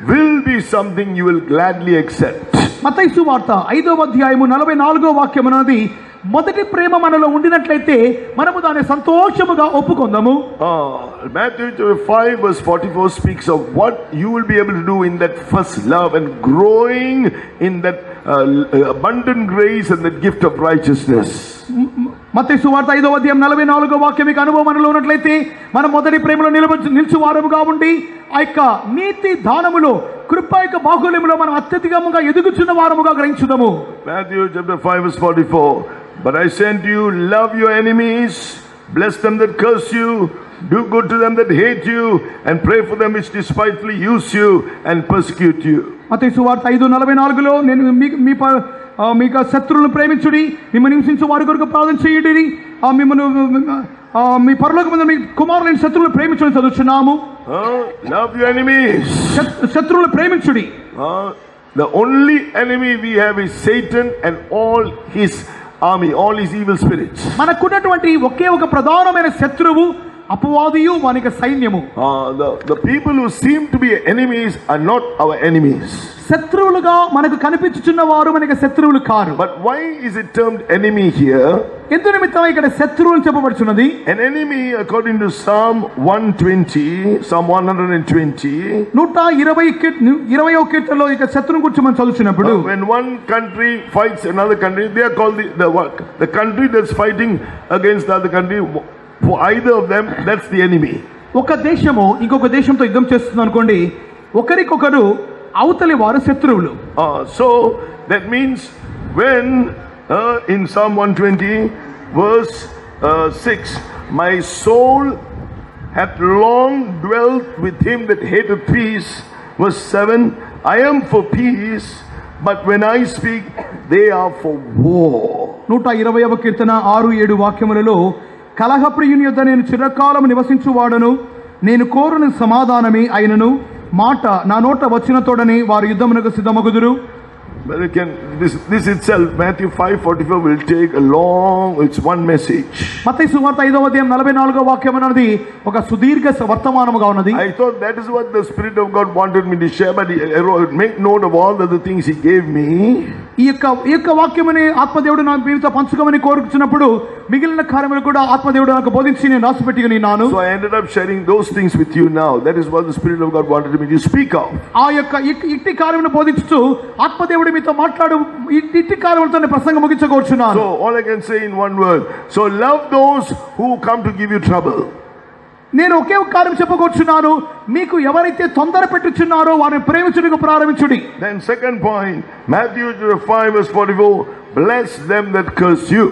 will be something you will gladly accept. మతైసు వార్త ఐదవ అధ్యాయము నలభై నాలుగో వాక్యం అన్నది మొదటి ప్రేమ మనలో ఉండినట్లయితే మనము దాన్ని సంతోషముగా ఒప్పుకుందాము Uh, Matthew chapter 5, verse 44 speaks of what you will be able to do in that first love and growing in that uh, abundant grace and that gift of righteousness. మతైసు వార్త ఐదవ అధ్యాయం నలభై నాలుగో వాక్యం మీకు అనుభవం మనలో ఉన్నట్లయితే మనం మొదటి ప్రేమలో నిలవ నిలిచి వారముగా ఉండి ఆ యొక్క నీతి దానములో కృప యొక్క మనం అత్యధికముగా ఎదుగుచున్న వారముగా గ్రహించుదాము Matthew chapter 5, verse 44. But I say unto you, love your enemies, bless them that curse you, do good to them that hate you, and pray for them which despitefully use you and persecute you. మతైసు వార్త ఐదు నలభై నాలుగులో నేను మీ- మీ ప- ఆ, మీకు శత్రువులను ప్రేమించుడి మిమ్మల్ని హింసించు వారి కొరకు ప్రార్థన చేయుడి ఆ మిమ్మల్ని ఆ, మీ పరలోక ముందు మీ కుమారులైన శత్రువులను ప్రేమించడం చదువుచున్నాము Huh? Love your enemies. శత్- శత్రువులను ప్రేమించుడి Huh? the only enemy we have is Satan and all his army, all his evil spirits. మనకున్నటువంటి ఒకే ఒక ప్రధానమైన శత్రువు అపవాదియు వానికి సైన్యము Uh, the, the people who seem to be enemies are not our enemies. శత్రువులుగా మనకు కనిపించుచున్న వారు మనకి శత్రువులు car But why is it termed enemy here? ఎందు నిమిత్తం ఇక్కడ శత్రువులు చెప్పబడుచున్నది An enemy, according to Psalm 120, Psalm 120, నూట ఇరవై ఇరవై కీర్తనలో ఇక శత్రువు గురించి మనం చదువుతున్నప్పుడు uh, when one country fights another country, they are called the, the, what? the country that's fighting against the other country. For either of them, that's the enemy. ఒక దేశము ఇంకొక దేశంతో యుద్ధం చేస్తుంది అనుకోండి ఒకరికొకరు అవతలి వారు శత్రువులు Uh, so that means when uh, in Psalm 120, verse uh, 6, my soul hath long dwelt with him that hateth peace. Verse 7, I am for peace, but when I speak, they are for war. నూట ఇరవైవ కీర్తన ఆరు ఏడు వాక్యములలో కలహప్రియుని యొద్ద నేను చిరకాలం నివసించువాడను. నేను కోరుని సమాధానమే అయినను. మాట నా నోట వచ్చిన తోడని వారు యుద్ధమునకు సిద్ధమగుదురు. But it can, this, this itself, Matthew 5 44, will take a long, it's one message. మత్తయి సువార్త ఐదవ అధ్యాయం నలభై నాలుగో వాక్యం అన్నది ఒక సుదీర్ఘ స- వర్తమానముగా ఉన్నది I thought that is what the Spirit of God wanted me to share, but I wrote, make note of all the other things He gave me. ఈ యొక్క ఈ యొక్క వాక్యమని ఆత్మదేవుడు నా మీతో పంచుకోమని కోరుకున్నప్పుడు మిగిలిన కార్యములు కూడా ఆత్మదేవుడు నాకు బోధించి నేను రాసిపెట్టుకుని నాను So I ended up sharing those things with you now. That is what the Spirit of God wanted me to speak of. ఆ యొక్క ఇట్- ఇట్టి కార్యమును బోధించుతూ ఆత్మదేవుడు మీతో మాట్లాడు ఇట్- ఇట్టి నేను ప్రసంగం ముగించకూర్చున్నాను So all I can say in one word. So love those who come to give you trouble. నేను ఒకే ఒక కార్యం చెప్పకూర్చున్నాను మీకు ఎవరైతే తొందర పెట్టుచున్నారో వారిని ప్రేమించుటకు ప్రారంభించుడి second point, Matthew chapter 5 verse 44, bless them that curse you.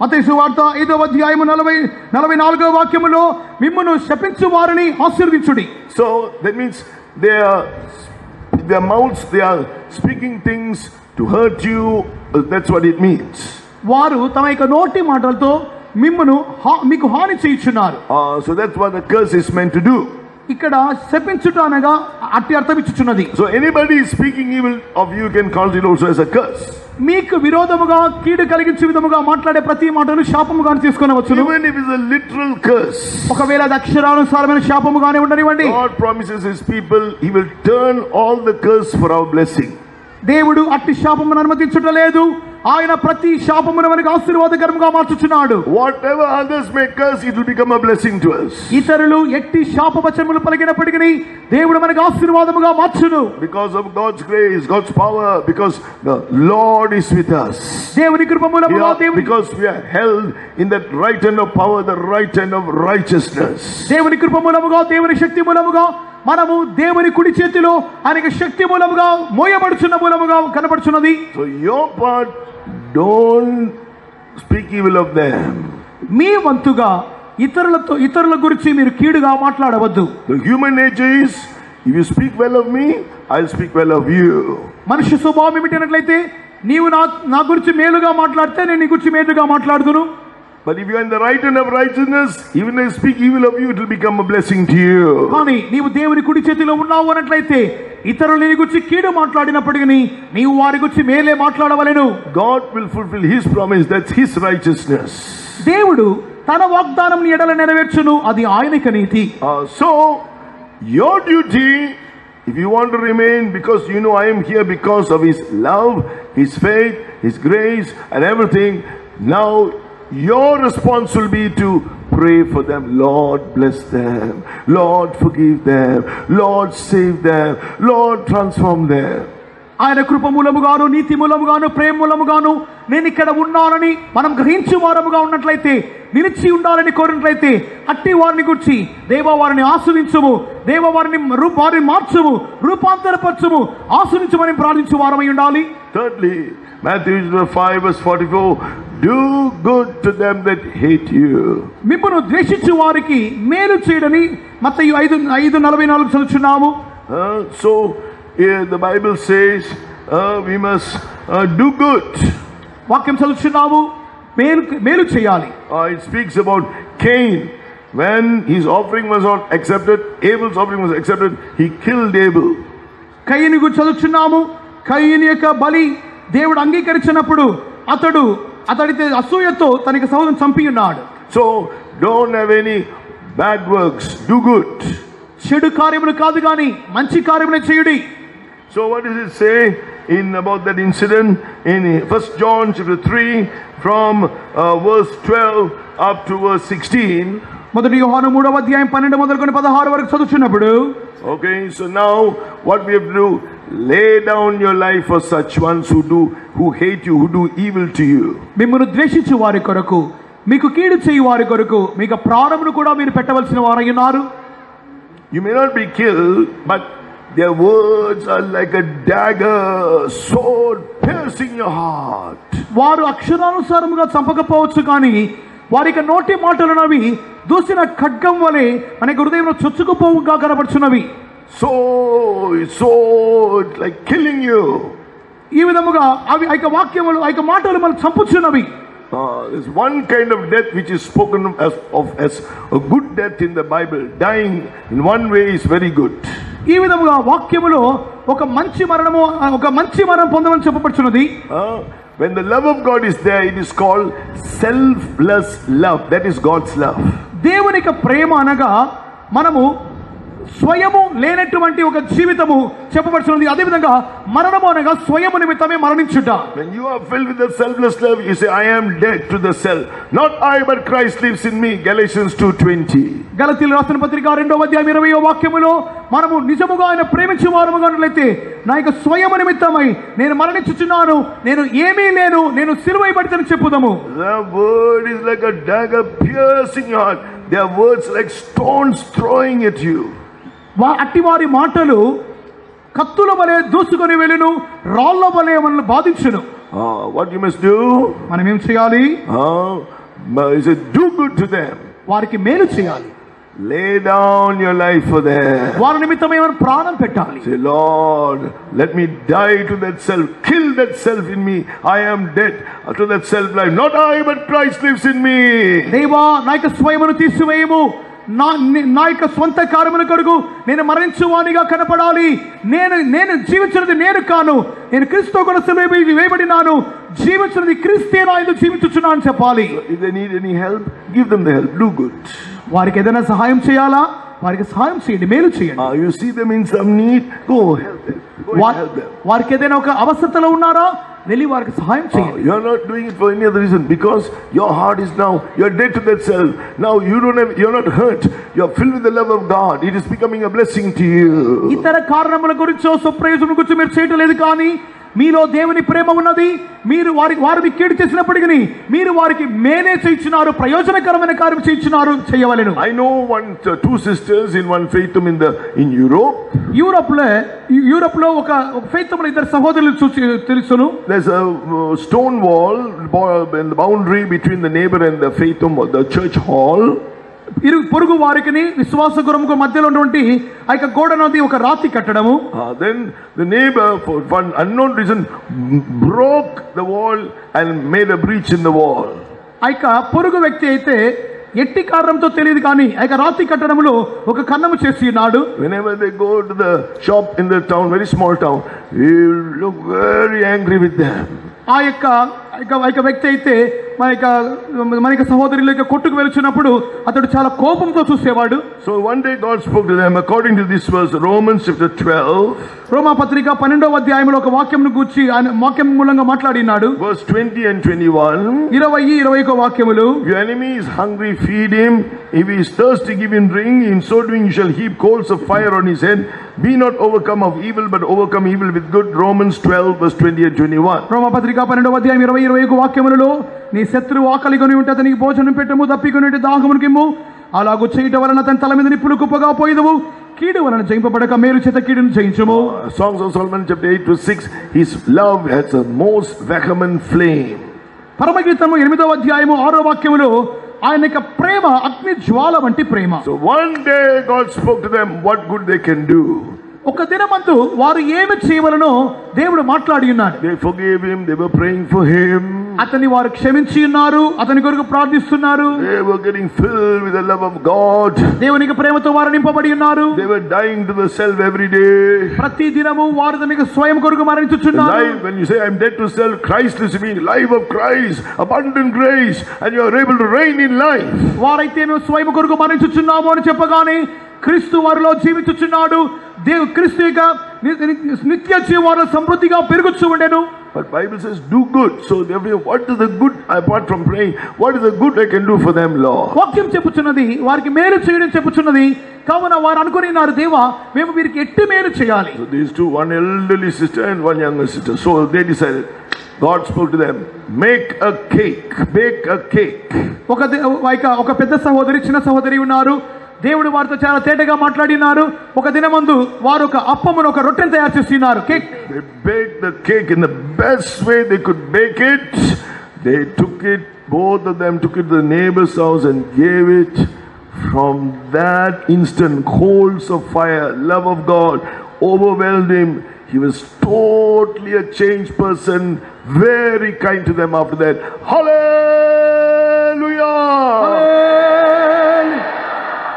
Matayi సువార్త ఐదవ అధ్యాయము నలభై నలభై నాలుగవ వాక్యములో మిమ్మను శపించు వారిని ఆశీర్వించుడి So that means they are, their mouths, they are speaking things to hurt you. Uh, That's what it means. వారు తమ యొక్క నోటి మాటలతో మిమ్మను హా- మీకు హాని చేయుచున్నారు Uh, so that's what the curse is meant to do. ఇక్కడ శపించుట అనగా అట్టి అర్థం ఇచ్చుచున్నది So anybody speaking evil of you can count it also as a curse. మీకు విరోధముగా కీడు కలిగించే విధముగా మాట్లాడే ప్రతి మాటను శాపముగా తీసుకునవచ్చును Even if it's a literal curse. ఒకవేళ అది అక్షరానుసారమైన శాపముగానే ఉండనివ్వండి God promises his people he will turn all the curse for our blessing. దేవుడు అట్టి శాపమును అనుమతించుట లేదు ఆయన ప్రతి శాపమును మనకి ఆశీర్వాదకరంగా మార్చుచున్నాడు. Whatever others make us it will become a blessing to us. ఇతరులు ఎట్టి శాప పలికినప్పటికీ దేవుడు మనకు ఆశీర్వాదముగా మార్చును. Because of God's grace God's power because the Lord is with us. దేవుని కృప మూల మూల దేవుడు because we are held in the right hand of power the right hand of righteousness దేవుని కృప మూలముగా దేవుని శక్తి మూలముగా మనము దేవుని కుడి చేతిలో ఆయనకు శక్తి మూలముగా మోయబడుచున్న మూలముగా కనబడుచున్నది సో యో don't speak evil of them. మీ వంతుగా ఇతరులతో ఇతరుల గురించి మీరు కీడుగా మాట్లాడవద్దు The human nature is, if you speak well of me, I'll speak well of you. మనుష్య స్వభావం ఏమిటనట్లయితే నీవు నా నా గురించి మేలుగా మాట్లాడితే నేను నీ గురించి మేలుగా మాట్లాడుదును But if you are in the right hand of righteousness, even if I speak evil of you, it will become a blessing to you. కానీ నీవు దేవుని కుడి చేతిలో ఉన్నావు అన్నట్లయితే ఇతరులు నీ గురించి కీడు మాట్లాడినప్పటికీ నీవు వారి గురించి మేలే మాట్లాడవలెను God will fulfill His promise, that's His righteousness. దేవుడు తన వాగ్దానం నీ ఎడల నెరవేర్చును అది ఆయనక నీతి Uh, so, your duty, if you want to remain, because you know I am here because of His love, His faith, His grace, and everything, now your response will be to pray for them. Lord, bless them. Lord, forgive them. Lord, save them. Lord, transform them. ఆయన కృప మూలముగాను నీతి మూలముగాను ప్రేమ మూలముగాను నేను ఇక్కడ ఉన్నానని మనం గ్రహించు వారముగా ఉన్నట్లయితే నిలిచి ఉండాలని కోరినట్లయితే అట్టి వారిని గురించి దేవ వారిని ఆస్వాదించుము దేవ వారిని రూ- వారిని మార్చుము రూపాంతరపరచుము ఆస్వాదించమని ప్రార్థించు వారమై ఉండాలి Thirdly, Matthew chapter 5 verse 44, do good to them that hate you. మిమ్మను ద్వేషించు వారికి మేలు చేయడని మత్తయి ఐదు ఐదు నలభై నాలుగు చదువుచున్నాము Uh, so here the Bible says uh, we must uh, do good. వాక్యం చదువుచున్నాము మేలు మేలు చేయాలి Uh, it speaks about Cain. When his offering was not accepted, Abel's offering was accepted, he killed Abel. కయ్యని గురించి చదువుచున్నాము కయ్యని యొక్క బలి దేవుడు అంగీకరించినప్పుడు అతడు అతడి అసూయతో తనకి సహోదరం చంపి ఉన్నాడు So don't have any bad works. Do good. చెడు కార్యములు కాదు కానీ మంచి కార్యములు చేయుడి So what does it say in about that incident in First John chapter 3 from uh, verse 12 up to verse 16? మొదటి యోహాను మూడవ అధ్యాయం పన్నెండు మొదలుకొని పదహారు వరకు చదువుచున్నప్పుడు Okay, so now what we have to do, lay down your life for such ones who do who hate you who do evil to you మిమ్మును ద్వేషించు వారి కొరకు మీకు కీడు చేయు వారి కొరకు మీకు ప్రాణమును కూడా మీరు పెట్టవలసిన వారై ఉన్నారు. You may not be kill but their words are like a dagger sword piercing your heart వారు అక్షరానుసారముగా చంపకపోవచ్చు కానీ వారి యొక్క నోటి మాటలు అవి దూసిన ఖడ్గం వలె అనే హృదయంలో చొచ్చుకుపోవుగా కనబడుచున్నవి. So, so it's like killing you. ఈ విధముగా అవి ఆ యొక్క వాక్యములు ఆ యొక్క మాటలు మనం చంపుచున్నవి Uh, there's one kind of death which is spoken of as, of as a good death in the Bible. Dying in one way is very good. ఈ విధముగా వాక్యములో ఒక మంచి మరణము ఒక మంచి మరణం పొందమని చెప్పబడుచున్నది Uh, when the love of God is there, it is called selfless love. That is God's love. దేవుని యొక్క ప్రేమ అనగా మనము స్వయము లేనటువంటి ఒక జీవితము చెప్పబడుచున్నది అదేవిధంగా మరణము అనగా స్వయము నిమిత్తమే మరణించుట When you are filled with the selfless love, you say, I am dead to the self. Not I, but Christ lives in me. Galatians 2.20. గలతీలు రాసిన పత్రిక రెండవ అధ్యాయం ఇరవయో వాక్యములో మనము నిజముగా ఆయన ప్రేమించే వారముగా ఉన్నట్లయితే నా యొక్క స్వయము నిమిత్తమై నేను మరణించుచున్నాను నేను ఏమీ లేను నేను సిలువైబడితని చెప్పుదాము The word is like a dagger piercing your heart. Their words like stones throwing at you. వా అట్టివారి మాటలు కత్తుల వలె దూసుకొని వెళ్ళును రాళ్ళ వలె మనల్ని బాధించును Ah? మనం ఏం చేయాలి Ah, to them. వారికి మేలు చేయాలి Lay down your life for them. వారి నిమిత్తమే మనం ప్రాణం పెట్టాలి Say, Lord, let me die to that self. Kill that self in me. I am dead to that self life. Not I, but Christ lives in me. దేవా నా యొక్క స్వయమును తీసివేయము నా ని- యొక్క స్వంత కార్యముల కొరకు నేను మరణించువానిగా కనపడాలి. నేను నేను జీవించినది నేను కాను. నేను క్రీస్తు వేయ- వేయబడినాను. జీవించినది క్రీస్తే నా ఎందుకు జీవించుచున్నా అని చెప్పాలి. The help. Do good. వారికి ఏదైనా సహాయం చేయాలా? వారికి సహాయం చేయండి మేలు చేయండి. Ah. వారికి ఏదైనా ఒక అవసరతలో ఉన్నారా? వెళ్ళి వారికి సహాయం Uh, చేయండి You're not doing it for any other reason because your heart is now, you're dead to that self. Now you don't have, you're not hurt. You're filled with the love of God. It is becoming a blessing to you. ఇతర కారణముల గురించో సుప్రయోజనం గురించి మీరు చేయటం లేదు కానీ మీలో దేవుని ప్రేమ ఉన్నది. మీరు వారికి వారిని కీడు చేసినప్పటికీ మీరు వారికి మేనే చేయించున్నారు ప్రయోజనకరమైన కార్యం చేయించున్నారు చేయవలేను. I know one two sisters in one faith in the in Europe యూరోప్లో యూరోప్లో ఒక ఫెయిత్ ఇద్దరు సహోదరులు చూసి తెలుసును. There's a stone wall boundary between the neighbour and the faith the church hall ఇరు పొరుగు వారికిని విశ్వాస గురముకు మధ్యలో ఉన్నటువంటి ఆ యొక్క గోడ నది ఒక రాతి కట్టడము. Then the neighbour for one unknown reason broke the wall and made a breach in the wall ఆ పొరుగు వ్యక్తి అయితే ఎట్టి కారణంతో తెలియదు కానీ ఆ యొక్క రాతి కట్టడంలో ఒక కన్నము చేసి నాడు whenever they the shop in the town very small town he look very angry with ఆ యొక్క ఆ యొక్క వ్యక్తి అయితే మన యొక్క మన యొక్క సహోదరుల యొక్క కొట్టుకు వెళ్తున్నప్పుడు అతడు చాలా కోపంతో చూసేవాడు So one day God spoke to them according to this verse, Romans chapter 12, రోమా పత్రిక పన్నెండవ అధ్యాయంలో ఒక వాక్యంను గూర్చి ఆయన వాక్యం మూలంగా మాట్లాడినాడు verse 20 and 21. ఇరవై ఇరవై ఒక వాక్యములు Your enemy is hungry, feed him. If he is thirsty, give him drink. In so doing, you shall heap coals of fire on his head. Be not overcome of evil, but overcome evil with good. Romans 12, verse 20 and 21. రోమా పత్రిక పన్నెండవ అధ్యాయం ఇరవై ఇరవై ఒక వాక్యములలో నీ శత్రువు ఆకలి కొని ఉంటే అతనికి భోజనం పెట్టము తప్పికొని ఉంటే దాహమును కిమ్ము అలాగూ చేయటం వలన తన తల మీద నిప్పులు కుప్పగా పోయిదవు కీడు వలన జయింపబడక మేలు చేత కీడును జయించము Songs of Solomon, chapter 8 to 6. His love has a most vehement flame. పరమగీతము ఎనిమిదవ అధ్యాయము ఆరో వాక్యములో ఆయన యొక్క ప్రేమ అగ్ని జ్వాల వంటి ప్రేమ So one day God spoke to them what good they can do. ఒక దినమందు వారు ఏమి చేయవలనో దేవుడు మాట్లాడి ఉన్నాడు They forgave him, they were praying for him, అతన్ని వారు క్షమించి ఉన్నారు అతని కొరకు ప్రార్థిస్తున్నారు they were getting filled with the love of God. దేవునికి ప్రేమతో వారు నింపబడి ఉన్నారు They were dying to the self every day. ప్రతి దినము వారు తనకి స్వయం కొరకు The మరణించుచున్నారు life, when you say, I'm dead to self, Christ is me, life of Christ, abundant grace, and you are able to reign in life. వారైతే నువ్వు స్వయం కొరకు మరణించుచున్నాము అని చెప్పగానే క్రీస్తు వారిలో జీవించుచున్నాడు దేవు క్రీస్తు యొక్క నిత్య జీవాలు సమృద్ధిగా పెరుగుచు ఉండెను But Bible says, do good. So therefore, what is the good, apart from praying, what is the good I can do for them, Lord? వాక్యం చెప్పుచున్నది వారికి మేలు చేయడం చెప్పుచున్నది కావున వారు అనుకున్నారు దేవా మేము వీరికి ఎట్టి మేలు చేయాలి So these two, one elderly sister and one younger sister. So they decided, God spoke to them, make a cake, bake a cake. ఒక- ఒక పెద్ద సహోదరి చిన్న సహోదరి ఉన్నారు దేవుడు వారితో చాలా తేటగా మాట్లాడినారు ఒక దినమందు వారు ఒక అప్పమును ఒక రొట్టెను తయారు చేస్తున్నారు cake They baked the cake in the best way they could bake it. They took it, both of them took it to the neighbor's house and gave it. From that instant, coals of fire, love of God overwhelmed him. He was totally a changed person, very kind to them after that. Hallelujah!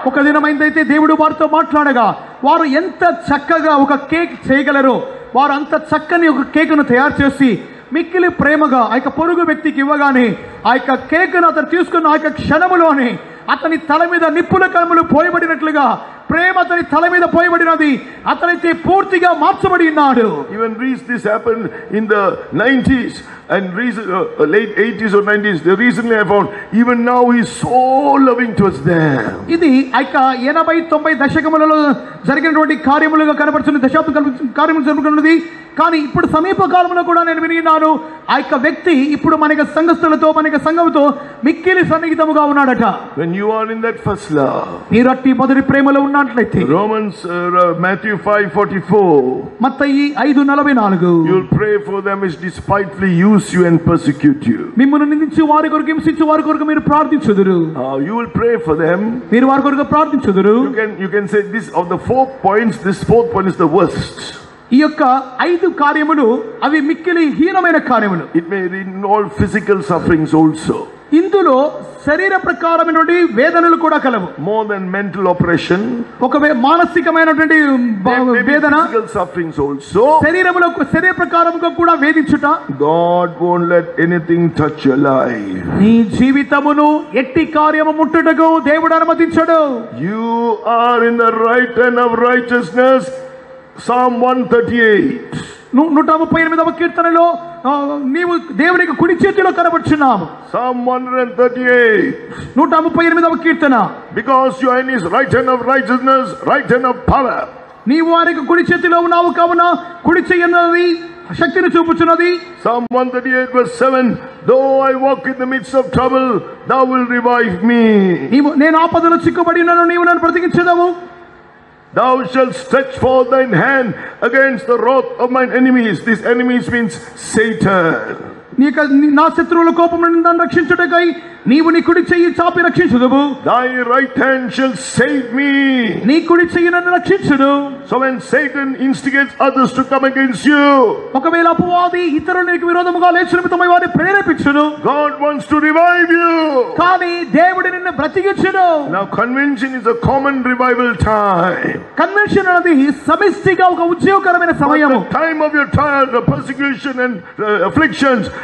ఒక దినమైందైతే దేవుడు వారితో మాట్లాడగా వారు ఎంత చక్కగా ఒక కేక్ చేయగలరో వారు అంత చక్కని ఒక కేకును తయారు చేసి మిక్కిలి ప్రేమగా ఆ యొక్క పొరుగు వ్యక్తికి ఇవ్వగానే ఆ యొక్క కేకును అతను తీసుకున్న ఆ యొక్క క్షణములోనే అతని తల మీద నిప్పుల కలములు పోయబడినట్లుగా ప్రేమ అతని తల మీద పోయబడినది అతనైతే పూర్తిగా మార్చబడి ఉన్నాడు Even Reese, this happened in the 90s and recent, uh, uh, late 80s or 90s. The recently I found, even now he's so loving towards them. ఇది యొక్క ఎనభై తొంభై దశకములలో జరిగినటువంటి కార్యములుగా కనపడుతున్న దశాబ్దం కార్యములు జరుగుతున్నది కానీ ఇప్పుడు సమీప కాలంలో కూడా నేను వినిన్నాను ఆ యొక్క వ్యక్తి ఇప్పుడు మన సంఘస్థులతో మన సంఘంతో మిక్కిలి సన్నిహితముగా ఉన్నాడట When you are in that first love. మీరు అట్టి మొదటి ప్రేమలో ఉన్నట్లయితే Romans, uh, uh, Matthew 5 44. మత్తయి ఐదు నలభై నాలుగు You'll pray for them which despitefully use you and persecute you. మిమ్మల్ని నిందించి వారి కొరకు హింసించి వారి కొరకు మీరు ప్రార్థించుదురు Uh, you will pray for them. మీరు వారి కొరకు ప్రార్థించుదురు You can, you can say this of the four points, this fourth point is the worst. ఈ యొక్క ఐదు కార్యములు అవి మిక్కిలి హీనమైన కార్యములు. It may all physical sufferings also ఇందులో శరీర ప్రకారమైనటువంటి వేదనలు కూడా కలవు. మోర్ దెన్ మెంటల్ ఆపరేషన్ ఒకవేళ మానసికమైనటువంటి వేదన సఫరింగ్స్ ఆల్సో శరీరములకు శరీర ప్రకారముగా కూడా వేధించుట. God won't let anything touch your life నీ జీవితమును ఎట్టి కార్యము ముట్టుటకు దేవుడు అనుమతించడు. You are in the right hand of righteousness Psalm 138. ను- నూట ముప్పై ఎనిమిదవ కీర్తనలో ఆ, నీవు దేవునికి కుడి చేతిలో కనబడుచున్నావు Psalm 138. నూట ముప్పై ఎనిమిదవ కీర్తన Because you are in his right hand of righteousness, right hand of power. నీవు వారికి కుడి చేతిలో ఉన్నావు కావున కుడి చెయ్యన్నది శక్తిని చూపుచున్నది Psalm 138 verse 7. Though I walk in the midst of trouble, thou will revive me. నీవు నేను ఆపదలో చిక్కుబడి ఉన్నాను నీవు నన్ను బ్రతికించదవు Thou shalt stretch forth thine hand against the wrath of mine enemies. These enemies means Satan. నీక నా శత్రువుల కోపం నుండి నన్ను రక్షించుటకై నీవు నీ కుడి చెయ్యి చాపి రక్షించుదువు Thy right hand shall save me. నీ కుడి చెయ్యి నన్ను రక్షించుడు So when Satan instigates others to come against you, ఒకవేళ అపవాది ఇతరులు నీకు విరోధముగా లేచిన నిమిత్తమై వారిని ప్రేరేపించును God wants to revive you. కానీ దేవుడు నిన్ను బ్రతికించును Now convention is a common revival time. Convention అనేది సమిష్టిగా ఒక ఉద్యోగకరమైన But సమయము the time of your trial, the persecution and uh, afflictions,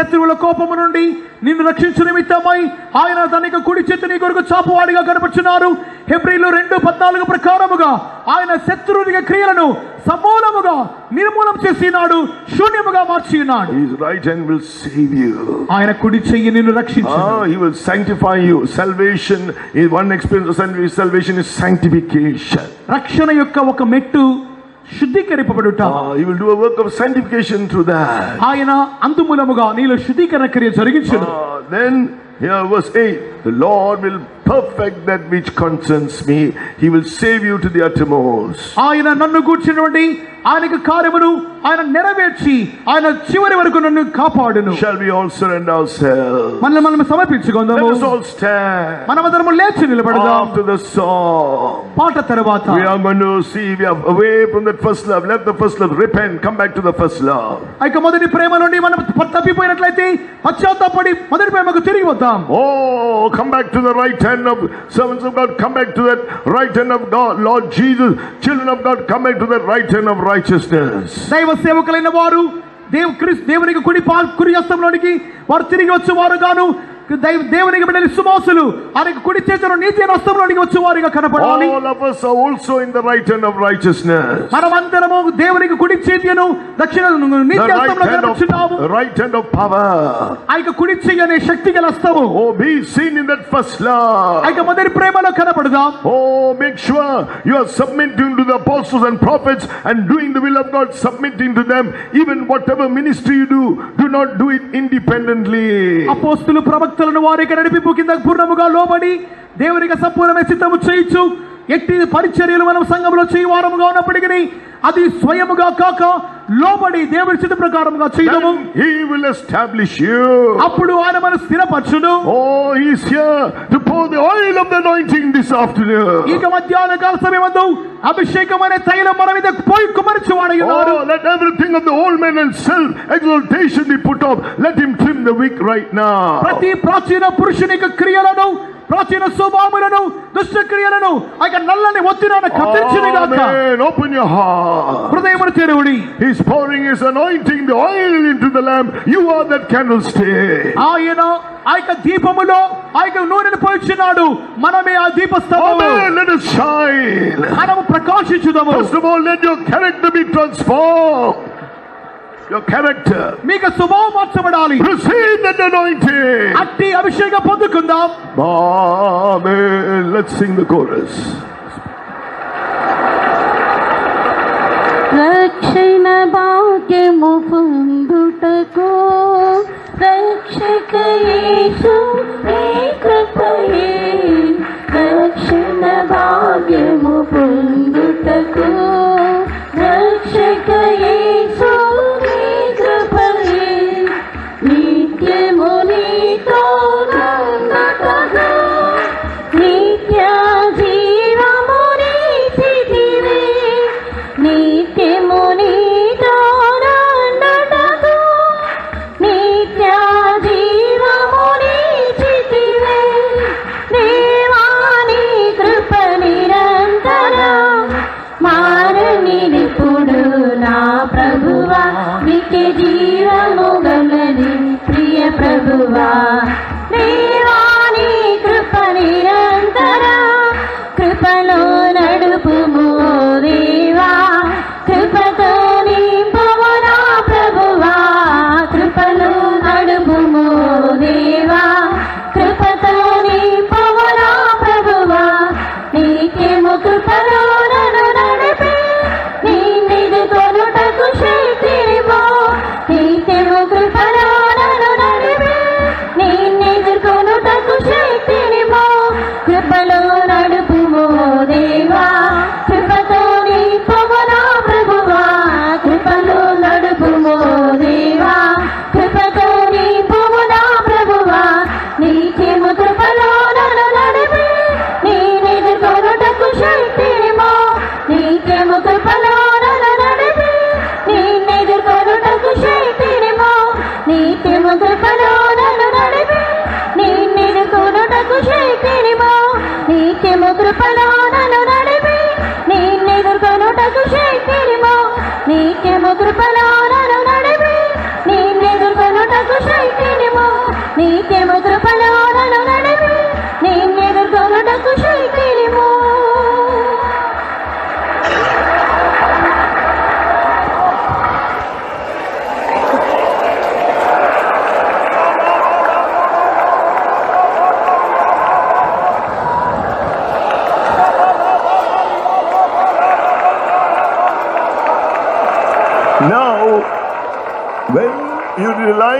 శత్రువుల కోపము నుండి నిన్ను రక్షించు నిమిత్తమై ఆయన తన యొక్క కుడి చేతి నీ కొరకు చాపువాడిగా కనపడుచున్నారు హెబ్రిలో రెండు పద్నాలుగు ప్రకారముగా ఆయన శత్రువుని క్రియలను సమూలముగా నిర్మూలం చేసినాడు శూన్యముగా మార్చి ఉన్నాడు His right hand will save you. ఆయన కుడి చెయ్యి నిన్ను రక్షించు he will sanctify you. Salvation is one experience of salvation- salvation is sanctification. రక్షణ యొక్క ఒక మెట్టు శుద్ధీకరింపబడుట Ah, he will do a work of sanctification through that. ఆయన అందుమూలముగా నీలో శుద్ధీకరణ క్రియ జరిగించును Ah, then here verse 8 the Lord will perfect that which concerns me. He will save you to the uttermost. ఆయన నన్ను కూర్చున్నటువంటి ఆయనకు కార్యమును ఆయన నెరవేర్చి ఆయన చివరి వరకు నన్ను కాపాడును Shall we all surrender ourselves? మనల్ని మనం Let సమర్పించుకుందాము us all stand మనమందరము లేచి నిలబడదాం after the song. పాట తర్వాత We are going to see we are away from that first love. Let the first love repent. Come back to the first love. ఆ యొక్క మొదటి ప్రేమ నుండి మనం తప్పిపోయినట్లయితే పశ్చాత్తాపడి మొదటి ప్రేమకు తిరిగి వద్దాం Oh, come back to the right hand of servants of God. Come back to that right hand of God, Lord Jesus. Children of God, come back to that right hand of righteousness. దైవ సేవకులైన వారు దేవు క్రీస్తు దేవునికి కుడి పా కుడి హస్తంలోనికి వారు తిరిగి వచ్చి వారు గాను దేవునికి బిడ్డలు సుమాసులు ఆయనకు కుడి చేతులు నీతి హస్తంలోనికి వచ్చి వారిగా కనపడాలి All of us are also in the right hand of righteousness. మనమందరము దేవునికి కుడి చేతిను దక్షిణ The NITI right హస్తంలో hand కనపడుచున్నాము of, the right hand of power. ఆ యొక్క కుడి చెయ్యి అనే శక్తి గల హస్తము Oh, be seen in that first ఆ love. యొక్క మొదటి ప్రేమలో కనపడదాం Oh, make sure you are submitting to the apostles and prophets and doing the will of God, submitting to them. Even whatever ministry you do, do not do it independently. అపోస్తులు ప్రవక్తలను వారికి నడిపింపు? కింద పూర్ణముగా లోబడి దేవునికి సంపూర్ణమైన చిత్తము చేయించు ఎట్టి పరిచర్యలు మనం సంఘంలో చేయవారముగా ఉన్నప్పటికీ అది స్వయముగా కాక లోబడి దేవుడి చిత్త ప్రకారముగా చేయడము Then he will establish you. అప్పుడు ఆయన మన స్థిరపరచును Oh, he's here to pour the oil of the anointing this afternoon. ఇక మధ్యాహ్న కాల సమయమందు అభిషేకమైన తైలం మన మీద పోయి కుమర్చువాడై ఉన్నాడు Oh, let everything of the old man and self exaltation be put off. Let him trim the wick right now. ప్రతి ప్రాచీన పురుషుని యొక్క క్రియలను ప్రాచీన స్వభావములను దుష్ట క్రియలను ఆ యొక్క నల్లని ఒత్తిడిని కత్తించినగాక Amen. Open your heart. హృదయమును తెరువుడి He's pouring his anointing, the oil into the lamp. You are that candlestick. ఆయన ఆ యొక్క దీపములో ఆ యొక్క నూనెను పోయించున్నాడు మనమే ఆ దీపస్తంభము Amen. Let us shine. మనము ప్రకాశించుదాము First of all, let your character be transformed. Your character. మీకు స్వభావం మార్చబడాలి Receive that anointing. అట్టి అభిషేకం పొందుకుందాం Amen. Let's sing the chorus. రక్షణ భాగ్యము పొందుటకు రక్షక యేసు నీ కృపయే రక్షణ భాగ్యము పొందుటకు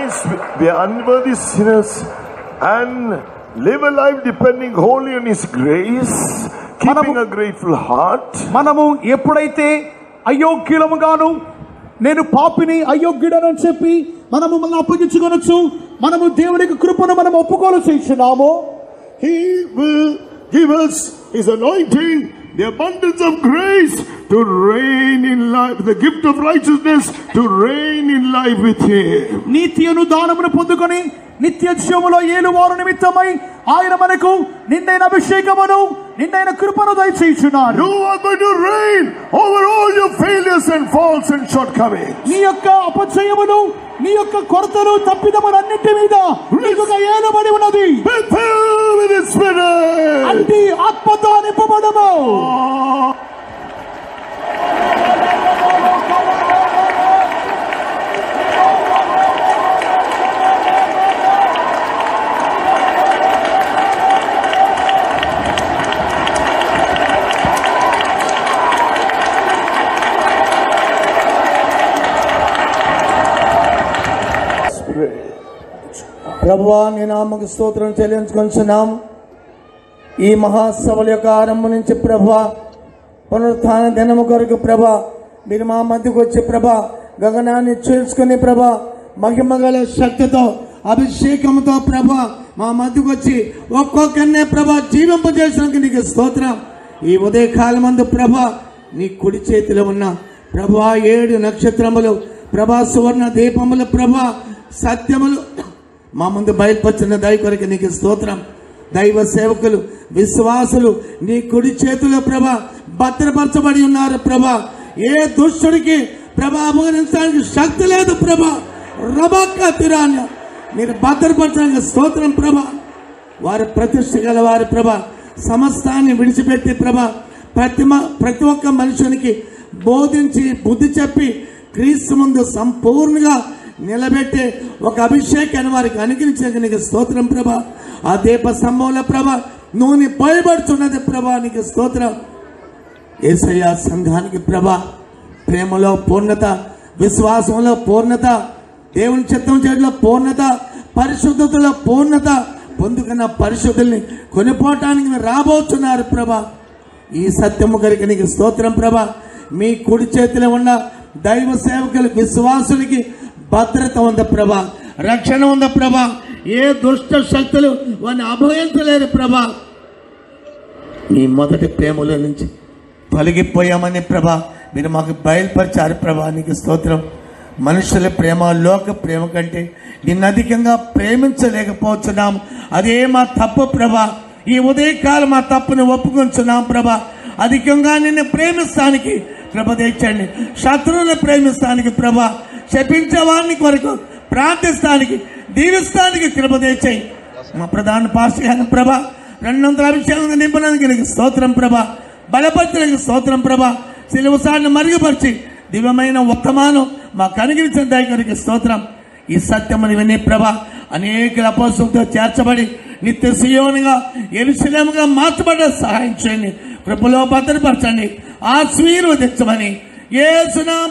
you realize we are unworthy sinners and live a life depending wholly on His grace, keeping a grateful heart, మనము ఎప్పుడైతే అయోగ్యులముగాను నేను పాపిని అయోగ్యుడనని చెప్పి మనము మనం అప్పగించుకొనొచ్చు మనము దేవునికి కృపను మనం ఒప్పుకోలు చేస్తున్నాము He will give us His anointing, the abundance of grace to reign in life, the gift of righteousness to reign in life with Him. నీతి అను దానమును పొందుకొని నిత్య జీవములో ఏలువారు నిమిత్తమై ఆయన మనకు నిండైన అభిషేకమును నిండైన కృపను దయచేయుచున్నారు You are going to reign over all your failures and faults and shortcomings. నీ యొక్క అపచయములు నీ యొక్క కొరతలు తప్పిదములన్నిటి మీద నీకు ఒక ఏలుబడి ఉన్నది Be filled with His Spirit. అట్టి ఆత్మతో నింపబడము ప్రభువా నీ నామకు స్తోత్రం చెల్లించుకొంచున్నాం. ఈ మహాసభల యొక్క ఆరంభం నుంచి ప్రభా పునరుత్న దినము కొరకు ప్రభ మీరు మా మధ్యకు వచ్చి ప్రభ గగనాన్ని చీల్చుకుని ప్రభ మహిమగల శక్తితో అభిషేకంతో ప్రభ మా మధ్యకు వచ్చి ఒక్కొక్కరినే ప్రభా జీవింపజేసినందుకు నీకు స్తోత్రం. ఈ ఉదయకాలం అందు ప్రభ నీ కుడి చేతిలో ఉన్న ప్రభా ఏడు నక్షత్రములు ప్రభా సువర్ణ దీపములు ప్రభ సత్యములు మా ముందు బయలుపరిచిన దయ కొరకు నీకు స్తోత్రం. దైవ సేవకులు విశ్వాసులు నీ కుడి చేతుల ప్రభ భద్రపరచబడి ఉన్నారు ప్రభ. ఏ దుష్టుడికి ప్రభ అపగరించడానికి శక్తి లేదు ప్రభ. రబక్క తిరాన్య మీరు భద్రపరచడానికి స్తోత్రం ప్రభ. వారి ప్రతిష్ట గల వారి ప్రభ సమస్తాన్ని విడిచిపెట్టి ప్రభ ప్రతి ప్రతి ఒక్క మనుషునికి బోధించి బుద్ధి చెప్పి క్రీస్తు ముందు సంపూర్ణంగా నిలబెట్టే ఒక అభిషేకాన్ని వారికి అనుగ్రహించక నీకు స్తోత్రం ప్రభ. ఆ దీప స్తంభంలో ప్రభ నూనె పోయబడుతున్నది ప్రభా నీకు స్తోత్రం. ఏసయ్య సంఘానికి ప్రభ ప్రేమలో పూర్ణత విశ్వాసంలో పూర్ణత దేవుని చిత్తం చేయడంలో పూర్ణత పరిశుద్ధతలో పూర్ణత పొందుకున్న పరిశుద్ధుల్ని కొనిపోవటానికి రాబోతున్నారు ప్రభ. ఈ సత్యము కలిగి నీకు స్తోత్రం ప్రభ. మీ కుడి చేతిలో ఉన్న దైవ సేవకులు విశ్వాసులకి భద్రత ఉంది ప్రభ. రక్షణ ఉంది ప్రభ. ఏ దుష్ట శక్తులు వారిని అభయించలేరు ప్రభా. మీ మొదటి ప్రేమలో నుంచి తొలగిపోయామని ప్రభా. మీరు మాకు బయలుపరిచారు ప్రభా. నీకు స్తోత్రం. మనుషుల ప్రేమ లోక ప్రేమ కంటే నిన్ను అధికంగా ప్రేమించలేకపోతున్నాం. అదే మా తప్పు ప్రభా. ఈ ఉదయకాలం మా తప్పును ఒప్పుకొంచున్నాం ప్రభా. అధికంగా నిన్ను ప్రేమిస్తానికి ప్రభ తెచ్చండి. శత్రువులను ప్రేమిస్తానికి ప్రభా. శపించే కొరకు ప్రార్థిస్తానికి దీవిస్తానికి కృప తెచ్చాయి మా ప్రధాన పాస్టర్ ప్రభా రెండొందల అభిషేకం నింపడానికి నీకు స్తోత్రం ప్రభ. బలపరచడానికి స్తోత్రం ప్రభ. సిలువసాన్ని మరుగుపరిచి దివ్యమైన ఉత్తమానం మా కనిగించిన దగ్గరికి స్తోత్రం. ఈ సత్యమని వినే ప్రభ అనేక అపోసులతో చేర్చబడి నిత్య సీయోనిగా ఎరుశలేముగా మార్చబడ్డ సహాయం చేయండి. కృపలో భద్రపరచండి. ఆశీర్వదించమని ఏసునాం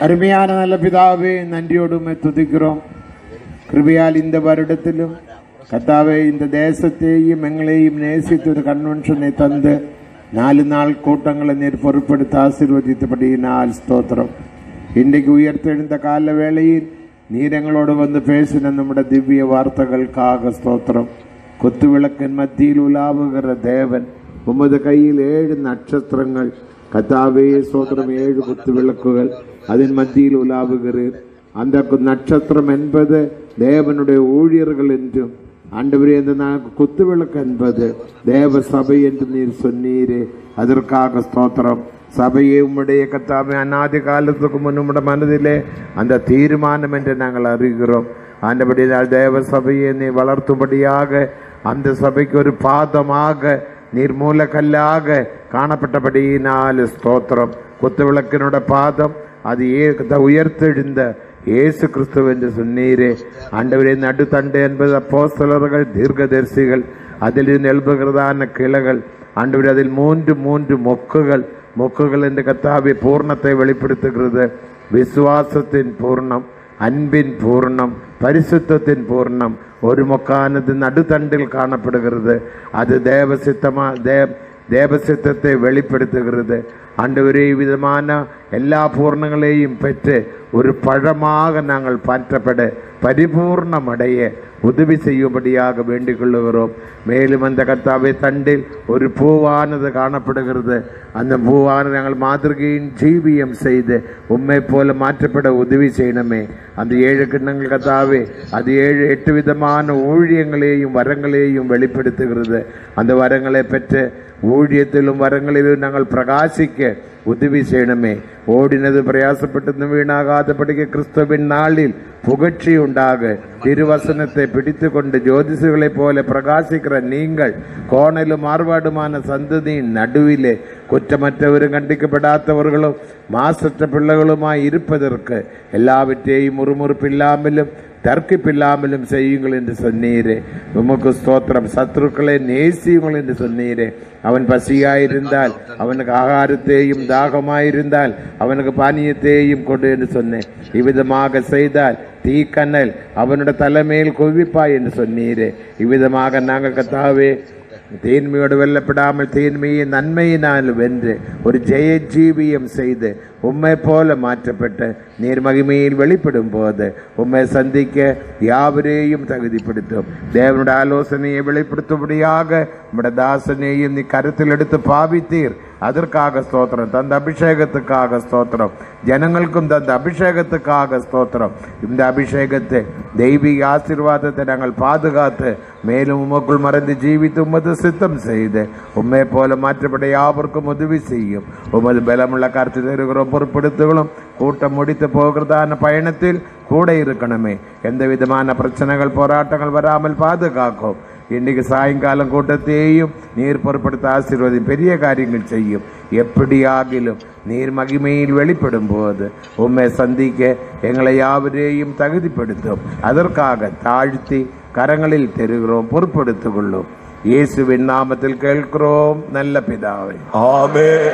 അരുമയാണ് നല്ല പിതാവേ നന്റിയോടും എത്തുതിക്കുറോം കൃപയാൽ ഇന്ത വരുടത്തിലും കർത്താവെ ഇന്ത ദേശത്തെയും എങ്ങളെയും നേസിത്ത് ഒരു കൺവെൻഷനെ തന്ത് നാല് നാൾ കൂട്ടങ്ങളെ നേർ പൊറുപ്പെടുത്ത് ആശീർവദിത്തപ്പെടിയാൽ സ്തോത്രം. ഇന്ത്യയ്ക്ക് ഉയർത്തെഴുന്ന കാലവേളയിൽ നീരങ്ങളോട് വന്ന് പേശിന നമ്മുടെ ദിവ്യ വാർത്തകൾക്കാകെ സ്തോത്രം. കൊത്തുവിളക്കൻ മധ്യയിൽ ഉലാവുകര ദേവൻ மத்தியில் உலாவுகிற தேவன் உமது கையில் ஏழு நட்சத்திரங்கள். கத்தாவே சோத்திரம் ஏழு குத்து விளக்குகள். அதன் மத்தியில் உலாவுகிறீர். அந்த நட்சத்திரம் என்பது தேவனுடைய ஊழியர்கள் என்றும் ஆண்டவரே இந்த நாளுக்கு குத்துவிளக்கு என்பது தேவ சபை என்று நீர் சொன்னீரே. அதற்காக ஸ்தோத்திரம். சபையை உம்முடைய கத்தாமை அநாதி காலத்துக்கு முன் உம்முடைய மனதிலே அந்த தீர்மானம் என்று நாங்கள் அறிகிறோம். ஆண்டபடியால் தேவ சபையை நீ வளர்த்தும்படியாக அந்த சபைக்கு ஒரு பாதமாக നിർമൂലക്കല്ലാകെ കാണപ്പെട്ടപടിയിനാൽ സ്തോത്രം കുത്തുവിളക്കിനുടെ പാദം അത് ഏ ഉയർത്തെഴുന്ന് இயேசு கிறிஸ்துவென்று சொன்னீரே. ஆண்டவரே நடுத்தண்டு என்பது அப்போ சிலர்கள் தீர்க்கதரிசிகள் அதிலிருந்து எழுபுகிறதான கிளைகள். ஆண்டவர் அதில் மூன்று மூன்று மொக்குகள் மொக்குகள் என்று கத்தாவி பூர்ணத்தை வெளிப்படுத்துகிறது. விசுவாசத்தின் பூர்ணம் அன்பின் பூர்ணம் பரிசுத்தத்தின் பூர்ணம் ഒരു മൊക്കാനത് നടുതണ്ടിൽ കാണപ്പെടുകരുത്. അത് ദേവസിദ്ധമാ ദേ தேவசித்தத்தை வெளிப்படுத்துகிறது. ஆண்டவரே விதமான எல்லா பூர்ணங்களையும் பெற்று ஒரு பழமாக நாங்கள் மாற்றப்பட பரிபூர்ணமடைய உதவி செய்யும்படியாக வேண்டிக் கொள்ளுகிறோம் மேலும் அந்த கர்த்தாவை தண்டில் ஒரு பூவானது காணப்படுகிறது அந்த பூவானது நாங்கள் மாதிரிகையின் ஜீவியம் செய்து உண்மை போல மாற்றப்பட உதவி செய்யணுமே அந்த ஏழு கிண்ணங்கள் கர்த்தாவே அது ஏழு எட்டு விதமான ஊழியங்களையும் வரங்களையும் வெளிப்படுத்துகிறது அந்த வரங்களை பெற்று ഊഴിയത്തിലും വരങ്ങളിലും ഞങ്ങൾ പ്രകാശിക്ക് ഉദവി ചെയ്യണമേ ഓടിനത് പ്രയാസപ്പെട്ടെന്നും വീണാകാതെ പഠിക്കുക ക്രിസ്തുവിൻ നാളിൽ പുകഴ്ചയുണ്ടാകെ തിരുവസനത്തെ പിടിത്തുകൊണ്ട് ജ്യോതിസുകളെ പോലെ പ്രകാശിക്കുന്ന നീങ്കൾ കോണലും ആർവാടുമാന സന്തതി നടുവിലെ കുറ്റമറ്റവരും കണ്ടിക്കപ്പെടാത്തവர்களும் மாசற்ற பிள்ளைகளுமாய் இருப்பதற்கு எல்லாவற்றையும் முறுமுறுப்பில்லாமலும் തർക്കിപ്പില്ലാമലും ചെയ്യുങ്ങൾ എന്ന് സൊന്നീര് ഉമക്ക് സ്തോത്രം ശത്രുക്കളെ നേസിയുങ്ങൾ എന്ന് സൊന്നീര് അവൻ പശിയായിരുന്നാൽ അവനക്ക് ആഹാരത്തെയും ദാഹമായിരുന്നാൽ അവനക്ക് പാനീയത്തെയും കൊണ്ടു എന്ന് സൊന്നേ ഇവിധമാക ചെയ്താൽ தீக்கண்ணல் அவனோட தலைமையில் குவிப்பாய் என்று சொன்னீரே இவ்விதமாக நாங்கள் கத்தாவே தீன்மையோடு வெல்லப்படாமல் தீன்மையை நன்மையினால் வென்று ஒரு ஜெய ஜீவியம் செய்து உம்மை போல மாற்றப்பட்டு நீர் மகிமையில் வெளிப்படும் போது உம்மை சந்திக்க யாவரையும் தகுதிப்படுத்தும். தேவனுடைய ஆலோசனையை வெளிப்படுத்தும்படியாக நம்முடைய தாசனையும் நீ கருத்தில் எடுத்து பாவித்தீர். அதற்காக ஸ்தோத்திரம் தந்த அபிஷேகத்துக்காக ஸ்தோத்திரம் ஜனங்களுக்கும் தந்த அபிஷேகத்துக்காக ஸ்தோத்திரம் இந்த அபிஷேகத்தை தெய்வீக ஆசீர்வாதத்தை நாங்கள் பாதுகாத்து மேலும் உமக்குள் மறந்து ஜீவித்து உமது சித்தம் செய்து உண்மை போல மாற்றப்பட யாவருக்கும் உதவி செய்யும் உமது பலமுள்ள கருத்து தருகிறோம் பொறுப்படுத்துகளும் கூட்டம் முடித்து போகிறதான பயணத்தில் கூட இருக்கணுமே எந்த விதமான பிரச்சனைகள் போராட்டங்கள் வராமல் பாதுகாக்கும் இன்னைக்கு சாயங்காலம் கூட்டத்தையும் நீர் பொருட்படுத்த ஆசீர்வதி பெரிய காரியங்கள் செய்யும். எப்படியாகிலும் நீர் மகிமையில் வெளிப்படும் போது உண்மை சந்திக்க எங்களை யாவரையும் தகுதிப்படுத்தும். அதற்காக தாழ்த்தி கரங்களில் தெருகிறோம் பொறுப்படுத்திக் கொள்ளும். இயேசுவின் நாமத்தில் கேட்கிறோம் நல்ல பிதாவே. ஆமே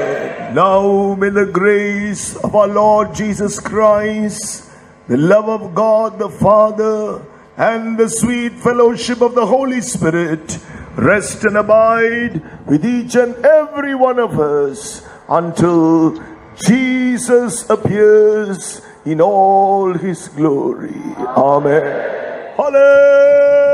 Now may the grace of our Lord Jesus Christ, the love of God the Father, and the sweet fellowship of the Holy Spirit rest and abide with each and every one of us until Jesus appears in all his glory. Amen. Hallelujah.